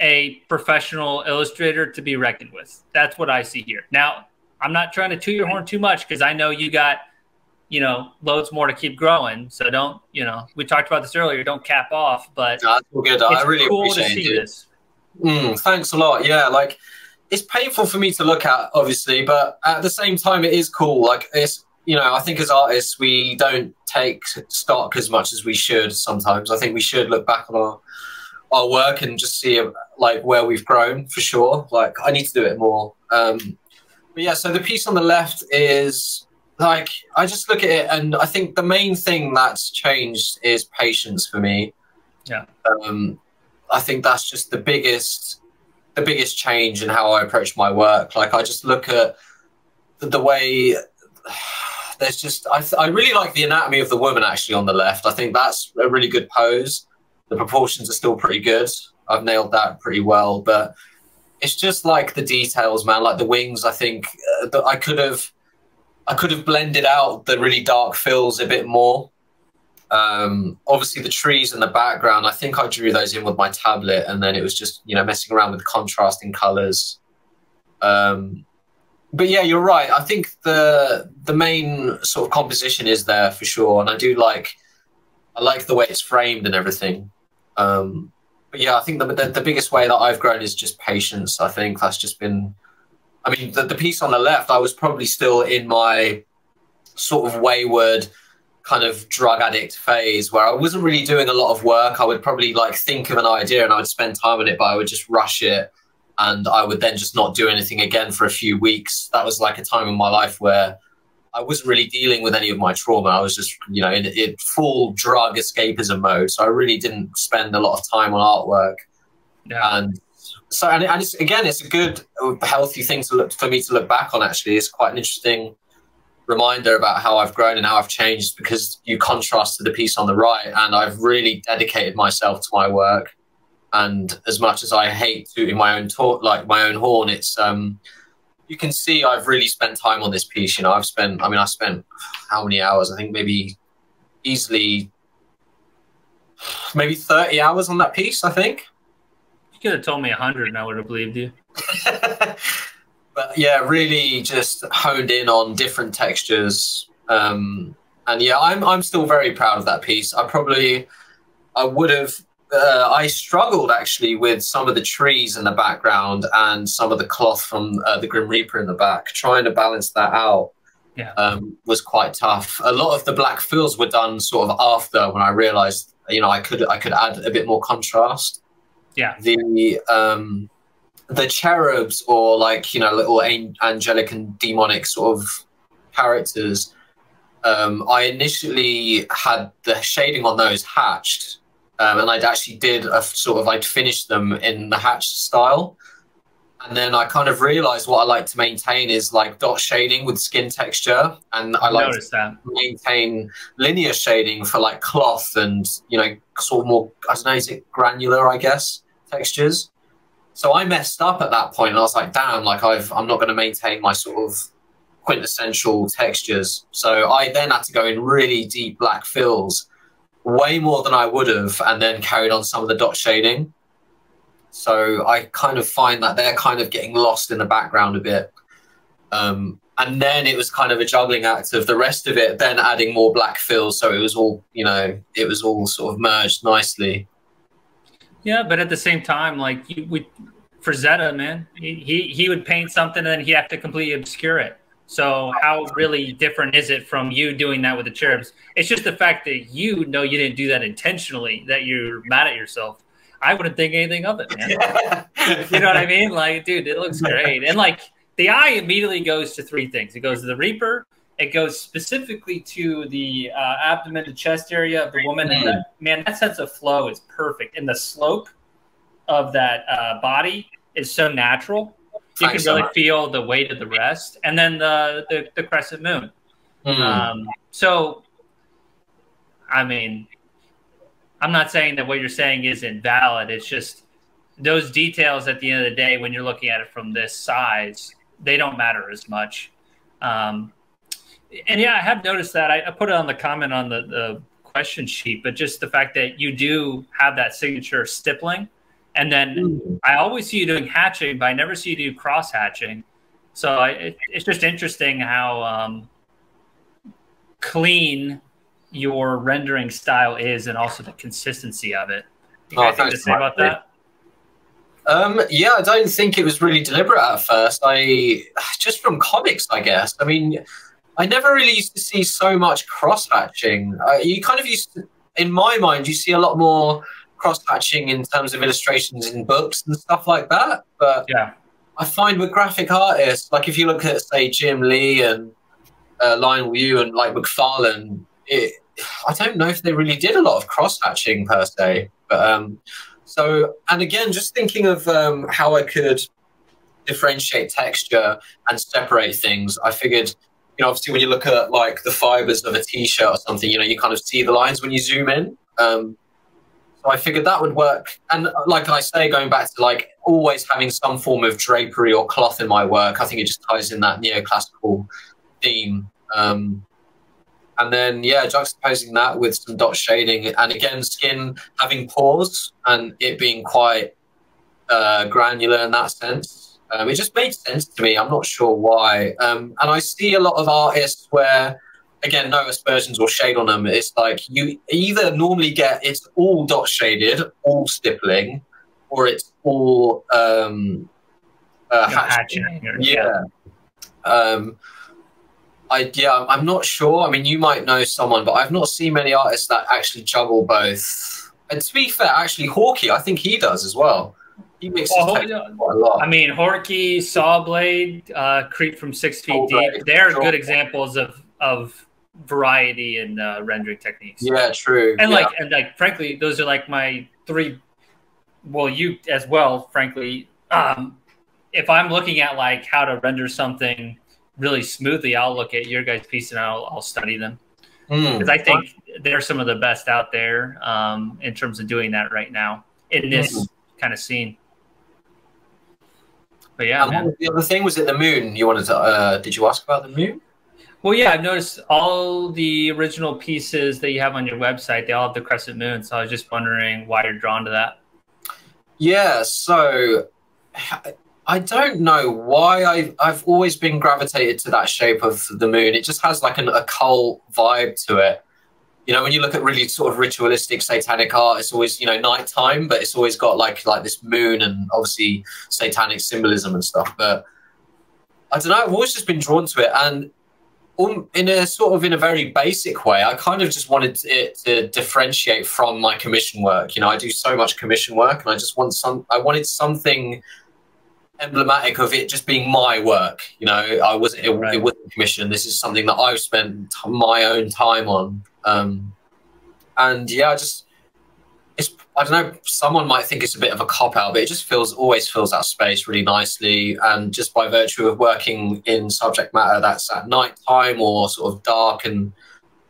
a professional illustrator to be reckoned with. That's what I see here. Now, I'm not trying to toot your horn too much because I know you got, you know, loads more to keep growing. So don't, you know, we talked about this earlier. Don't cap off, but no, that's all good. I really cool appreciate it. this. Mm, thanks a lot. Yeah, like it's painful for me to look at, obviously, but at the same time, it is cool. Like it's, you know, I think as artists, we don't take stock as much as we should. Sometimes I think we should look back on our our work and just see like where we've grown for sure. Like I need to do it more. Um, but yeah, so the piece on the left is like I just look at it and I think the main thing that's changed is patience for me. Yeah. Um, I think that's just the biggest the biggest change in how I approach my work. Like I just look at the, the way there's just I, I really like the anatomy of the woman actually on the left. I think that's a really good pose. The proportions are still pretty good. I've nailed that pretty well, but it's just like the details, man. Like the wings, I think uh, that I could have, I could have blended out the really dark fills a bit more. Um, obviously, the trees in the background, I think I drew those in with my tablet, and then it was just you know messing around with contrasting colors. Um, but yeah, you're right. I think the the main sort of composition is there for sure, and I do like, I like the way it's framed and everything. Um, yeah, I think the, the, the biggest way that I've grown is just patience. I think that's just been. I mean, the, the piece on the left, I was probably still in my sort of wayward kind of drug addict phase where I wasn't really doing a lot of work. I would probably like think of an idea and I would spend time on it, but I would just rush it and I would then just not do anything again for a few weeks. That was like a time in my life where I wasn't really dealing with any of my trauma. I was just, you know, in, in full drug escapism mode. So I really didn't spend a lot of time on artwork. Yeah. And so, and, and it's, again, it's a good, healthy thing to look for me to look back on. Actually, it's quite an interesting reminder about how I've grown and how I've changed because you contrast to the piece on the right, and I've really dedicated myself to my work. And as much as I hate tooting my own talk, like my own horn, it's um, you can see I've really spent time on this piece. You know, I've spent, I mean, I spent how many hours? I think maybe easily, maybe 30 hours on that piece, I think. You could have told me 100 and I would have believed you. but yeah, really just honed in on different textures. Um, and yeah, I'm, I'm still very proud of that piece. I probably, I would have uh, I struggled actually with some of the trees in the background and some of the cloth from uh, the Grim Reaper in the back. Trying to balance that out yeah. um, was quite tough. A lot of the black fills were done sort of after when I realised, you know, I could I could add a bit more contrast. Yeah. The um, the cherubs or like you know little angelic and demonic sort of characters um, I initially had the shading on those hatched, um, and I'd actually did a sort of I'd finished them in the hatch style, and then I kind of realized what I like to maintain is like dot shading with skin texture, and I like to that. maintain linear shading for like cloth and you know sort of more I don't know is it granular I guess textures. So I messed up at that point, and I was like, damn, like I've I'm not going to maintain my sort of quintessential textures. So I then had to go in really deep black fills, way more than I would have, and then carried on some of the dot shading. So I kind of find that they're kind of getting lost in the background a bit. Um, and then it was kind of a juggling act of the rest of it, then adding more black fills. So it was all, you know, it was all sort of merged nicely. Yeah, but at the same time, like you, we, Frazetta, man, he, he, he would paint something and then he'd have to completely obscure it. So how really different is it from you doing that with the cherubs? It's just the fact that you know you didn't do that intentionally, that you're mad at yourself. I wouldn't think anything of it, man. you know what I mean? Like, dude, it looks great. And like the eye immediately goes to three things. It goes to the Reaper. It goes specifically to the uh, abdomen, the chest area of the woman. And that, man, that sense of flow is perfect. And the slope of that uh, body is so natural you can really feel the weight of the rest, and then the the, the crescent moon. Mm. Um, so, I mean, I'm not saying that what you're saying is invalid. It's just those details at the end of the day, when you're looking at it from this size, they don't matter as much. Um, and yeah, I have noticed that. I, I, put it on the comment on the, the question sheet, but just the fact that you do have that signature stippling and then mm. I always see you doing hatching, but I never see you do cross hatching. So I, it, it's just interesting how um, clean your rendering style is, and also the consistency of it. You oh, to say about that? Um, yeah, I don't think it was really deliberate at first. I just from comics, I guess. I mean, I never really used to see so much cross hatching. Uh, you kind of used to, in my mind, you see a lot more cross hatching in terms of illustrations in books and stuff like that. But yeah, I find with graphic artists, like if you look at say Jim Lee and uh, Leinil Yu and like McFarlane, it, I don't know if they really did a lot of cross hatching per se. But um, so and again, just thinking of um, how I could differentiate texture and separate things, I figured. You know, obviously, when you look at like the fibers of a T-shirt or something, you know, you kind of see the lines when you zoom in. Um, so I figured that would work. And like I say, going back to like always having some form of drapery or cloth in my work, I think it just ties in that neoclassical theme. Um, and then, yeah, juxtaposing that with some dot shading and again, skin having pores and it being quite uh, granular in that sense. Um, it just made sense to me. I'm not sure why. Um, and I see a lot of artists where again, no aspersions or shade on them. It's like you either normally get it's all dot shaded, all stippling, or it's all um, uh, hatching. Yeah. Um, I yeah, I'm not sure. I mean, you might know someone, but I've not seen many artists that actually juggle both. And to be fair, actually, Horkey, I think he does as well. He makes well, quite a lot. I mean, Horkey, Sawblade, uh, Creep from Six Feet Deep. They're good examples of of variety in uh, rendering techniques. Yeah, true. And yeah. like and like frankly, those are like my three. Well, you as well, frankly. Um, if I'm looking at like how to render something really smoothly, I'll look at your guys' piece and I'll, I'll study them because mm. I think they're some of the best out there um, in terms of doing that right now in this mm. kind of scene. But yeah, um, the other thing was it the moon. You wanted to? Uh, did you ask about the moon? Well, yeah, I've noticed all the original pieces that you have on your website, they all have the crescent moon. So I was just wondering why you're drawn to that. Yeah, so I don't know why I've, I've always been gravitated to that shape of the moon. It just has like an occult vibe to it. You know, when you look at really sort of ritualistic satanic art, it's always, you know, nighttime, but it's always got like like this moon and obviously satanic symbolism and stuff. But I don't know, I've always just been drawn to it. And um, in a sort of in a very basic way, I kind of just wanted it to differentiate from my commission work. You know, I do so much commission work, and I just want some. I wanted something emblematic of it just being my work. You know, I wasn't it, right. it wasn't commission. This is something that I've spent my own time on. Um, and yeah, I just I don't know. Someone might think it's a bit of a cop out, but it just feels always fills that space really nicely. And just by virtue of working in subject matter that's at night time or sort of dark and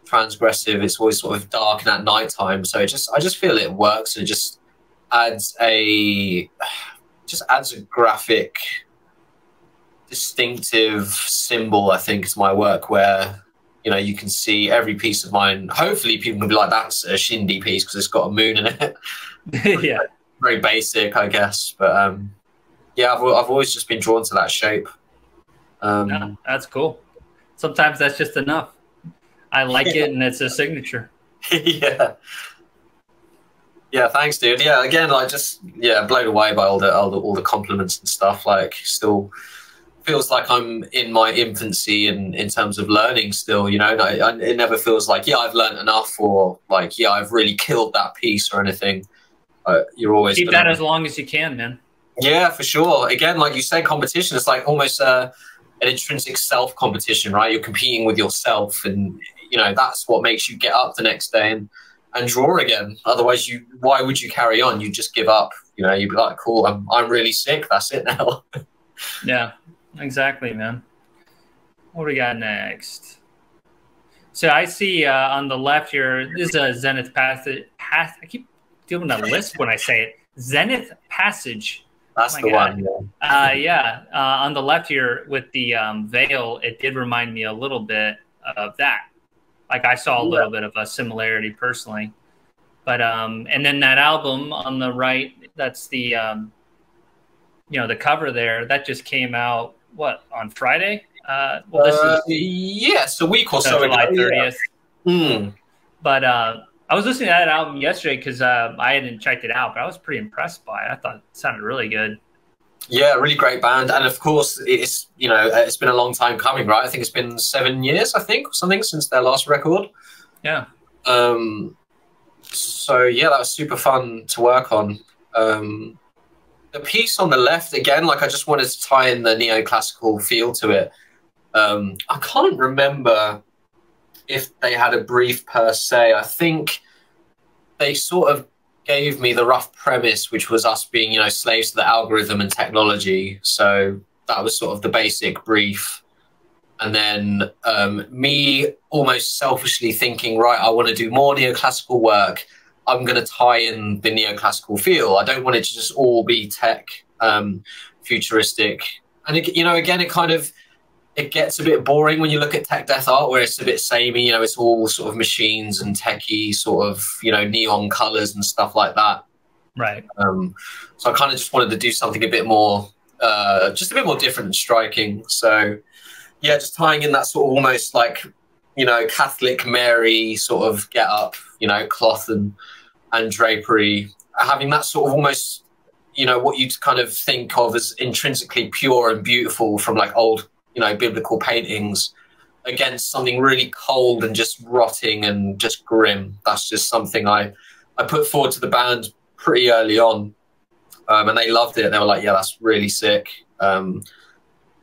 transgressive, it's always sort of dark and at night time. So it just I just feel it works and it just adds a just adds a graphic distinctive symbol i think to my work where you know you can see every piece of mine hopefully people can be like that's a shindy piece because it's got a moon in it yeah very basic i guess but um yeah I've, I've always just been drawn to that shape um yeah, that's cool sometimes that's just enough i like yeah. it and it's a signature yeah yeah, thanks, dude. Yeah, again, like just yeah, blown away by all the all the, all the compliments and stuff. Like, still feels like I'm in my infancy in in terms of learning. Still, you know, I, I, it never feels like yeah, I've learned enough or like yeah, I've really killed that piece or anything. Uh, you're always keep that as long as you can, man. Yeah, for sure. Again, like you said, competition is like almost uh, an intrinsic self competition, right? You're competing with yourself, and you know that's what makes you get up the next day and and draw again. Otherwise, you why would you carry on? You just give up. You know, you'd be like, cool, I'm I'm really sick. That's it now. yeah, exactly, man. What do we got next? So I see uh, on the left here, this is a Zenith Passage. Pass, I keep doing a list when I say it. Zenith Passage. That's oh the God. one. Yeah, uh, yeah. Uh, on the left here with the um, veil, it did remind me a little bit of that. Like I saw a little bit of a similarity personally. But um and then that album on the right, that's the um you know, the cover there, that just came out what, on Friday? Uh well this uh, is yes, a week or so, so July 30th. Yeah. Mm. But uh I was listening to that album yesterday because uh, I hadn't checked it out, but I was pretty impressed by it. I thought it sounded really good. Yeah, really great band, and of course, it's you know it's been a long time coming, right? I think it's been seven years, I think, or something since their last record. Yeah. Um. So yeah, that was super fun to work on. Um, the piece on the left again, like I just wanted to tie in the neoclassical feel to it. Um, I can't remember if they had a brief per se. I think they sort of gave me the rough premise, which was us being, you know, slaves to the algorithm and technology. So that was sort of the basic brief. And then um, me almost selfishly thinking, right, I want to do more neoclassical work. I'm going to tie in the neoclassical feel. I don't want it to just all be tech, um, futuristic. And, it, you know, again, it kind of it gets a bit boring when you look at tech death art where it's a bit samey you know it's all sort of machines and techy sort of you know neon colors and stuff like that right um, so i kind of just wanted to do something a bit more uh, just a bit more different and striking so yeah just tying in that sort of almost like you know catholic mary sort of get up you know cloth and and drapery having that sort of almost you know what you'd kind of think of as intrinsically pure and beautiful from like old you know, biblical paintings against something really cold and just rotting and just grim. That's just something I, I put forward to the band pretty early on. Um, and they loved it. They were like, yeah, that's really sick. Um,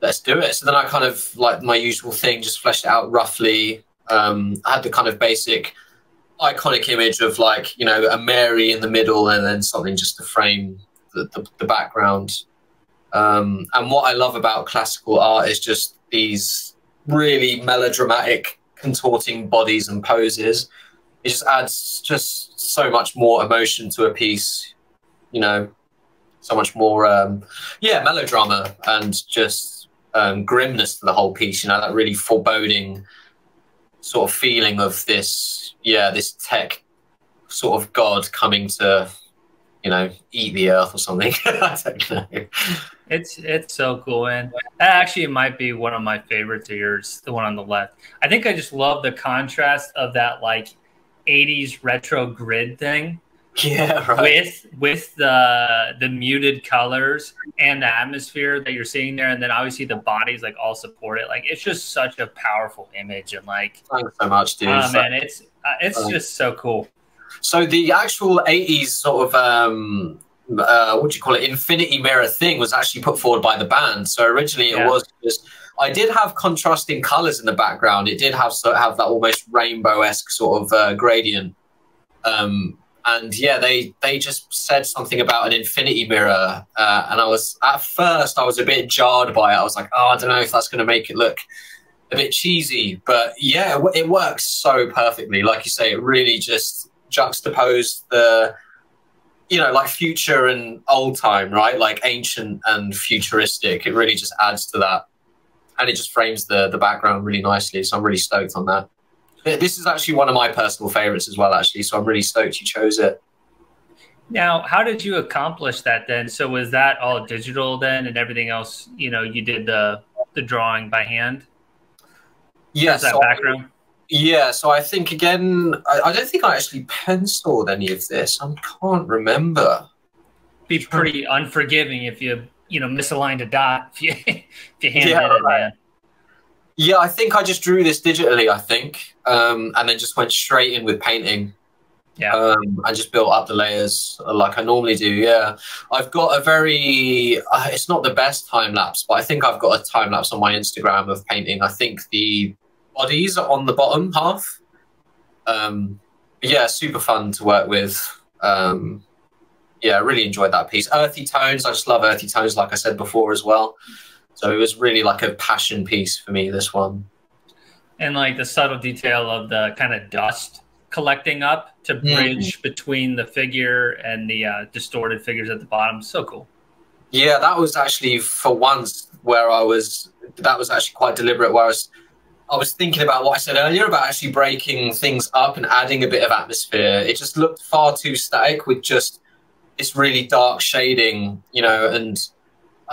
let's do it. So then I kind of, like my usual thing, just fleshed it out roughly. Um, I had the kind of basic iconic image of like, you know, a Mary in the middle and then something just to frame the, the, the background. Um, and what I love about classical art is just these really melodramatic contorting bodies and poses. It just adds just so much more emotion to a piece, you know, so much more, um, yeah, melodrama and just um, grimness to the whole piece, you know, that really foreboding sort of feeling of this, yeah, this tech sort of god coming to, you know, eat the earth or something. I don't know. It's it's so cool, and actually, it might be one of my favorites of yours, the one on the left. I think I just love the contrast of that like '80s retro grid thing. Yeah, right. With with the the muted colors and the atmosphere that you're seeing there, and then obviously the bodies like all support it. Like it's just such a powerful image, and like thanks so much, dude. Oh man, it's uh, it's just so cool. So the actual '80s sort of um uh, what do you call it, infinity mirror thing was actually put forward by the band. So originally it yeah. was just, I did have contrasting colors in the background. It did have so have that almost rainbow esque sort of uh, gradient. Um, and yeah, they they just said something about an infinity mirror, uh, and I was at first I was a bit jarred by it. I was like, oh, I don't know if that's going to make it look a bit cheesy, but yeah, it works so perfectly. Like you say, it really just juxtaposed the you know, like future and old time, right? Like ancient and futuristic. It really just adds to that, and it just frames the the background really nicely. So I'm really stoked on that. This is actually one of my personal favorites as well, actually. So I'm really stoked you chose it. Now, how did you accomplish that then? So was that all digital then, and everything else? You know, you did the the drawing by hand. Yes, that so background. Yeah, so I think again, I, I, don't think I actually penciled any of this. I can't remember. Be pretty unforgiving if you you know misaligned a dot if you if you hand yeah, it, right. man. Yeah, I think I just drew this digitally. I think, um, and then just went straight in with painting. Yeah, um, and just built up the layers like I normally do. Yeah, I've got a very. Uh, it's not the best time lapse, but I think I've got a time lapse on my Instagram of painting. I think the bodies on the bottom half. Um, yeah, super fun to work with. Um, yeah, I really enjoyed that piece. Earthy tones, I just love earthy tones, like I said before as well. So it was really like a passion piece for me, this one. And like the subtle detail of the kind of dust collecting up to mm. bridge mm. between the figure and the uh, distorted figures at the bottom. So cool. Yeah, that was actually for once where I was, that was actually quite deliberate, where I was I was thinking about what I said earlier about actually breaking things up and adding a bit of atmosphere. It just looked far too static with just this really dark shading, you know, and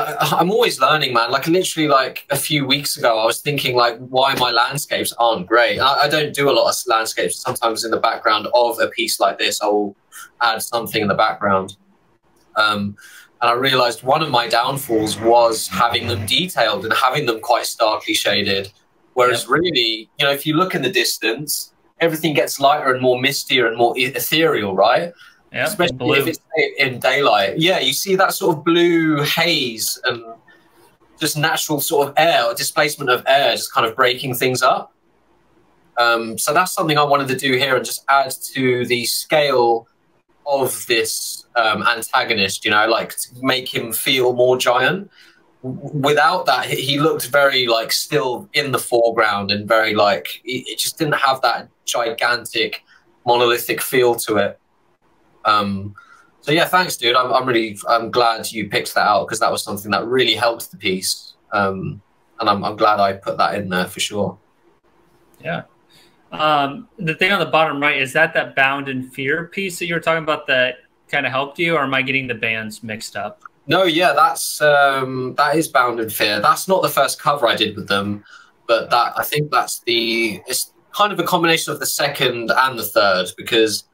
I, am always learning, man. Like literally, like a few weeks ago, I was thinking like why my landscapes aren't great. I, I, don't do a lot of landscapes. Sometimes in the background of a piece like this, I will add something in the background. Um, and I realized one of my downfalls was having them detailed and having them quite starkly shaded. Whereas really, you know, if you look in the distance, everything gets lighter and more mistier and more ethereal, right? Yeah, especially if it's in daylight. Yeah, you see that sort of blue haze and just natural sort of air or displacement of air, just kind of breaking things up. Um, so that's something I wanted to do here and just add to the scale of this um, antagonist. You know, like to make him feel more giant without that, he looked very like still in the foreground and very like it just didn't have that gigantic monolithic feel to it. Um, so yeah, thanks, dude. I'm, I'm really I'm glad you picked that out because that was something that really helped the piece, um, and I'm, I'm glad I put that in there for sure. Yeah. Um, the thing on the bottom right is that that bound in fear piece that you were talking about that kind of helped you, or am I getting the bands mixed up? No, yeah, that's um, that is Bound in Fear. That's not the first cover I did with them, but that I think that's the it's kind of a combination of the second and the third because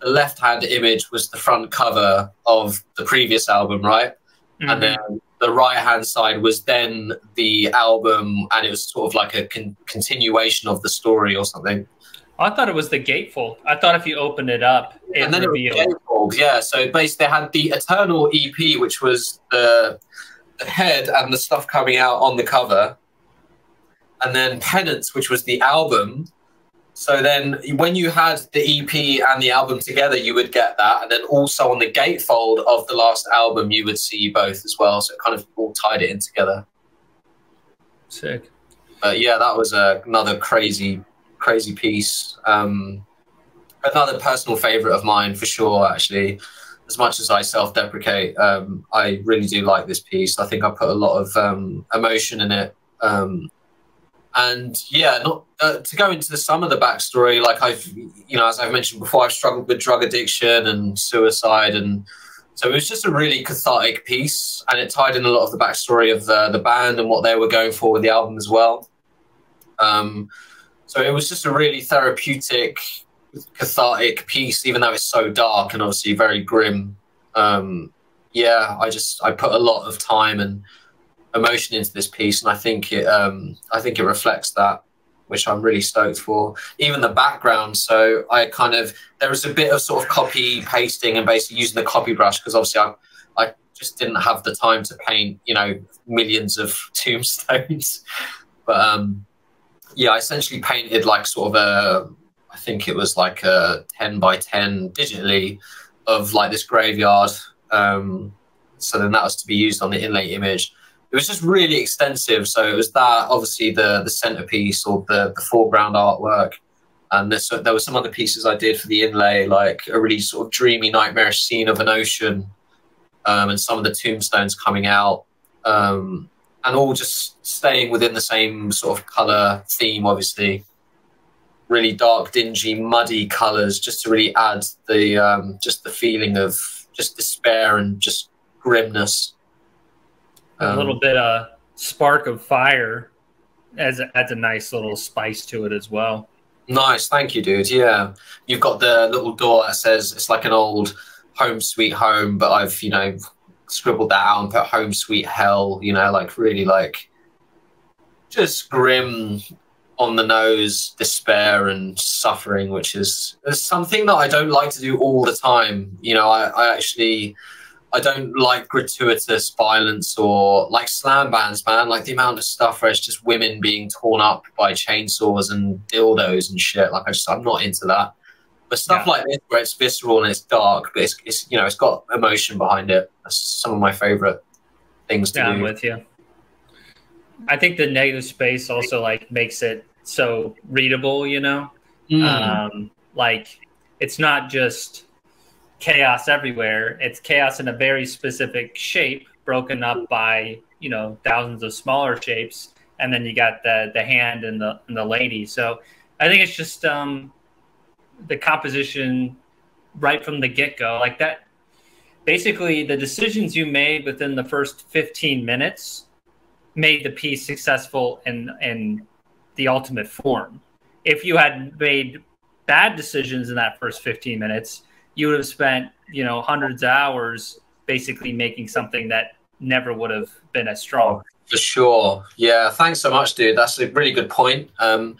the left-hand image was the front cover of the previous album, right? Mm-hmm. And then the right-hand side was then the album, and it was sort of like a con- continuation of the story or something. I thought it was the gatefold. I thought if you opened it up, it and then revealed. It was gatefold, yeah. So basically, they had the Eternal EP, which was the, the head and the stuff coming out on the cover, and then Penance, which was the album. So then, when you had the EP and the album together, you would get that, and then also on the gatefold of the last album, you would see both as well. So it kind of all tied it in together. Sick. But yeah, that was uh, another crazy crazy piece. Um, another personal favorite of mine for sure, actually. As much as I self-deprecate, um, I really do like this piece. I think I put a lot of um, emotion in it. Um, and yeah, not uh, to go into some of the backstory. Like I've, you know, as I've mentioned before, I've struggled with drug addiction and suicide, and so it was just a really cathartic piece, and it tied in a lot of the backstory of the, the band and what they were going for with the album as well. Um, so it was just a really therapeutic, cathartic piece, even though it's so dark and obviously very grim. Um, yeah, I just I put a lot of time and emotion into this piece, and I think it um, I think it reflects that, which I'm really stoked for. Even the background, so I kind of there was a bit of sort of copy pasting and basically using the copy brush because obviously I I just didn't have the time to paint, you know, millions of tombstones. but um, yeah, I essentially painted like sort of a, I think it was like a 10 by 10 digitally of like this graveyard. Um, so then that was to be used on the inlay image. It was just really extensive. So it was that, obviously the the centerpiece or the, the foreground artwork. And there, there were some other pieces I did for the inlay, like a really sort of dreamy, nightmarish scene of an ocean um, and some of the tombstones coming out, um, and all just staying within the same sort of color theme, obviously. Really dark, dingy, muddy colors, just to really add the um, just the feeling of just despair and just grimness. A little um, bit of spark of fire adds adds a nice little spice to it as well. Nice, thank you, dude. Yeah, you've got the little door that says it's like an old home sweet home, but I've, you know, scribbled that out and put home sweet hell, you know, like really like just grim on the nose despair and suffering, which is, is something that I don't like to do all the time. You know, I, I actually I don't like gratuitous violence or like slam bands, man. Like the amount of stuff where it's just women being torn up by chainsaws and dildos and shit. Like I just I'm not into that. But stuff yeah. like this, where it's visceral and it's dark, but it's, it's you know it's got emotion behind it. That's some of my favorite things to yeah, do. I'm with you. I think the negative space also like makes it so readable. You know, mm. um, like it's not just chaos everywhere. It's chaos in a very specific shape, broken up by you know thousands of smaller shapes, and then you got the the hand and the and the lady. So I think it's just um, the composition right from the get go, like that. Basically, the decisions you made within the first 15 minutes made the piece successful in in the ultimate form. If you had made bad decisions in that first 15 minutes, you would have spent you know hundreds of hours basically making something that never would have been as strong. For sure. Yeah. Thanks so much, dude. That's a really good point. Um,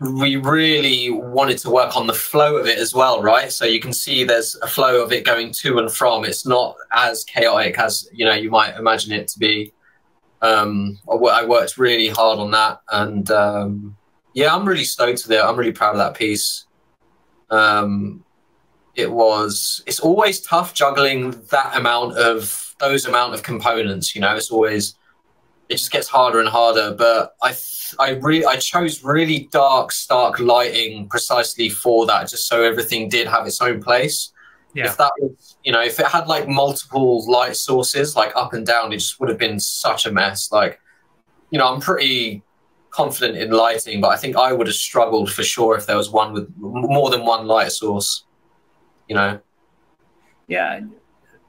we really wanted to work on the flow of it as well, right? So you can see there's a flow of it going to and from. It's not as chaotic as you know you might imagine it to be. Um, I worked really hard on that, and um, yeah, I'm really stoked with it. I'm really proud of that piece. Um, it was. It's always tough juggling that amount of those amount of components. You know, it's always it just gets harder and harder. But I I really I chose really dark, stark lighting precisely for that, just so everything did have its own place. Yeah. If that was, you know, if it had like multiple light sources, like up and down, it just would have been such a mess. Like, you know, I'm pretty confident in lighting, but I think I would have struggled for sure if there was one with more than one light source. You know. Yeah,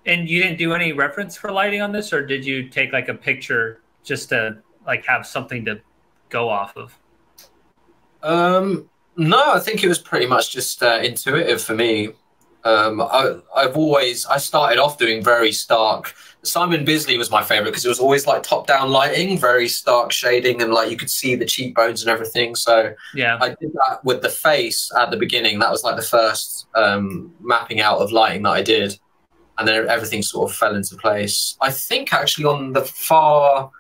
and you didn't do any reference for lighting on this, or did you take like a picture just to like have something to go off of? Um, no, I think it was pretty much just uh, intuitive for me. Um, I, I've always I started off doing very stark. Simon Bisley was my favorite because it was always like top down lighting, very stark shading, and like you could see the cheekbones and everything. So yeah, I did that with the face at the beginning. That was like the first um, mapping out of lighting that I did, and then everything sort of fell into place. I think actually on the far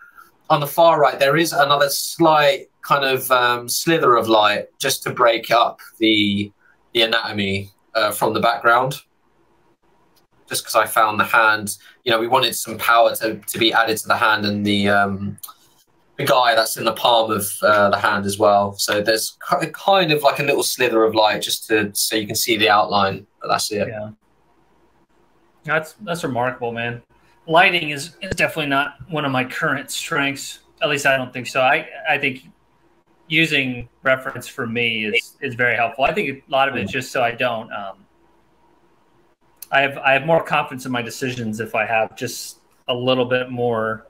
on the far right, there is another slight kind of um, slither of light just to break up the the anatomy uh, from the background. Just because I found the hand, you know, we wanted some power to, to be added to the hand and the um, the guy that's in the palm of uh, the hand as well. So there's kind of like a little slither of light just to so you can see the outline. But that's it. Yeah, that's that's remarkable, man lighting is, is definitely not one of my current strengths. At least I don't think so. I, I think using reference for me is, is very helpful. I think a lot of it is just so I don't. Um, I have I have more confidence in my decisions if I have just a little bit more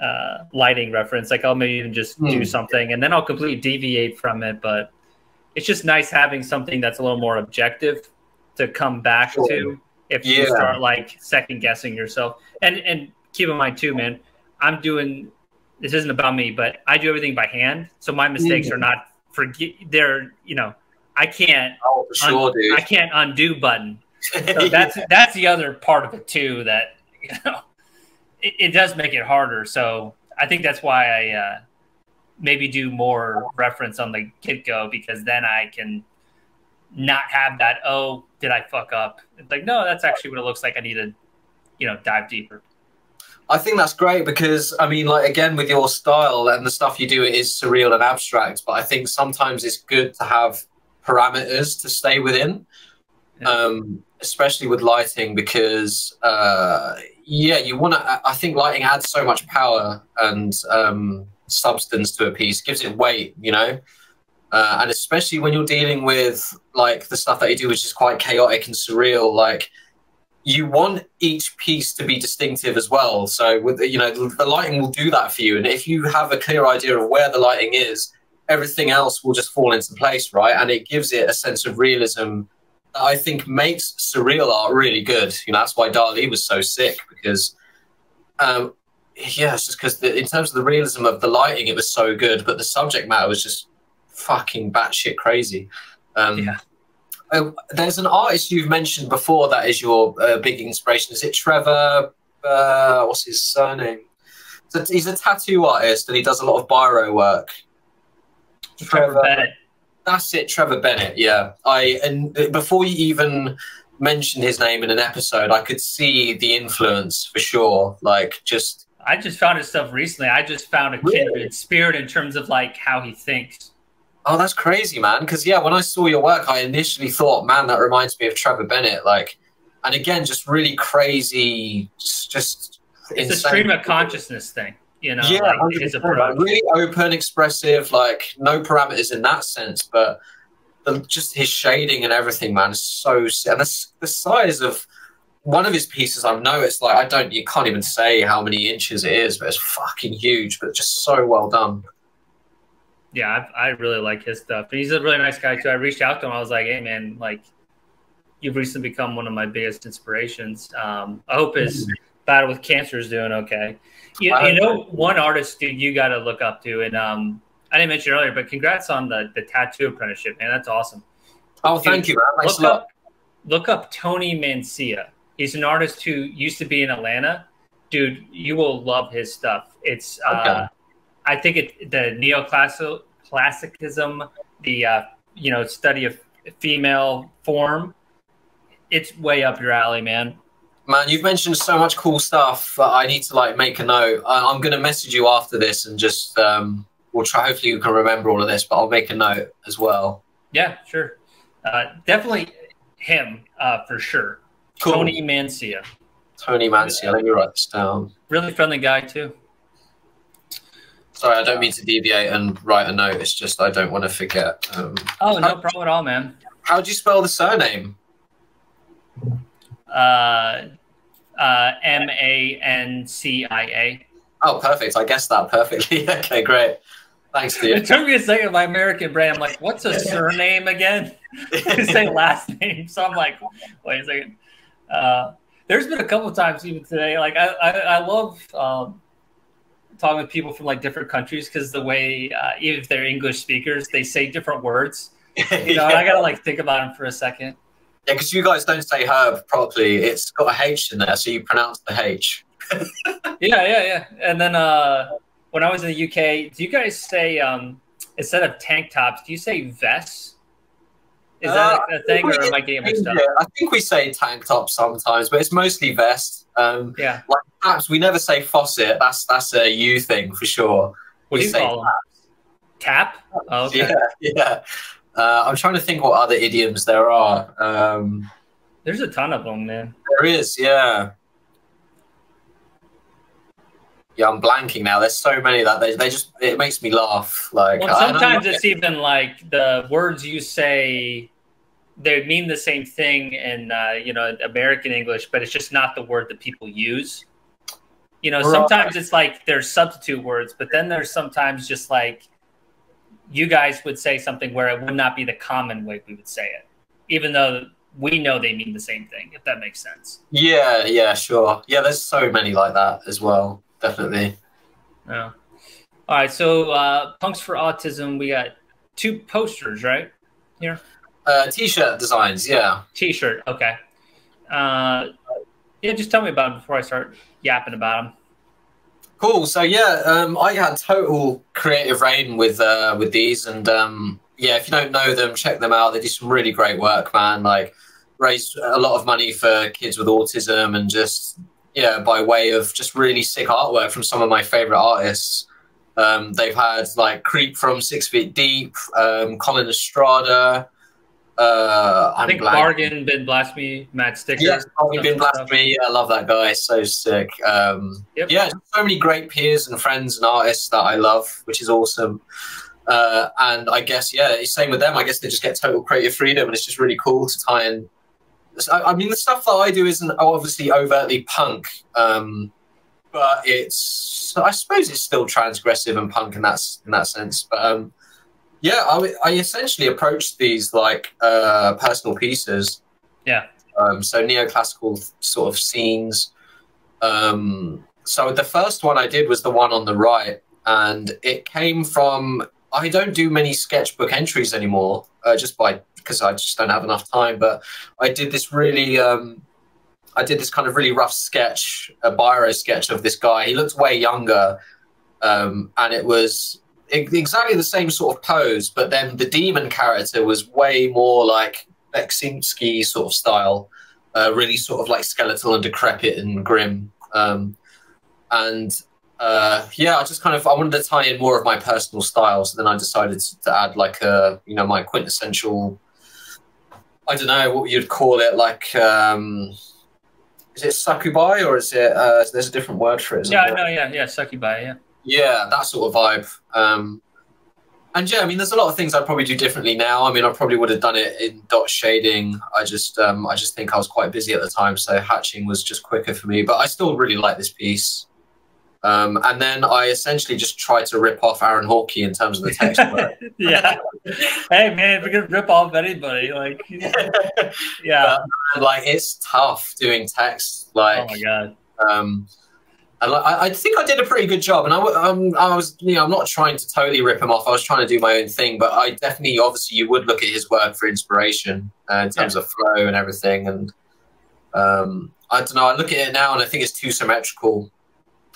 uh, lighting reference. Like I'll maybe even just mm. do hmm. something and then I'll completely deviate from it. But it's just nice having something that's a little more objective to come back sure. to if yeah. you start like second guessing yourself. And and keep in mind too, man, I'm doing this isn't about me, but I do everything by hand, so my mistakes mm. are not forget. They're you know I can't. Oh, sure, un- I can't undo button. So that's that's the other part of it too that you know, it, it does make it harder. So I think that's why I uh, maybe do more reference on the get go because then I can not have that. Oh, did I fuck up? It's like no, that's actually what it looks like. I need to, you know, dive deeper. I think that's great because I mean, like again, with your style and the stuff you do, it is surreal and abstract. But I think sometimes it's good to have parameters to stay within, yeah. um, especially with lighting, because uh, yeah, you want to. I think lighting adds so much power and um, substance to a piece, gives it weight, you know. Uh, and especially when you're dealing with like the stuff that you do, which is quite chaotic and surreal, like you want each piece to be distinctive as well. So with you know the, lighting will do that for you, and if you have a clear idea of where the lighting is, everything else will just fall into place, right? And it gives it a sense of realism that I think makes surreal art really good. You know that's why Dali was so sick because. Um, yeah, it's just because in terms of the realism of the lighting, it was so good, but the subject matter was just fucking batshit crazy. Um, yeah. Uh, there's an artist you've mentioned before that is your uh, big inspiration. Is it Trevor? Uh, what's his surname? So he's a tattoo artist and he does a lot of biro work. Trevor, Trevor Bennett. That's it, Trevor Bennett. Yeah, I and before you even mentioned his name in an episode, I could see the influence for sure. Like just, I just found his stuff recently. I just found a kindred really? spirit in terms of like how he thinks. Oh, that's crazy, man. Because yeah, when I saw your work, I initially thought, man, that reminds me of Trevor Bennett. Like, and again, just really crazy, just it's insane. a stream of consciousness thing. You know, yeah, like really open, expressive, like no parameters in that sense, but the, just his shading and everything, man, is so. And the, the size of one of his pieces, I've noticed, like I don't, you can't even say how many inches it is, but it's fucking huge, but just so well done yeah, I, I, really like his stuff. And he's a really nice guy too. I reached out to him. I was like, hey man, like you've recently become one of my biggest inspirations. Um, I hope his battle with cancer is doing okay. You, you know, one artist dude you got to look up to, and um, I didn't mention earlier, but congrats on the the tattoo apprenticeship, man. That's awesome. Oh, dude, thank you. Man. Look up, look up Tony Mancia. He's an artist who used to be in Atlanta. Dude, you will love his stuff. It's uh, okay. I think it the neoclassicism, the uh, you know study of female form, it's way up your alley, man. Man, you've mentioned so much cool stuff. I need to like make a note. I, am going to message you after this and just um, we'll try. Hopefully, you can remember all of this, but I'll make a note as well. Yeah, sure. Uh, definitely him uh, for sure. Cool. Tony Mancia. Tony Mancia. Let me write this down. Really friendly guy too. Sorry, I don't mean to deviate and write a note. It's just I don't want to forget. Um, oh, no how, problem at all, man. How do you spell the surname? Uh, uh, M A N C I A. Oh, perfect. I guessed that perfectly. okay, great. Thanks. It took me a second. My American brain. I'm like, what's a surname again? say last name. So I'm like, wait a second. Uh, there's been a couple times even today. Like I, I, I love. Um, talking with people from like different countries because the way uh, even if they're English speakers, they say different words. You know, yeah. I gotta like think about them for a second. Yeah, because you guys don't say herb properly. It's got a H in there, so you pronounce the H. yeah, yeah, yeah. And then uh, when I was in the UK, do you guys say um, instead of tank tops, do you say vests? Is that uh, a thing, or am I getting mixed up? I think we say tank top sometimes, but it's mostly vest. Um, yeah. Like taps, we never say faucet. That's that's a you thing for sure. What we do you call them? Tap. Oh, okay. Yeah, yeah. Uh, I'm trying to think what other idioms there are. Um, There's a ton of them, man. There is, yeah. Yeah, I'm blanking now. There's so many that they, they just it makes me laugh. Like well, sometimes it's even like the words you say they mean the same thing in uh, you know American English, but it's just not the word that people use. You know, sometimes it's like there's substitute words, but then there's sometimes just like you guys would say something where it would not be the common way we would say it, even though we know they mean the same thing. If that makes sense. Yeah, yeah, sure. Yeah, there's so many like that as well definitely. Yeah. All right. So, uh, Punks for Autism, we got two posters, right? Here. Uh, t-shirt designs, yeah. T-shirt, okay. Uh, Yeah, just tell me about them before I start yapping about them. Cool. So yeah, um, I had total creative reign with uh, with these, and um, yeah, if you don't know them, check them out. They do some really great work, man. Like raise a lot of money for kids with autism, and just yeah, by way of just really sick artwork from some of my favorite artists. Um, they've had like Creep from Six Feet Deep, um, Colin Estrada. Uh, I think Bargain, Ben Blasphemy, Matt Stikker. Yes, Bargain, Ben Blasphemy. I love that guy. So sick. Um, yep. Yeah, so many great peers and friends and artists that I love, which is awesome. Uh, and I guess, yeah, same with them. I guess they just get total creative freedom, and it's just really cool to tie in. I, I mean, the stuff that I do isn't obviously overtly punk, um, but it's, I suppose it's still transgressive and punk in that, in that sense. But um, yeah, I, I essentially approached these like uh, personal pieces. Yeah. Um, so neoclassical sort of scenes. Um, so the first one I did was the one on the right, and it came from. I don't do many sketchbook entries anymore, uh, just by because I just don't have enough time. But I did this really. Um, I did this kind of really rough sketch, a biro sketch of this guy. He looked way younger, um, and it was exactly the same sort of pose, but then the demon character was way more like Beksinski sort of style, uh, really sort of like skeletal and decrepit and grim. Um, and uh, yeah, I just kind of I wanted to tie in more of my personal style, so then I decided to add like a you know my quintessential. I don't know what you'd call it, like um, is it succubi or is it? Uh, there's a different word for it. Yeah, no, yeah, yeah, succubi, yeah. Yeah, that sort of vibe. Um, and yeah, I mean, there's a lot of things I'd probably do differently now. I mean, I probably would have done it in dot shading. I just, um, I just think I was quite busy at the time, so hatching was just quicker for me. But I still really like this piece. Um, and then I essentially just tried to rip off Aaron Horkey in terms of the text yeah. hey man, we can rip off anybody. Like, yeah. But, like it's tough doing text. Like, oh my god. Um, and I, I, think I did a pretty good job. And I, um, I was, you know, I'm not trying to totally rip him off. I was trying to do my own thing, but I definitely, obviously, you would look at his work for inspiration uh, in terms yeah. of flow and everything. And um, I don't know. I look at it now and I think it's too symmetrical.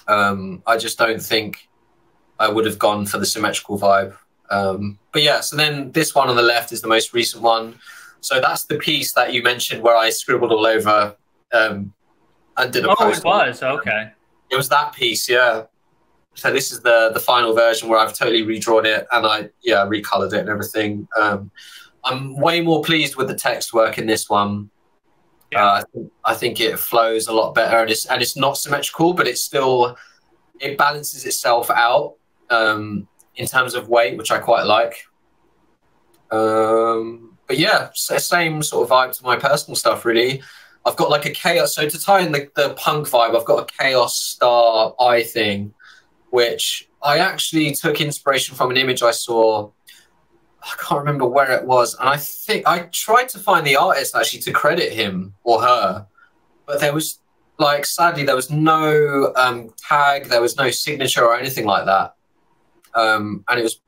Um, I just don't think I would have gone for the symmetrical vibe. Um, but yeah, so then this one on the left is the most recent one. So that's the piece that you mentioned where I scribbled all over um, and did a oh, post. it was okay. It was that piece, yeah. So this is the the final version where I've totally redrawn it and I yeah recolored it and everything. Um, I'm way more pleased with the text work in this one. Yeah. Uh, I, think, I think it flows a lot better and it's and it's not symmetrical, but it's still it balances itself out um, in terms of weight, which I quite like. Um, but yeah, same sort of vibe to my personal stuff, really. I've got like a chaos. So to tie in the, the punk vibe, I've got a chaos star eye thing, which I actually took inspiration from an image I saw. I can't remember where it was, and I think I tried to find the artist actually to credit him or her, but there was like sadly there was no um, tag, there was no signature or anything like that, um, and it was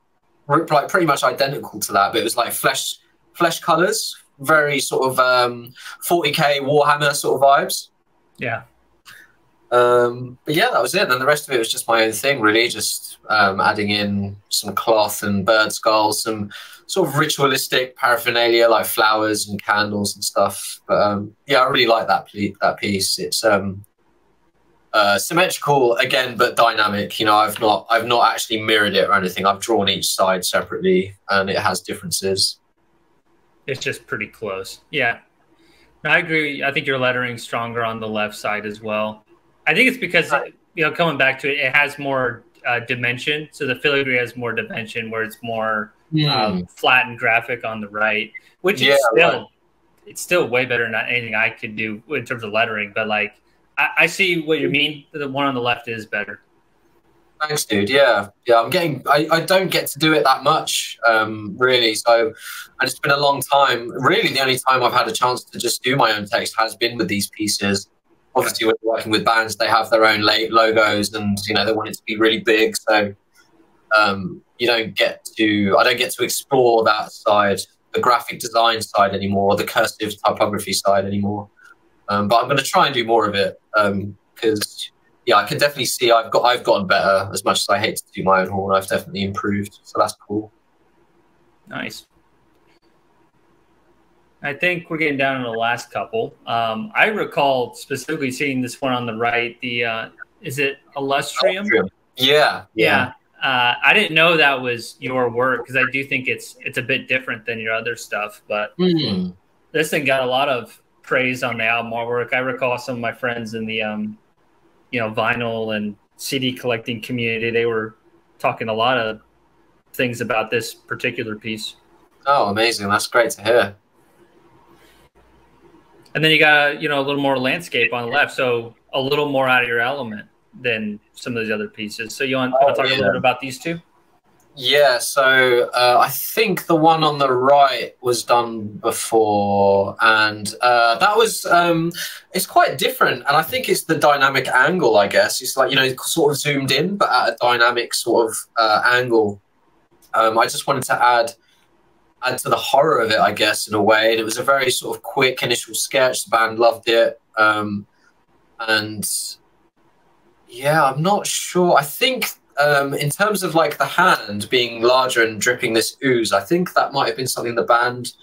like pretty much identical to that, but it was like flesh flesh colors very sort of um, 40k Warhammer sort of vibes. Yeah. Um, but yeah, that was it. And the rest of it was just my own thing, really. Just um, adding in some cloth and bird skulls, some sort of ritualistic paraphernalia like flowers and candles and stuff. But um, yeah, I really like that that piece. It's um, uh, symmetrical again, but dynamic. You know, I've not I've not actually mirrored it or anything. I've drawn each side separately, and it has differences it's just pretty close. Yeah. I agree. I think your lettering's stronger on the left side as well. I think it's because you know coming back to it, it has more uh, dimension. So the filigree has more dimension, where it's more mm. um, flat and graphic on the right, which yeah, is still right. it's still way better than anything I could do in terms of lettering. But like, I, I see what you mean. The one on the left is better. Thanks, dude. Yeah, yeah. I'm getting. I, I don't get to do it that much, um, really. So, and it's been a long time. Really, the only time I've had a chance to just do my own text has been with these pieces. Obviously, when you're working with bands, they have their own late logos, and you know they want it to be really big. So, um, you don't get to. I don't get to explore that side, the graphic design side anymore, the cursive typography side anymore. Um, but I'm going to try and do more of it because, um, yeah, I can definitely see I've got I've gotten better. As much as I hate to do my own horn, I've definitely improved. So that's cool. Nice. I think we're getting down to the last couple. Um, I recall specifically seeing this one on the right. The uh, is it Illustrium? Yeah, yeah. Uh, I didn't know that was your work because I do think it's it's a bit different than your other stuff. But mm. this thing got a lot of praise on the album artwork. I recall some of my friends in the um, you know vinyl and CD collecting community. They were talking a lot of things about this particular piece. Oh, amazing! That's great to hear. And then you got you know a little more landscape on the left, so a little more out of your element than some of these other pieces. So you want, oh, to talk yeah. a little bit about these two? Yeah, so uh, I think the one on the right was done before, and uh, that was um, it's quite different, and I think it's the dynamic angle. I guess it's like you know sort of zoomed in, but at a dynamic sort of uh, angle. Um, I just wanted to add add to the horror of it, I guess, in a way. And it was a very sort of quick initial sketch. The band loved it. Um, and yeah, I'm not sure. I think um, in terms of like the hand being larger and dripping this ooze, I think that might have been something the band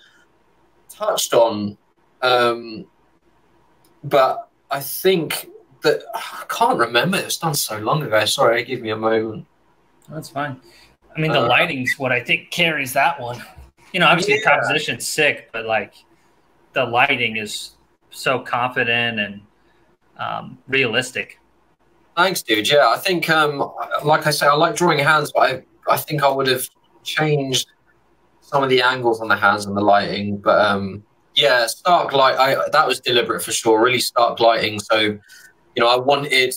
touched on. Um, but I think that I can't remember. It was done so long ago. Sorry, give me a moment. That's fine. I mean, the uh, lighting's what I think carries that one you know, obviously yeah. the composition's sick, but like the lighting is so confident and um, realistic. Thanks, dude. Yeah, I think, um, like I say, I like drawing hands, but I, I think I would have changed some of the angles on the hands and the lighting. But um, yeah, stark light, I, that was deliberate for sure. Really stark lighting. So, you know, I wanted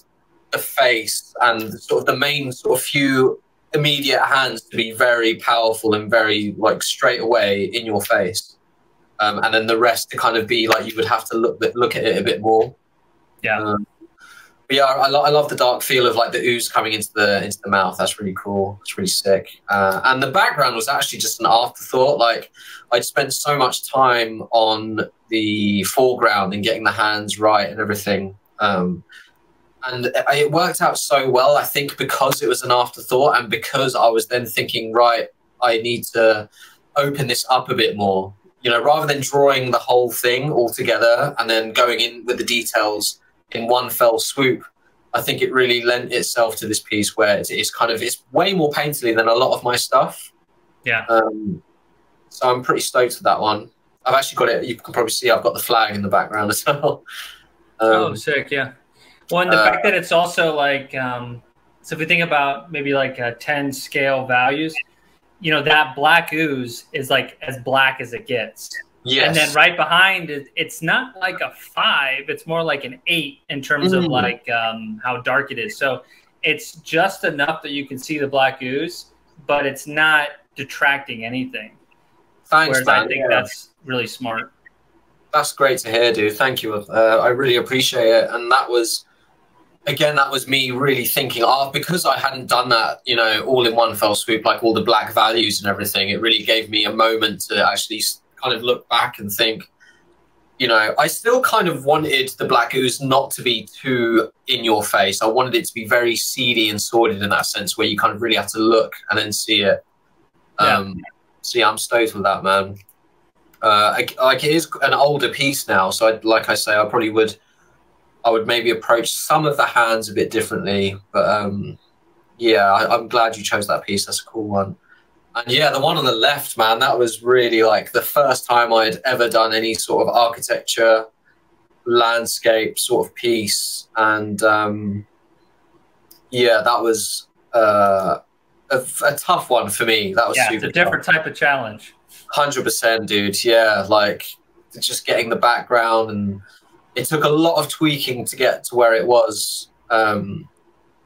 the face and sort of the main sort of few immediate hands to be very powerful and very like straight away in your face, um, and then the rest to kind of be like you would have to look look at it a bit more. Yeah. Um, but yeah, I, lo I, love the dark feel of like the ooze coming into the into the mouth. That's really cool. It's really sick. Uh, and the background was actually just an afterthought. Like I'd spent so much time on the foreground and getting the hands right and everything. Um, and it worked out so well. I think because it was an afterthought, and because I was then thinking, right, I need to open this up a bit more. You know, rather than drawing the whole thing all together and then going in with the details in one fell swoop, I think it really lent itself to this piece where it's, it's kind of it's way more painterly than a lot of my stuff. Yeah. Um, so I'm pretty stoked with that one. I've actually got it. You can probably see I've got the flag in the background as well. Um, oh, sick! Yeah. Well, and the uh, fact that it's also like, um, so if we think about maybe like a 10 scale values, you know, that black ooze is like as black as it gets. Yes. And then right behind it, it's not like a five, it's more like an eight in terms mm. of like um, how dark it is. So it's just enough that you can see the black ooze, but it's not detracting anything. Thanks, Whereas man. I think yeah. that's really smart. That's great to hear, dude. Thank you. Uh, I really appreciate it. And that was again, that was me really thinking, oh, because I hadn't done that, you know, all in one fell swoop, like all the black values and everything, it really gave me a moment to actually kind of look back and think, you know, I still kind of wanted the black ooze not to be too in your face. I wanted it to be very seedy and sordid in that sense, where you kind of really have to look and then see it. Yeah. Um, so yeah, I'm stoked with that, man. Uh, like it is an older piece now, so I'd, like I say, I probably would I would maybe approach some of the hands a bit differently. But um, yeah, I, am glad you chose that piece. That's a cool one. And yeah, the one on the left, man, that was really like the first time I'd ever done any sort of architecture, landscape sort of piece. And um, yeah, that was uh, a, a, tough one for me. That was yeah, it's a different tough. type of challenge. Hundred percent, dude. Yeah, like just getting the background and it took a lot of tweaking to get to where it was. Um,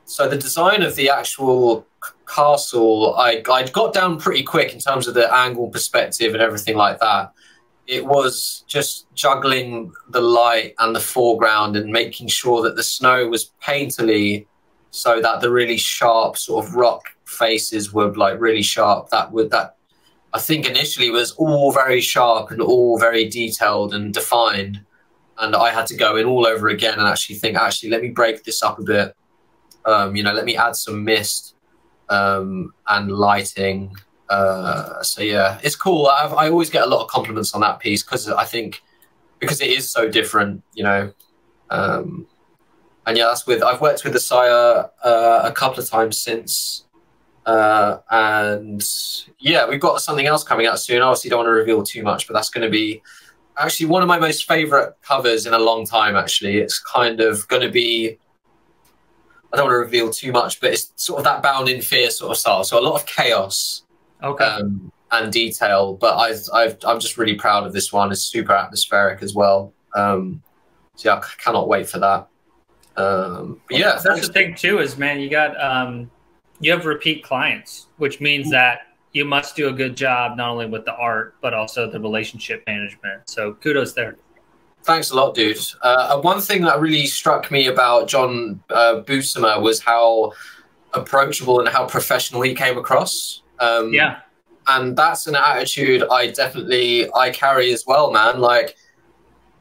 so the design of the actual castle, I, I got down pretty quick in terms of the angle perspective and everything like that. It was just juggling the light and the foreground and making sure that the snow was painterly so that the really sharp sort of rock faces were like really sharp. That would that I think initially was all very sharp and all very detailed and defined. and I had to go in all over again and actually think, actually, let me break this up a bit. Um, you know, let me add some mist um, and lighting. Uh, so yeah, it's cool. I've, I always get a lot of compliments on that piece because I think because it is so different, you know. Um, and yeah, that's with I've worked with the Sire uh, a couple of times since, uh, and yeah, we've got something else coming out soon. Obviously, don't want to reveal too much, but that's going to be actually one of my most favorite covers in a long time. Actually, it's kind of going to be. I don't want to reveal too much, but it's sort of that bound in fear sort of style. So a lot of chaos, okay, um, and detail. But I've, I'm just really proud of this one. It's super atmospheric as well. Um, so yeah, I cannot wait for that. Um, but yeah, that's the thing too. Is man, you got um, you have repeat clients, which means that you must do a good job not only with the art but also the relationship management. So kudos there. Thanks a lot, dude. Uh, one thing that really struck me about John uh, Buscema was how approachable and how professional he came across. Um, yeah, and that's an attitude I definitely I carry as well, man. Like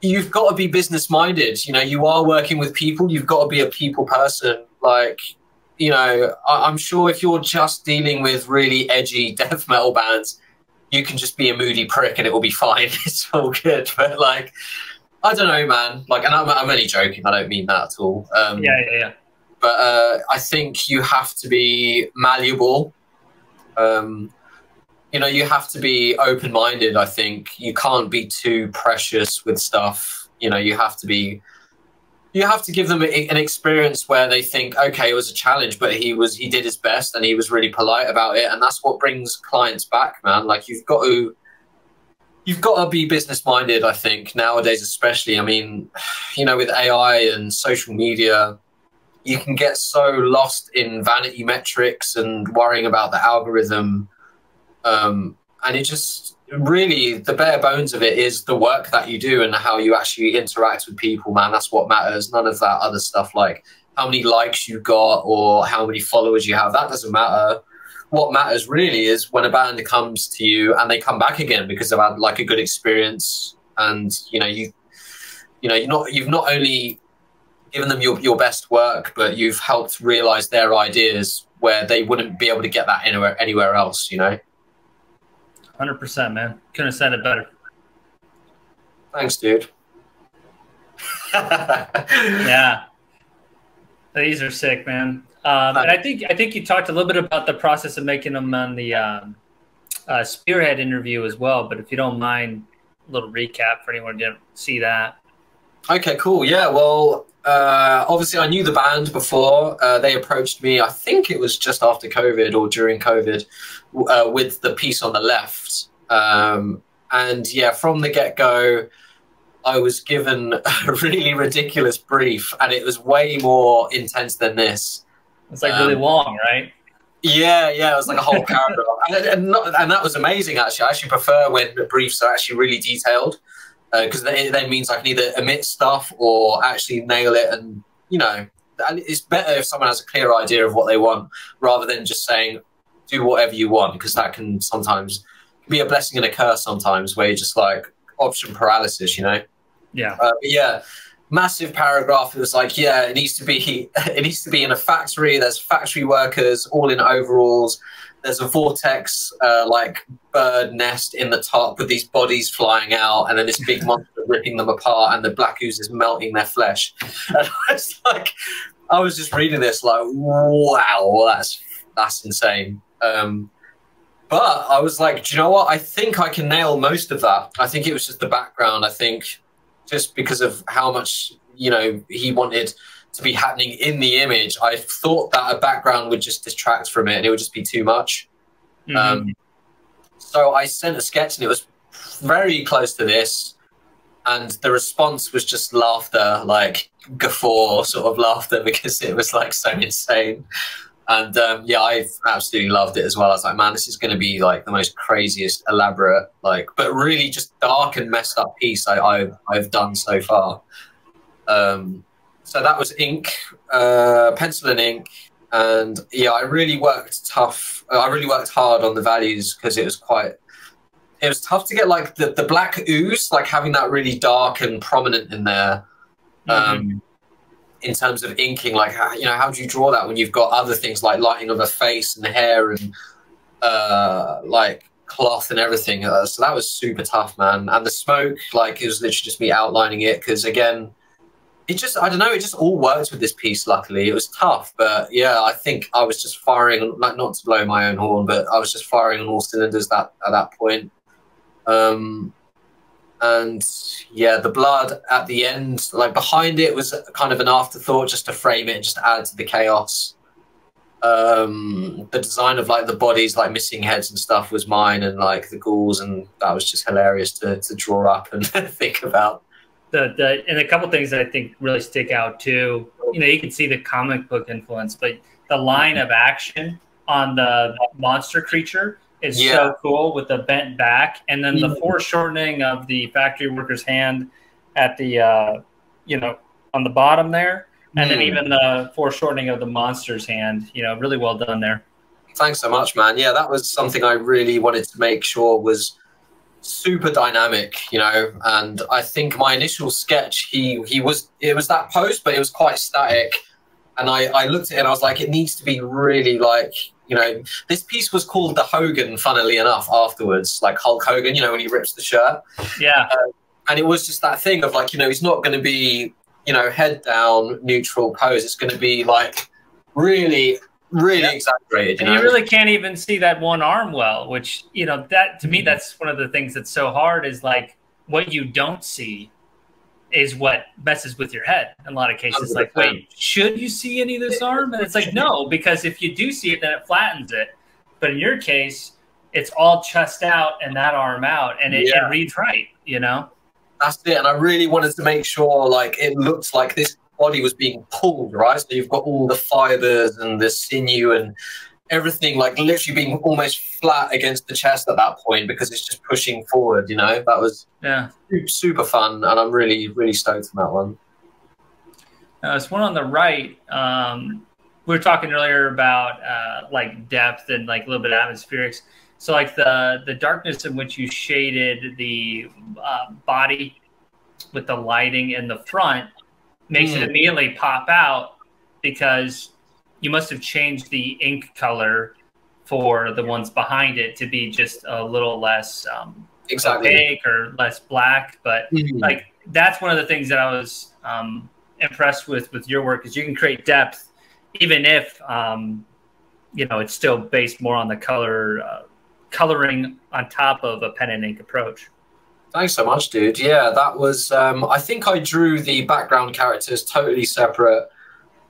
you've got to be business minded. You know, you are working with people. You've got to be a people person. Like you know, I, am sure if you're just dealing with really edgy death metal bands, you can just be a moody prick and it will be fine. it's all good. But like, I don't know, man. Like, and I'm, I'm only joking. I don't mean that at all. Um, yeah, yeah, yeah. But uh, I think you have to be malleable. Um, you know, you have to be open minded. I think you can't be too precious with stuff. You know, you have to be you have to give them a, an experience where they think, okay, it was a challenge, but he was he did his best and he was really polite about it, and that's what brings clients back, man. Like you've got to you've got to be business minded. I think nowadays, especially. I mean, you know, with AI and social media, you can get so lost in vanity metrics and worrying about the algorithm, um, and it just really the bare bones of it is the work that you do and how you actually interact with people man that's what matters none of that other stuff like how many likes you got or how many followers you have that doesn't matter what matters really is when a band comes to you and they come back again because they've had like a good experience and you know you you know you're not you've not only given them your, your best work but you've helped realize their ideas where they wouldn't be able to get that anywhere anywhere else you know Hundred percent, man. Couldn't have said it better. Thanks, dude. yeah, these are sick, man. Um, and I think I think you talked a little bit about the process of making them on the um, uh, Spearhead interview as well. But if you don't mind, a little recap for anyone who didn't see that. Okay, cool. Yeah, well, uh, obviously I knew the band before. Uh, they approached me. I think it was just after COVID or during COVID, uh, with the piece on the left. Um, and yeah, from the get go, I was given a really ridiculous brief, and it was way more intense than this. It's like um, really long, right? Yeah, yeah, it was like a whole paragraph, and, and, not, and, that was amazing. Actually, I actually prefer when the briefs are actually really detailed because uh, it then means I can either omit stuff or actually nail it, and you know, it's better if someone has a clear idea of what they want rather than just saying, do whatever you want because that can sometimes be a blessing and a curse sometimes where you're just like option paralysis, you know? Yeah. Uh, yeah. Massive paragraph. It was like, yeah, it needs to be, it needs to be in a factory. There's factory workers all in overalls. There's a vortex, uh, like bird nest in the top with these bodies flying out, and then this big monster ripping them apart, and the black ooze is melting their flesh. And I was like, I was just reading this like, wow, that's that's insane. Um, but I was like, do you know what? I think I can nail most of that. I think it was just the background. I think just because of how much you know he wanted to be happening in the image, I thought that a background would just distract from it and it would just be too much. Mm-hmm. Um, so I sent a sketch and it was very close to this. And the response was just laughter, like guffaw sort of laughter, because it was like so insane. And um, yeah, I've absolutely loved it as well. I was like, man, this is going to be like the most craziest, elaborate, like, but really just dark and messed up piece I, have I've done so far. Um, so that was ink, uh, pencil and ink, and yeah, I really worked tough. I really worked hard on the values because it was quite. it was tough to get like the, the black ooze, like having that really dark and prominent in there. Um, mm-hmm. In terms of inking, like how, you know, how do you draw that when you've got other things like lighting of a face and hair and uh, like cloth and everything. Uh, so that was super tough, man. And the smoke, like, it was literally just me outlining it because, again, it just, I don't know, it just all worked with this piece, luckily. It was tough, but yeah, I think I was just firing, like, not to blow my own horn, but I was just firing on all cylinders that at that point. Um, and yeah, the blood at the end, like behind it, was kind of an afterthought just to frame it, and just add to the chaos. Um the design of like the bodies like missing heads and stuff was mine and like the ghouls and that was just hilarious to, to draw up and think about. The, the and a couple things that i think really stick out too. You know you can see the comic book influence but the line of action on the monster creature is yeah. so cool with the bent back and then the mm-hmm. foreshortening of the factory worker's hand at the uh you know on the bottom there and mm. then even the foreshortening of the monster's hand. You know, really well done there. Thanks so much, man. Yeah, that was something I really wanted to make sure was super dynamic, you know. And I think my initial sketch, he he was it was that post, but it was quite static. And I, I looked at it and I was like, it needs to be really like, you know, this piece was called the Hogan, funnily enough, afterwards, like Hulk Hogan, you know, when he rips the shirt. Yeah. Uh, and it was just that thing of like, you know, he's not going to be you know, head down, neutral pose. It's going to be like really, really yep. exaggerated. You and know? you really can't even see that one arm well, which, you know, that to me, mm-hmm. that's one of the things that's so hard is like what you don't see is what messes with your head in a lot of cases. Like, wait, should you see any of this arm? And it's like, no, because if you do see it, then it flattens it. But in your case, it's all chest out and that arm out, and it, yeah. it reads right, you know? That's it. And I really wanted to make sure like it looked like this body was being pulled, right? So you've got all the fibers and the sinew and everything like literally being almost flat against the chest at that point because it's just pushing forward, you know? That was yeah super fun and I'm really, really stoked on that one. Uh, this one on the right, um, we were talking earlier about uh, like depth and like a little bit of atmospherics. So like the the darkness in which you shaded the uh, body with the lighting in the front makes mm. it immediately pop out because you must have changed the ink color for the ones behind it to be just a little less um, exactly. opaque or less black. But mm. like that's one of the things that I was um, impressed with with your work is you can create depth even if um, you know it's still based more on the color uh, coloring on top of a pen and ink approach. Thanks so much, dude. Yeah, that was. Um, I think I drew the background characters totally separate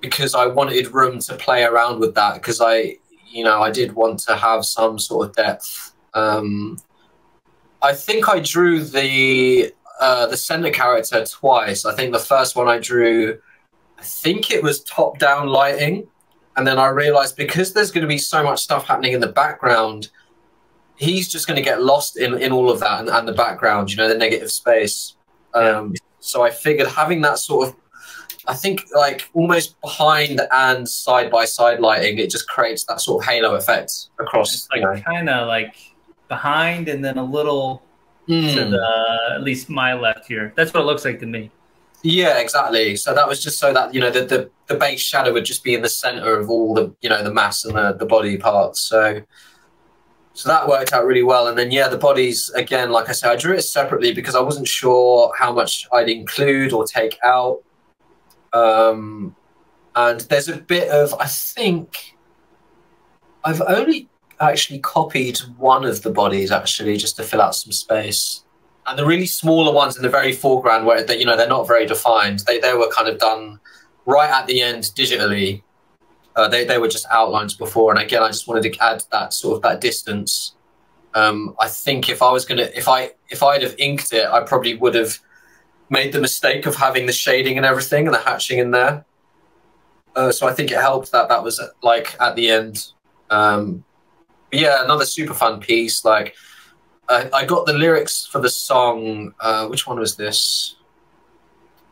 because I wanted room to play around with that because I, you know, I did want to have some sort of depth. Um, I think I drew the uh, the center character twice. I think the first one I drew, I think it was top down lighting, and then I realized because there's going to be so much stuff happening in the background he's just going to get lost in, in all of that and, and, the background, you know, the negative space. Um, so I figured having that sort of, I think like almost behind and side by side lighting, it just creates that sort of halo effect across. It's like you know. kind of like behind and then a little mm. to the at least my left here. That's what it looks like to me. Yeah, exactly. So that was just so that you know the the, the base shadow would just be in the center of all the you know the mass and the, the body parts. So so that worked out really well. And then, yeah, the bodies, again, like I said, I drew it separately because I wasn't sure how much I'd include or take out. Um, and there's a bit of, I think, I've only actually copied one of the bodies, actually, just to fill out some space. And the really smaller ones in the very foreground, where they, you know they're not very defined, they they were kind of done right at the end digitally. Uh, they, they were just outlines before, and again, I just wanted to add that sort of that distance. Um, I think if I was gonna, if I if I'd have inked it, I probably would have made the mistake of having the shading and everything and the hatching in there. Uh, so I think it helped that that was like at the end. Um, yeah, another super fun piece. Like I, I got the lyrics for the song. Uh, which one was this?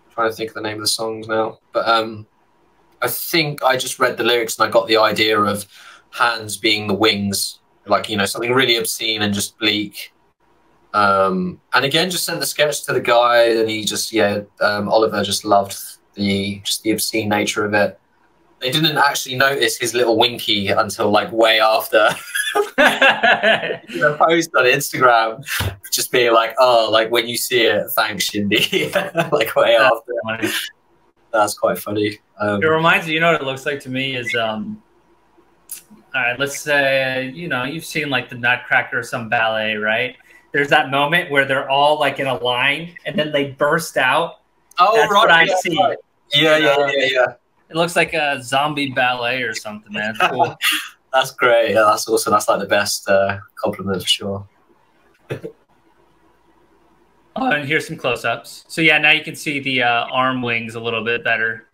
I'm trying to think of the name of the songs now, but um, I think I just read the lyrics and I got the idea of hands being the wings, like you know something really obscene and just bleak. Um, and again, just sent the sketch to the guy, and he just yeah, um, Oliver just loved the just the obscene nature of it. They didn't actually notice his little winky until like way after. the post on Instagram, just being like, "Oh, like when you see it, thanks, Shindy." like way That's after. funny. That's quite funny. Um, It reminds me, you know what it looks like to me is um all right, let's say, you know, you've seen like the Nutcracker or some ballet, right? There's that moment where they're all like in a line and then they burst out. oh, That's right, what I yeah, see. right. Yeah, yeah, yeah, yeah. It looks like a zombie ballet or something, man. Cool. That's great. Yeah, that's awesome. That's like the best uh, compliment for sure. oh, and here's some close-ups. So yeah, now you can see the uh, arm wings a little bit better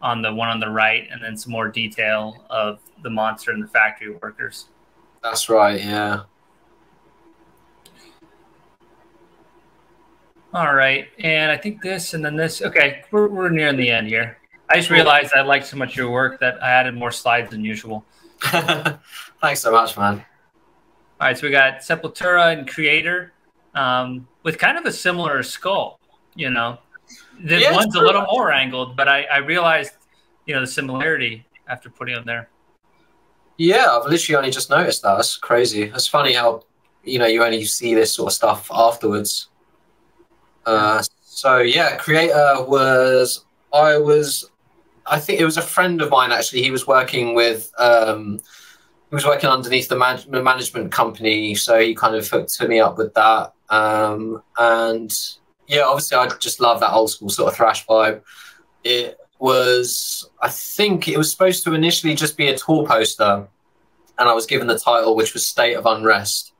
on the one on the right, and then some more detail of the monster and the factory workers. That's right. Yeah. All right, and I think this and then this. Okay, we're, we're nearing the end here. I just realized I liked so much your work that I added more slides than usual. Thanks so much, man. All right, so we got Sepultura and Kreator um, with kind of a similar skull. You know, the Yeah, one's a little more angled, but I, I realized, you know, the similarity after putting them there. Yeah, I've literally only just noticed that. That's crazy. It's funny how you know you only see this sort of stuff afterwards. Uh, so yeah, Kreator was I was I think it was a friend of mine actually. He was working with um, he was working underneath the, man- management company, so he kind of hooked me up with that. Um, and yeah, obviously I just love that old school sort of thrash vibe. It was I think it was supposed to initially just be a tour poster and I was given the title, which was State of Unrest.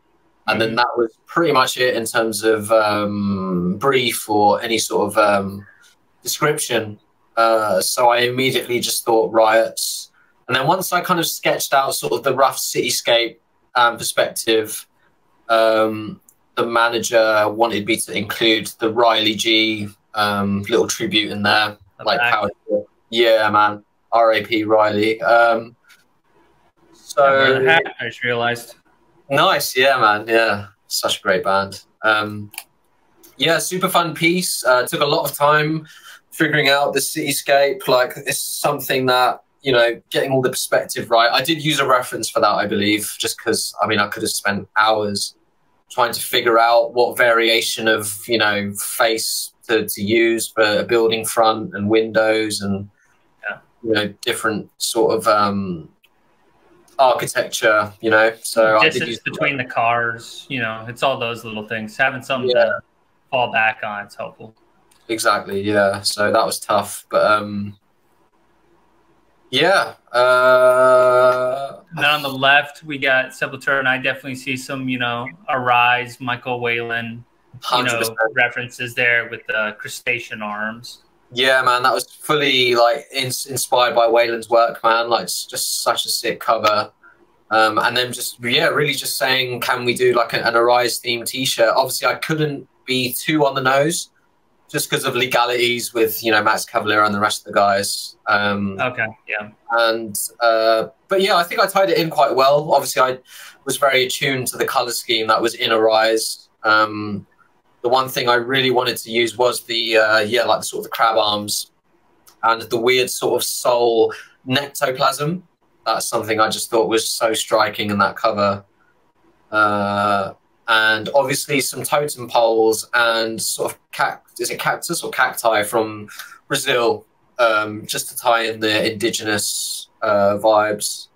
And then that was pretty much it in terms of um, brief or any sort of um, description. Uh, so I immediately just thought riots. And then once I kind of sketched out sort of the rough cityscape um, perspective, um, the manager wanted me to include the Riley Gale um, little tribute in there. The like how, yeah, man, R.A.P. Riley. Um, so Wearing the hat, I just realized. Nice, yeah, man, yeah, such a great band. Um, yeah, super fun piece. Uh, took a lot of time figuring out the cityscape. Like, it's something that you know, getting all the perspective right. I did use a reference for that, I believe, just because I mean, I could have spent hours trying to figure out what variation of you know face to, to use for a building front and windows and Yeah. you know different sort of um, architecture. You know, so Distance between the cars, you know, it's all those little things. Having something Yeah. to fall back on is helpful. Exactly, yeah. So that was tough, but um, yeah. Uh, And then on the left, we got Sepultura, and I definitely see some, you know, Arise, Michael Whelan, you hundred know, references there with the crustacean arms. Yeah, man, that was fully like in- inspired by Whelan's work, man. Like, it's just such a sick cover. Um, and then just yeah, really just saying, can we do like an, an Arise themed T-shirt? Obviously, I couldn't be too on the nose, just because of legalities with you know Max Cavalera and the rest of the guys. Um, Okay, yeah. and uh, but yeah, I think I tied it in quite well. Obviously, I was very attuned to the color scheme that was in Arise. Um, the one thing I really wanted to use was the uh, yeah, like the sort of the crab arms and the weird sort of soul nectoplasm. That's something I just thought was so striking in that cover. Uh, and obviously some totem poles and sort of cact- is it cactus or cacti from Brazil um, just to tie in the indigenous uh, vibes.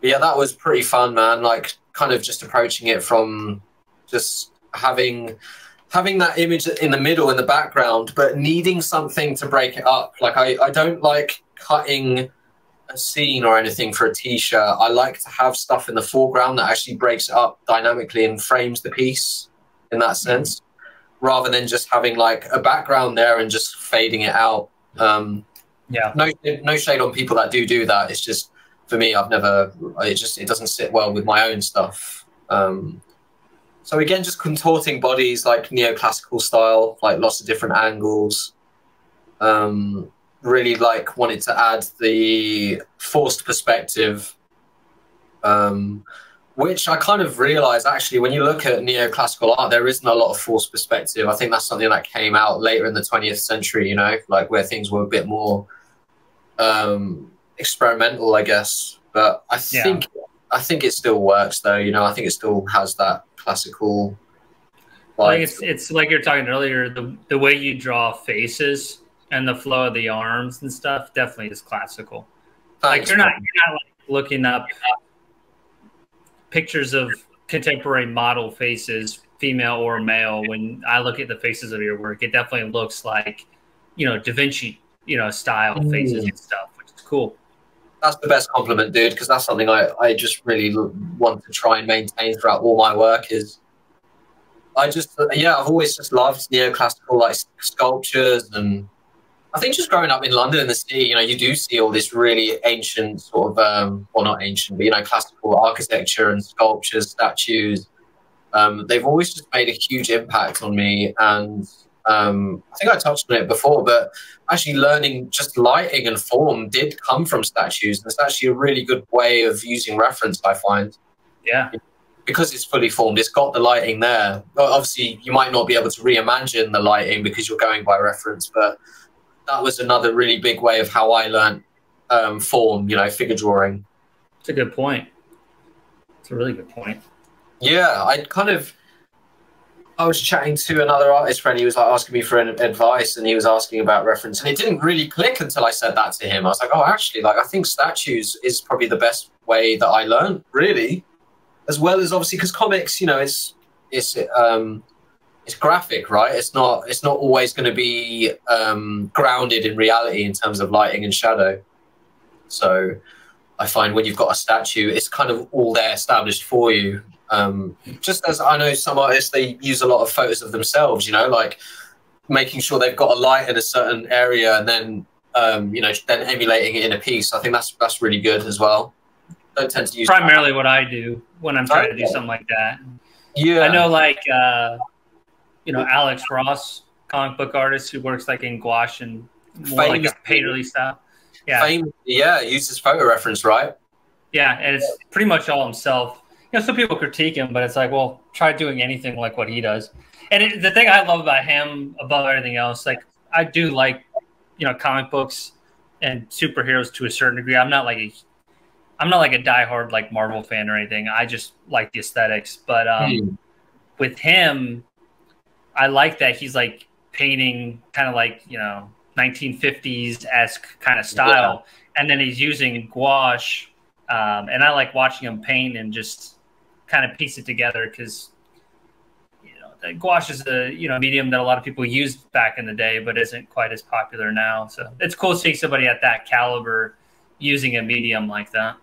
But yeah, that was pretty fun, man. Like, kind of just approaching it from just having having that image in the middle in the background, but needing something to break it up. Like, I, I don't like cutting a scene or anything for a t-shirt. I like to have stuff in the foreground that actually breaks it up dynamically and frames the piece in that sense, rather than just having like a background there and just fading it out. Um, Yeah. no no shade on people that do do that. It's just for me, I've never. It just it doesn't sit well with my own stuff. Um, so again, just contorting bodies like neoclassical style, like lots of different angles. Um, really like wanted to add the forced perspective. Um, which I kind of realized actually when you look at neoclassical art, there isn't a lot of forced perspective. I think that's something that came out later in the 20th century, you know, like where things were a bit more um, experimental, I guess. But I yeah. think I think it still works though. You know, I think it still has that classical. Like it's it's like you're talking earlier. The the way you draw faces and the flow of the arms and stuff definitely is classical. Thanks, like you're not you're not like looking up pictures of contemporary model faces, female or male. When I look at the faces of your work, it definitely looks like you know Da Vinci, you know, style mm. faces and stuff, which is cool that's the best compliment, dude, because that's something I, I just really want to try and maintain throughout all my work. Is I just yeah, I've always just loved neoclassical like sculptures, and I think just growing up in London in the city, you know, you do see all this really ancient sort of um, well, not ancient, but you know, classical architecture and sculptures, statues. Um, they've always just made a huge impact on me, and um, I think I touched on it before, but actually learning just lighting and form did come from statues. And it's actually a really good way of using reference, I find. Yeah. Because it's fully formed, it's got the lighting there. Obviously, you might not be able to reimagine the lighting because you're going by reference, but that was another really big way of how I learned um, form, you know, figure drawing. It's a good point. It's a really good point. Yeah, I kind of I was chatting to another artist friend. He was like asking me for an advice, and he was asking about reference, and it didn't really click until I said that to him. I was like, "Oh, actually, like I think statues is probably the best way that I learned, really, as well as obviously because comics, you know, it's it's um it's graphic, right? It's not it's not always going to be um, grounded in reality in terms of lighting and shadow. So I find when you've got a statue, it's kind of all there established for you. Um, just as I know some artists, they use a lot of photos of themselves, you know, like making sure they've got a light in a certain area and then, um, you know, then emulating it in a piece. I think that's that's really good as well. Don't tend to use primarily that. what I do when I'm trying to do something like that. Yeah, I know, like uh, you know, Alex Ross, comic book artist who works like in gouache and more Famous. like a painterly style. Yeah, Fame, yeah, uses photo reference, right? Yeah, and it's pretty much all himself you know, some people critique him, but it's like, well, try doing anything like what he does. And it, the thing I love about him, above everything else, like I do like, you know, comic books and superheroes to a certain degree. I'm not like a, I'm not like a diehard like Marvel fan or anything. I just like the aesthetics. But um, mm. with him, I like that he's like painting kind of like you know 1950s esque kind of style, yeah. and then he's using gouache. Um, and I like watching him paint and just kind of piece it together because you know gouache is a you know medium that a lot of people used back in the day, but isn't quite as popular now. So it's cool seeing somebody at that caliber using a medium like that.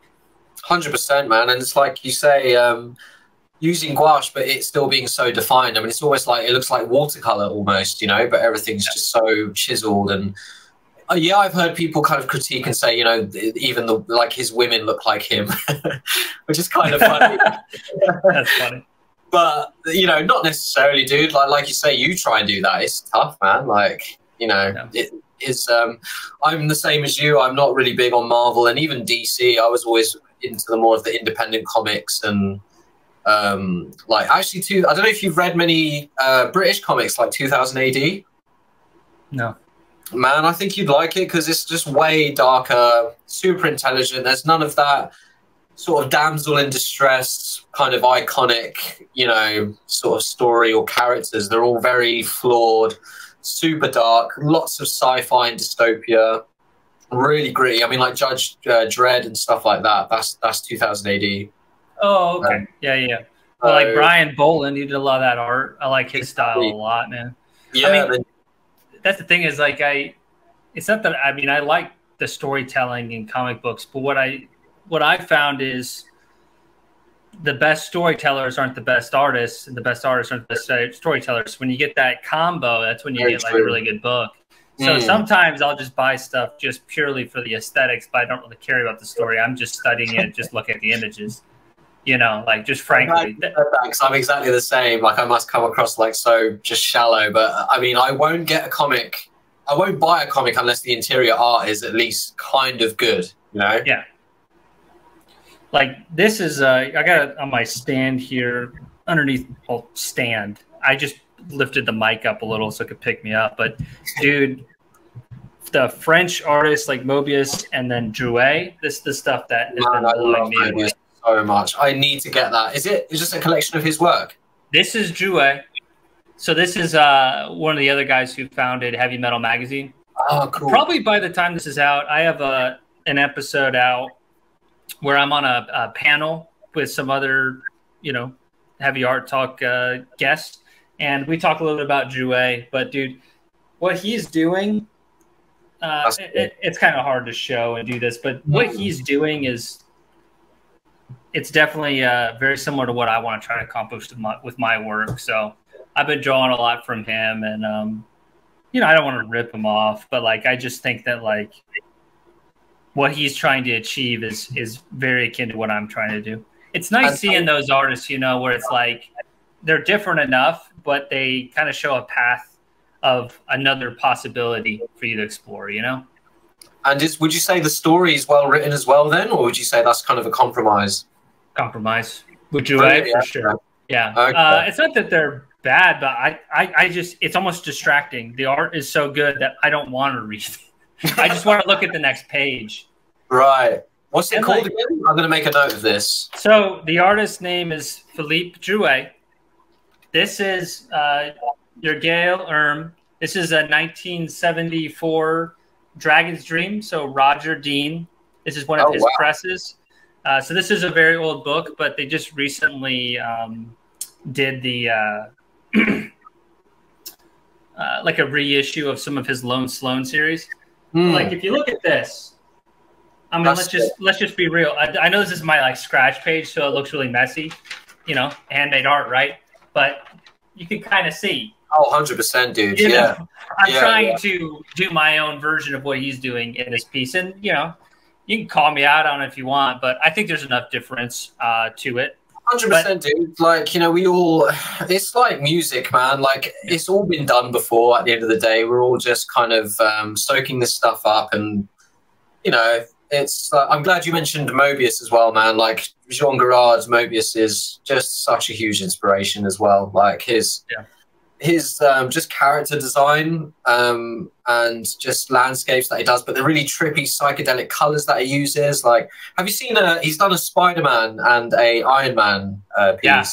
Hundred percent, man. And it's like you say, um, using gouache, but it's still being so defined. I mean, it's almost like it looks like watercolor almost, you know, but everything's yeah. just so chiseled and. Uh, yeah, I've heard people kind of critique and say, you know, even the like his women look like him, which is kind of funny. That's funny. But you know, not necessarily, dude. Like like you say, you try and do that. It's tough, man. Like you know, yeah. it is. Um, I'm the same as you. I'm not really big on Marvel and even DC. I was always into the more of the independent comics and um, like actually too. I don't know if you've read many uh, British comics like 2000 AD. No. Man, I think you'd like it because it's just way darker, super intelligent. There's none of that sort of damsel in distress kind of iconic, you know, sort of story or characters. They're all very flawed, super dark, lots of sci-fi and dystopia, really gritty. I mean, like Judge uh, Dredd and stuff like that. That's that's 2000 AD. Oh, okay, um, yeah, yeah. Well, like Brian Bolland, he did a lot of that art. I like his style a lot, man. Yeah, I mean, that's the thing is like I, it's not that I mean I like the storytelling in comic books, but what I what I found is the best storytellers aren't the best artists, and the best artists aren't the best storytellers. When you get that combo, that's when you Very get like a really good book. So mm. sometimes I'll just buy stuff just purely for the aesthetics, but I don't really care about the story. I'm just studying it, just look at the images. You know, like just frankly. Thanks. I'm exactly the same. Like I must come across like so just shallow, but I mean, I won't get a comic. I won't buy a comic unless the interior art is at least kind of good. You know? Yeah. like this is uh, I got it on my stand here underneath well, stand. I just lifted the mic up a little so it could pick me up. But dude, the French artists like Moebius and then Druillet, this the stuff that has Man, been blowing love me away. So much. I need to get that. Is it? Is just a collection of his work? This is Druillet. So this is uh, one of the other guys who founded Heavy Metal Magazine. Oh, cool. Probably by the time this is out, I have a an episode out where I'm on a, a panel with some other, you know, heavy art talk uh, guests, and we talk a little bit about Druillet. But dude, what he's doing, uh, it- it's kind of hard to show and do this, but what he's doing is. It's definitely uh, very similar to what I want to try to accomplish with my, with my work. So I've been drawing a lot from him, and um, you know, I don't want to rip him off, but like I just think that like what he's trying to achieve is is very akin to what I'm trying to do. It's nice And- seeing those artists, you know, where it's like they're different enough, but they kind of show a path of another possibility for you to explore, you know? And is would you say the story is well written as well then, or would you say that's kind of a compromise? Compromise. Would you Really? for sure. Yeah. Okay. Uh, it's not that they're bad, but I, I, I just it's almost distracting. The art is so good that I don't want to read. I just want to look at the next page. Right. What's it And, called like- again? I'm going to make a note of this. So the artist's name is Philippe Druillet. This is uh, Yragaël Erm. This is a 1974 Dragon's Dream. So Roger Dean. This is one of Oh, his wow. presses. Uh, so this is a very old book, but they just recently um, did the uh, uh, like a reissue of some of his Lone Sloan series. Hmm. Like if you look at this, I mean, That's let's just let's just be real. I, I know this is my like scratch page, so it looks really messy, you know, handmade art, right? But you can kind of see. oh, 100%, dude. You yeah. know, I'm Yeah, trying yeah. to do my own version of what he's doing in this piece, and you know, you can call me out on it if you want, but I think there's enough difference uh, to it. Hundred percent, dude. Like you know, we all. It's like music, man. Like it's all been done before. At the end of the day, we're all just kind of um, soaking this stuff up, and you know, it's. Uh, I'm glad you mentioned Moebius as well, man. Like Jean Giraud's Mobius is just such a huge inspiration as well. Like his. Yeah. His um, just character design um, and just landscapes that he does, but the really trippy psychedelic colors that he uses. Like, have you seen a? He's done a Spider Man and a Iron Man uh, piece. Yeah.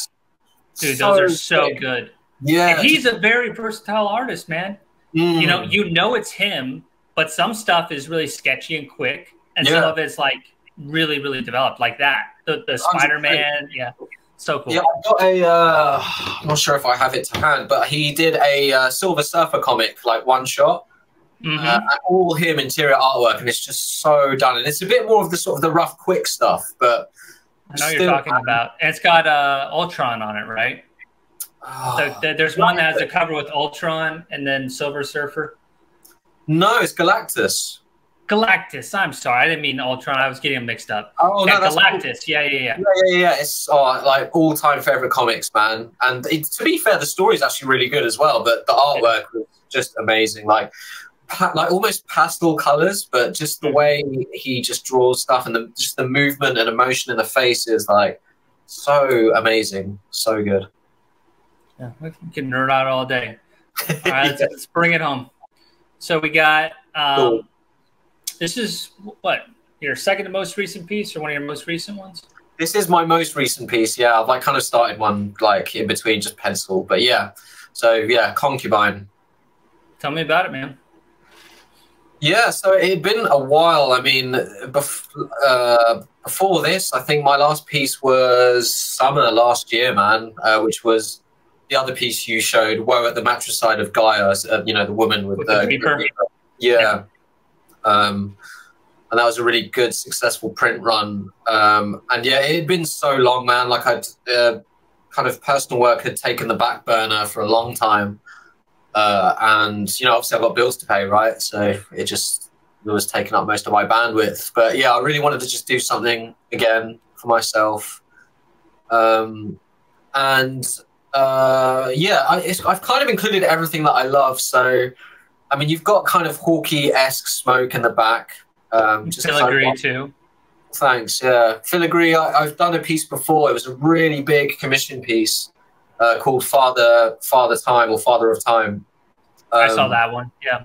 Dude, those are so sick. good. Yeah, And he's a very versatile artist, man. Mm. You know, you know it's him, but some stuff is really sketchy and quick, and some of it's like really, really developed, like that. The the Spider Man, yeah, so cool. Yeah, I've got a. Uh, I'm not sure if I have it to hand, but he did a uh, Silver Surfer comic, like one shot, Mhm. uh, all him interior artwork, and it's just so done. And it's a bit more of the sort of the rough, quick stuff, but I know you're talking about, and it's got uh, Ultron on it, right? Ah. So th- there's one that has a cover with Ultron and then Silver Surfer. no, it's Galactus. Galactus. I'm sorry, I didn't mean Ultron. I was getting them mixed up. Oh yeah, no, Galactus. Yeah, yeah, yeah. Yeah, yeah, yeah. It's oh, like all time favorite comics, man. And it, to be fair, the story is actually really good as well. But the artwork was just amazing. Like, pa- like almost pastel colors, but just the way he just draws stuff and the just the movement and emotion in the face is like so amazing, so good. Yeah, we can nerd out all day. All right, let's, let's bring it home. So we got um, Cool. This is what your second most recent piece, or one of your most recent ones? This is my most recent piece. Yeah, I've like kind of started one like in between just pencil, but yeah. So yeah, concubine. Tell me about it, man. Yeah, so it had been a while. I mean, bef- uh, before this, I think my last piece was summer last year, man, uh, which was the other piece you showed, Woe at the Matricide of Gaia, uh, you know, the woman with, With the the. Reaper? Yeah. Um, and that was a really good, successful print run. Um, and yeah, it had been so long, man. Like, I'd uh, kind of personal work had taken the back burner for a long time. Uh, and you know, obviously, I've got bills to pay, right? So it just it was taking up most of my bandwidth. But yeah, I really wanted to just do something again for myself. Um, and uh, yeah, I, I've kind of included everything that I love. So, I mean, you've got kind of Horkey esque smoke in the back. Um, just kind of too. Thanks. Yeah, filigree. I, have done a piece before. It was a really big commission piece uh, called Father Father Time or Father of Time. Um, I saw um, that one. Yeah.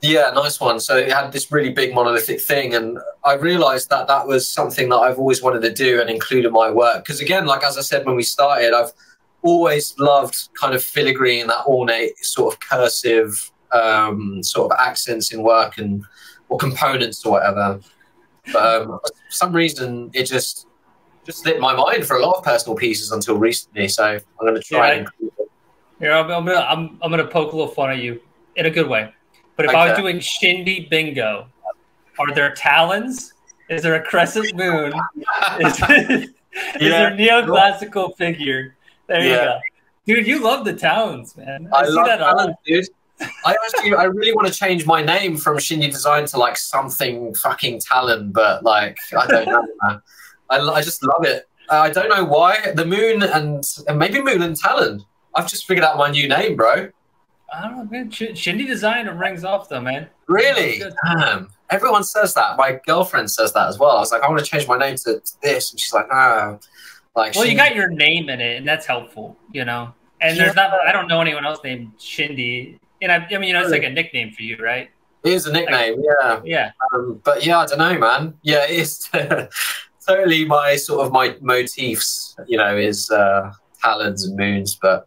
Yeah, nice one. So it had this really big monolithic thing, and I realized that that was something that I've always wanted to do and include in my work. Because again, like as I said when we started, I've always loved kind of filigree and that ornate sort of cursive um, sort of accents in work and or components or whatever. But um, for some reason, it just just slipped my mind for a lot of personal pieces until recently. So I'm going to try yeah, and. Here, I'm, I'm, gonna I'm, I'm gonna poke a little fun at you in a good way. But if okay. I was doing Shindy Bingo, are there talons? Is there a crescent moon? is, is yeah. there a neoclassical figure? There yeah. you go. Dude, you love the towns, man. I, I love that talons, dude. I actually, I really want to change my name from Shindy Design to like something fucking Talon, but like I don't know, man. I, I just love it. I don't know why. The Moon and, and maybe Moon and Talon. I've just figured out my new name, bro. I don't know, man. Shindy Design rings off though, man. Really? Damn. Everyone says that. My girlfriend says that as well. I was like, I want to change my name to this, and she's like, no. Like, well, you got your name in it, and that's helpful, you know. And yeah. there's not. I don't know anyone else named Shindy and I, I mean, you know, it's like a nickname for you, right? It is a nickname, like, yeah. Yeah. Um, but yeah, I don't know, man. Yeah, it is totally my sort of my motifs, you know, is uh, talons and moons. But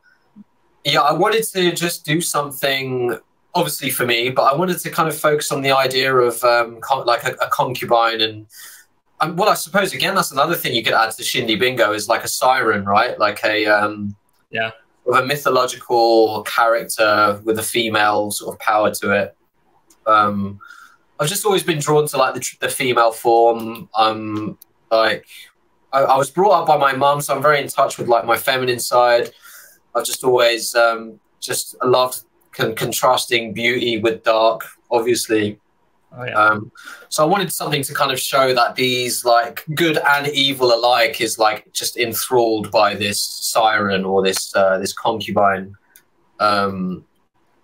yeah, I wanted to just do something, obviously for me, but I wanted to kind of focus on the idea of um, like a, a concubine and. Um, well, I suppose again that's another thing you could add to Shindy Bingo is like a siren, right? Like a um, yeah, of a mythological character with a female sort of power to it. Um, I've just always been drawn to like the, the female form. Um, like I, I, was brought up by my mum, so I'm very in touch with like my feminine side. I've just always um, just loved con- contrasting beauty with dark, obviously. Oh, yeah. um, so I wanted something to kind of show that these like good and evil alike is like just enthralled by this siren or this uh, this concubine, um,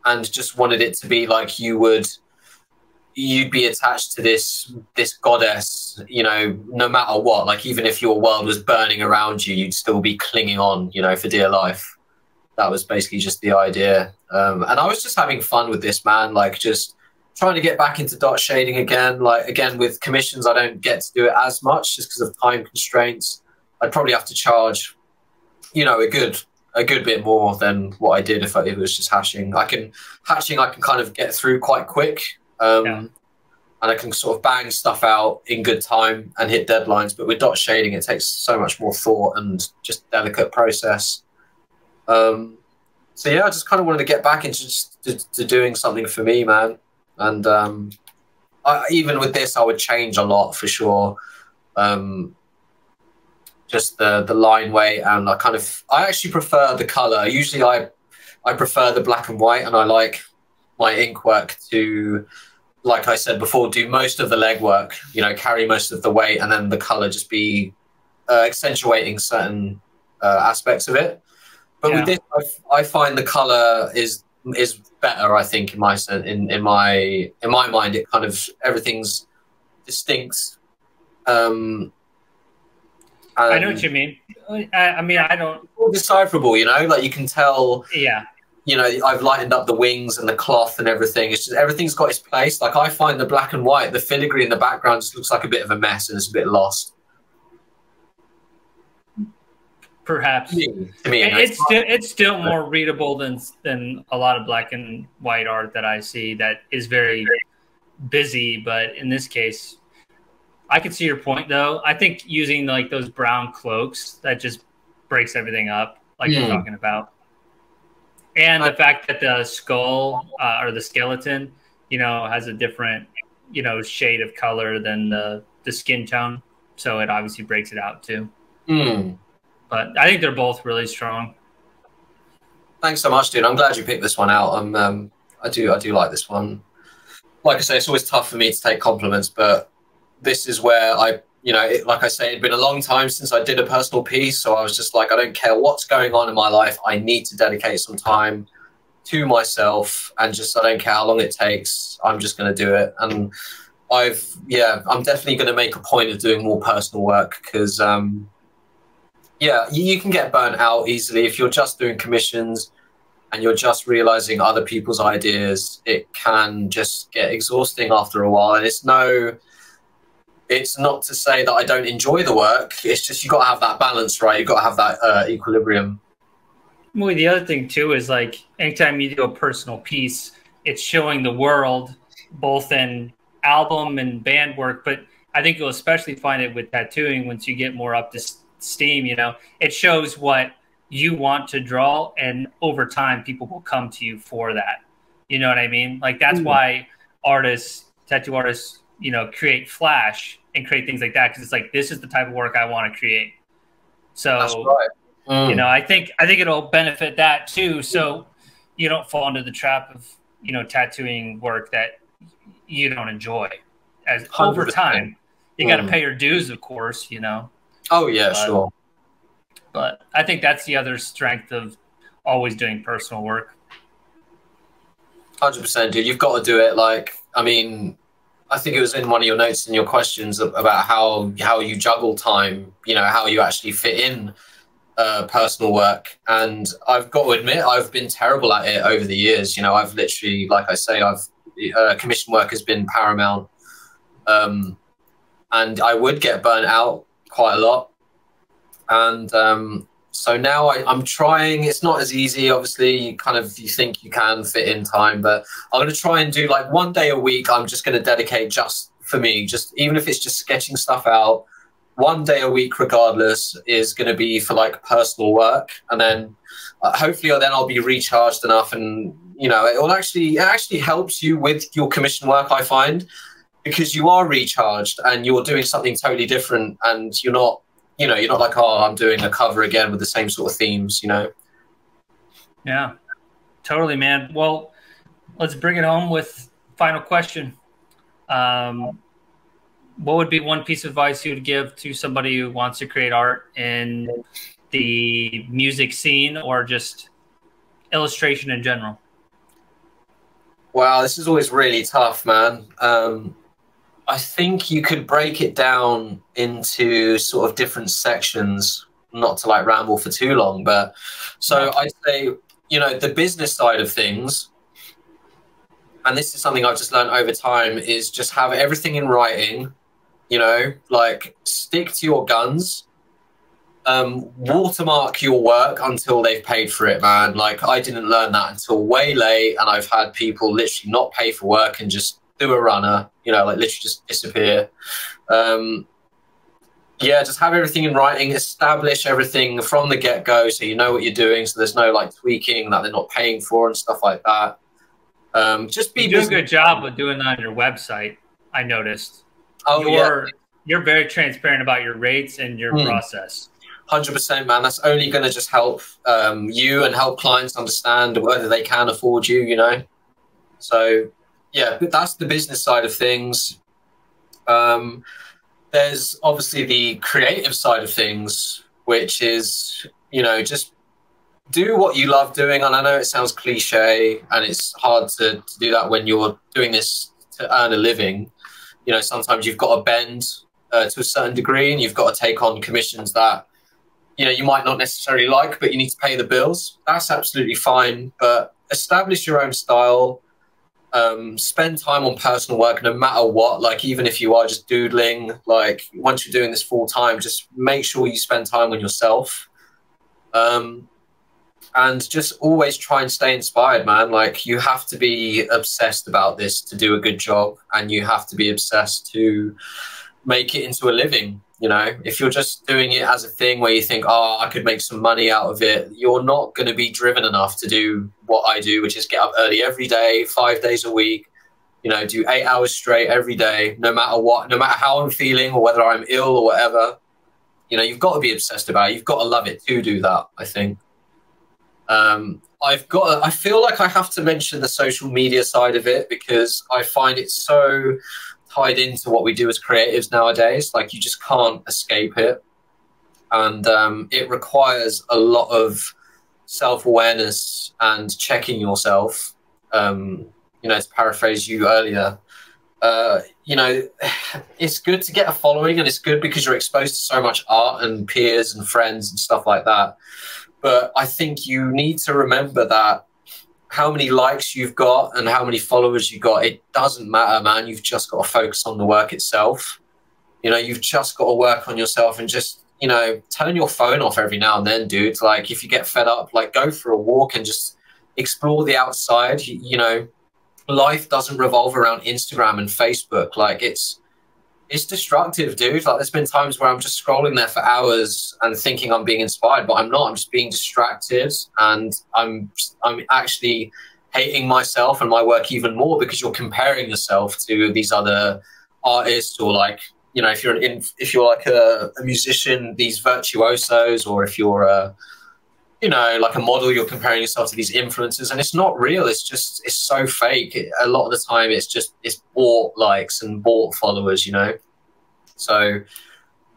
and just wanted it to be like you would you'd be attached to this this goddess, you know, no matter what. Like even if your world was burning around you, you'd still be clinging on, you know, for dear life. That was basically just the idea, um, and I was just having fun with this man, like just trying to get back into dot shading again. Like again with commissions, I don't get to do it as much just because of time constraints. I'd probably have to charge, you know, a good a good bit more than what I did if, I, if it was just hashing. I can hatching, I can kind of get through quite quick, um, yeah. and I can sort of bang stuff out in good time and hit deadlines. But with dot shading, it takes so much more thought and just delicate process. Um, so yeah, I just kind of wanted to get back into just to, to doing something for me, man. And um, I, even with this, I would change a lot for sure. Um, just the the line weight, and I kind of I actually prefer the color. Usually, I I prefer the black and white, and I like my ink work to, like I said before, do most of the legwork. You know, carry most of the weight, and then the color just be uh, accentuating certain uh, aspects of it. But yeah. with this, I, I find the color is is better. I think in my in in my in my mind, it kind of everything's distinct. Um, I know what you mean. I, I mean, I don't decipherable. You know, like you can tell. Yeah. You know, I've lightened up the wings and the cloth and everything. It's just everything's got its place. Like I find the black and white, the filigree in the background just looks like a bit of a mess and it's a bit lost perhaps. To me, it's still it's still more readable than than a lot of black and white art that I see that is very busy. But in this case, I can see your point though. I think using like those brown cloaks that just breaks everything up, like mm. you're hmm. talking about, and the fact that the skull uh, or the skeleton, you know, has a different you know shade of color than the the skin tone, so it obviously breaks it out too. Mm. But I think they're both really strong. Thanks so much, dude. I'm glad you picked this one out. I'm, um, I do, I do like this one. Like I say, it's always tough for me to take compliments, but this is where I, you know, it, like I say, it'd been a long time since I did a personal piece, so I was just like, I don't care what's going on in my life. I need to dedicate some time to myself, and just I don't care how long it takes. I'm just going to do it, and I've yeah, I'm definitely going to make a point of doing more personal work because um, yeah, you, can get burnt out easily if you're just doing commissions and you're just realizing other people's ideas. It can just get exhausting after a while, and it's no. It's not to say that I don't enjoy the work. It's just you got to have that balance, right? You got to have that uh, equilibrium. Well, the other thing too is like anytime you do a personal piece, it's showing the world both in album and band work, but I think you'll especially find it with tattooing once you get more up to steam. You know, it shows what you want to draw, and over time, people will come to you for that. You know what I mean? Like that's mm. why artists, tattoo artists, you know, create flash and create things like that because it's like this is the type of work I want to create. So, right. mm. you know, I think I think it'll benefit that too. So you don't fall into the trap of you know tattooing work that you don't enjoy. As 100%. over time, you got to mm. pay your dues, of course. You know. Oh yeah, but, sure. But I think that's the other strength of always doing personal work. Hundred percent, dude. You've got to do it. Like, I mean, I think it was in one of your notes and your questions about how how you juggle time. You know, how you actually fit in uh, personal work. And I've got to admit, I've been terrible at it over the years. You know, I've literally, like I say, I've uh, commission work has been paramount. Um, and I would get burnt out quite a lot. And um, so now I, am trying. It's not as easy, obviously. You kind of you think you can fit in time, but I'm going to try and do like one day a week. I'm just going to dedicate just for me, just even if it's just sketching stuff out. One day a week, regardless, is going to be for like personal work, and then uh, hopefully, then I'll be recharged enough, and you know, it will actually it actually helps you with your commission work. I find because you are recharged and you're doing something totally different, and you're not you know, you're not like, oh, I'm doing a cover again with the same sort of themes, you know. Yeah, totally, man. Well, let's bring it home with final question. Um, what would be one piece of advice you would give to somebody who wants to create art in the music scene or just illustration in general? Wow, this is always really tough, man. Um, I think you could break it down into sort of different sections, not to like ramble for too long, but so I'd say, you know, the business side of things, and this is something I've just learned over time, is just have everything in writing, you know, like stick to your guns. Um, watermark your work until they've paid for it, man. Like I didn't learn that until way late, and I've had people literally not pay for work and just do a runner, you know, like literally just disappear. Um, yeah, just have everything in writing, establish everything from the get go so you know what you're doing, so there's no like tweaking that they're not paying for and stuff like that. Um, just be you do a good job of doing that on your website. I noticed. Oh you're, yeah, you're very transparent about your rates and your mm. process. Hundred percent, man. That's only going to just help um, you and help clients understand whether they can afford you. You know, so yeah, but that's the business side of things. Um, there's obviously the creative side of things, which is, you know, just do what you love doing. And I know it sounds cliche and it's hard to, to do that when you're doing this to earn a living. You know, sometimes you've got to bend uh, to a certain degree and you've got to take on commissions that, you know, you might not necessarily like, but you need to pay the bills. That's absolutely fine. But establish your own style um, spend time on personal work no matter what. Like, even if you are just doodling, like, once you're doing this full time, just make sure you spend time on yourself. Um, and just always try and stay inspired, man. Like, you have to be obsessed about this to do a good job, and you have to be obsessed to make it into a living. You know, if you're just doing it as a thing where you think, oh, I could make some money out of it, you're not going to be driven enough to do what I do, which is get up early every day, five days a week, you know, do eight hours straight every day, no matter what, no matter how I'm feeling or whether I'm ill or whatever. You know, you've got to be obsessed about it. You've got to love it to do that, I think. Um, I've got, I feel like I have to mention the social media side of it because I find it so tied into what we do as creatives nowadays. Like you just can't escape it, and um, it requires a lot of self awareness and checking yourself. Um, you know, to paraphrase you earlier, uh, you know, it's good to get a following and it's good because you're exposed to so much art and peers and friends and stuff like that. But I think you need to remember that how many likes you've got and how many followers you got, it doesn't matter, man. You've just got to focus on the work itself. You know, you've just got to work on yourself and just, you know, turn your phone off every now and then, dude. Like, if you get fed up, like, go for a walk and just explore the outside. You, you know, life doesn't revolve around Instagram and Facebook. Like, it's, it's destructive, dude. Like there's been times where I'm just scrolling there for hours and thinking I'm being inspired, but I'm not. I'm just being distracted, and I'm I'm actually hating myself and my work even more because you're comparing yourself to these other artists or like you know if you're an if you're like a, a musician, these virtuosos, or if you're a you know, like a model, you're comparing yourself to these influencers, and it's not real. It's just, it's so fake. A lot of the time, it's just, it's bought likes and bought followers, you know? So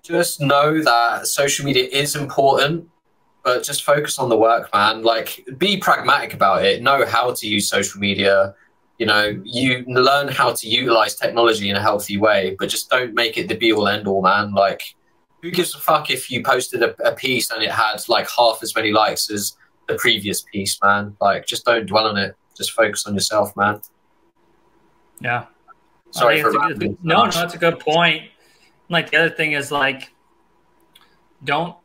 just know that social media is important, but just focus on the work, man. Like, be pragmatic about it. Know how to use social media. You know, you learn how to utilize technology in a healthy way, but just don't make it the be all end all, man. Like, who gives a fuck if you posted a, a, piece and it had like half as many likes as the previous piece, man? Like, just don't dwell on it. Just focus on yourself, man. Yeah. Sorry for good, No, no, that's a good point. Like the other thing is like, don't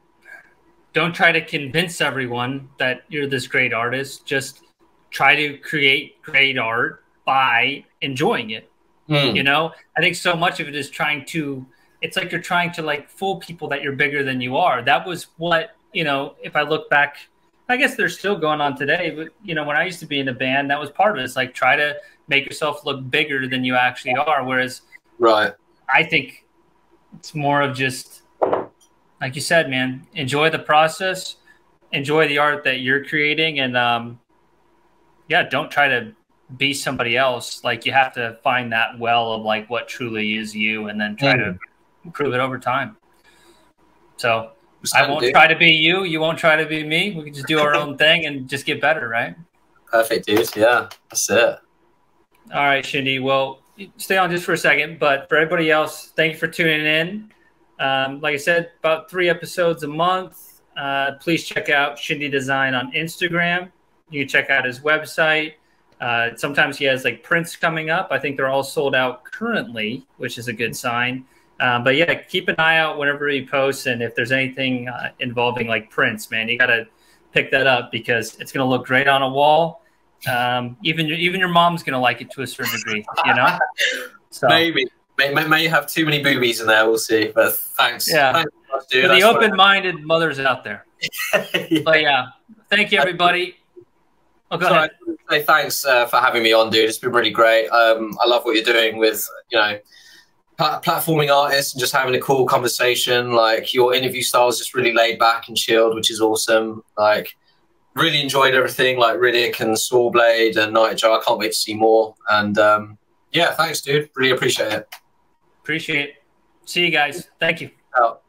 don't try to convince everyone that you're this great artist. Just try to create great art by enjoying it. Mm. You know, I think so much of it is trying to it's like you're trying to like fool people that you're bigger than you are. That was what, you know, if I look back, I guess they're still going on today, but you know, when I used to be in a band, that was part of it. It's like try to make yourself look bigger than you actually are. Whereas right. I think it's more of just like you said, man, enjoy the process, enjoy the art that you're creating and um yeah, don't try to be somebody else. Like you have to find that well of like what truly is you and then try mm. to improve it over time. So I won't try to be you. You won't try to be me. We can just do our own thing and just get better, right? Perfect, dude. Yeah, that's it. All right, Shindy. Well, stay on just for a second. But for everybody else, thank you for tuning in. Um, like I said, about three episodes a month. Uh, please check out Shindy Design on Instagram. You can check out his website. Uh, sometimes he has like prints coming up. I think they're all sold out currently, which is a good sign. Um, but yeah, keep an eye out whenever he posts, and if there's anything uh, involving like prints, man, you got to pick that up because it's going to look great on a wall. Um, even your, even your mom's going to like it to a certain degree, you know. So maybe may, may have too many boobies in there. We'll see. But thanks. Yeah. Thanks much, For the open-minded mothers out there. yeah. But yeah, thank you, everybody. Oh, go ahead. Say thanks uh, for having me on, dude. It's been really great. Um, I love what you're doing with you know platforming artists and just having a cool conversation. Like your interview style is just really laid back and chilled, which is awesome. Like really enjoyed everything, like Riddick and Sawblade and Nightjar. I can't wait to see more. And um, yeah, thanks, dude. Really appreciate it. Appreciate it. See you guys. Thank you. Out.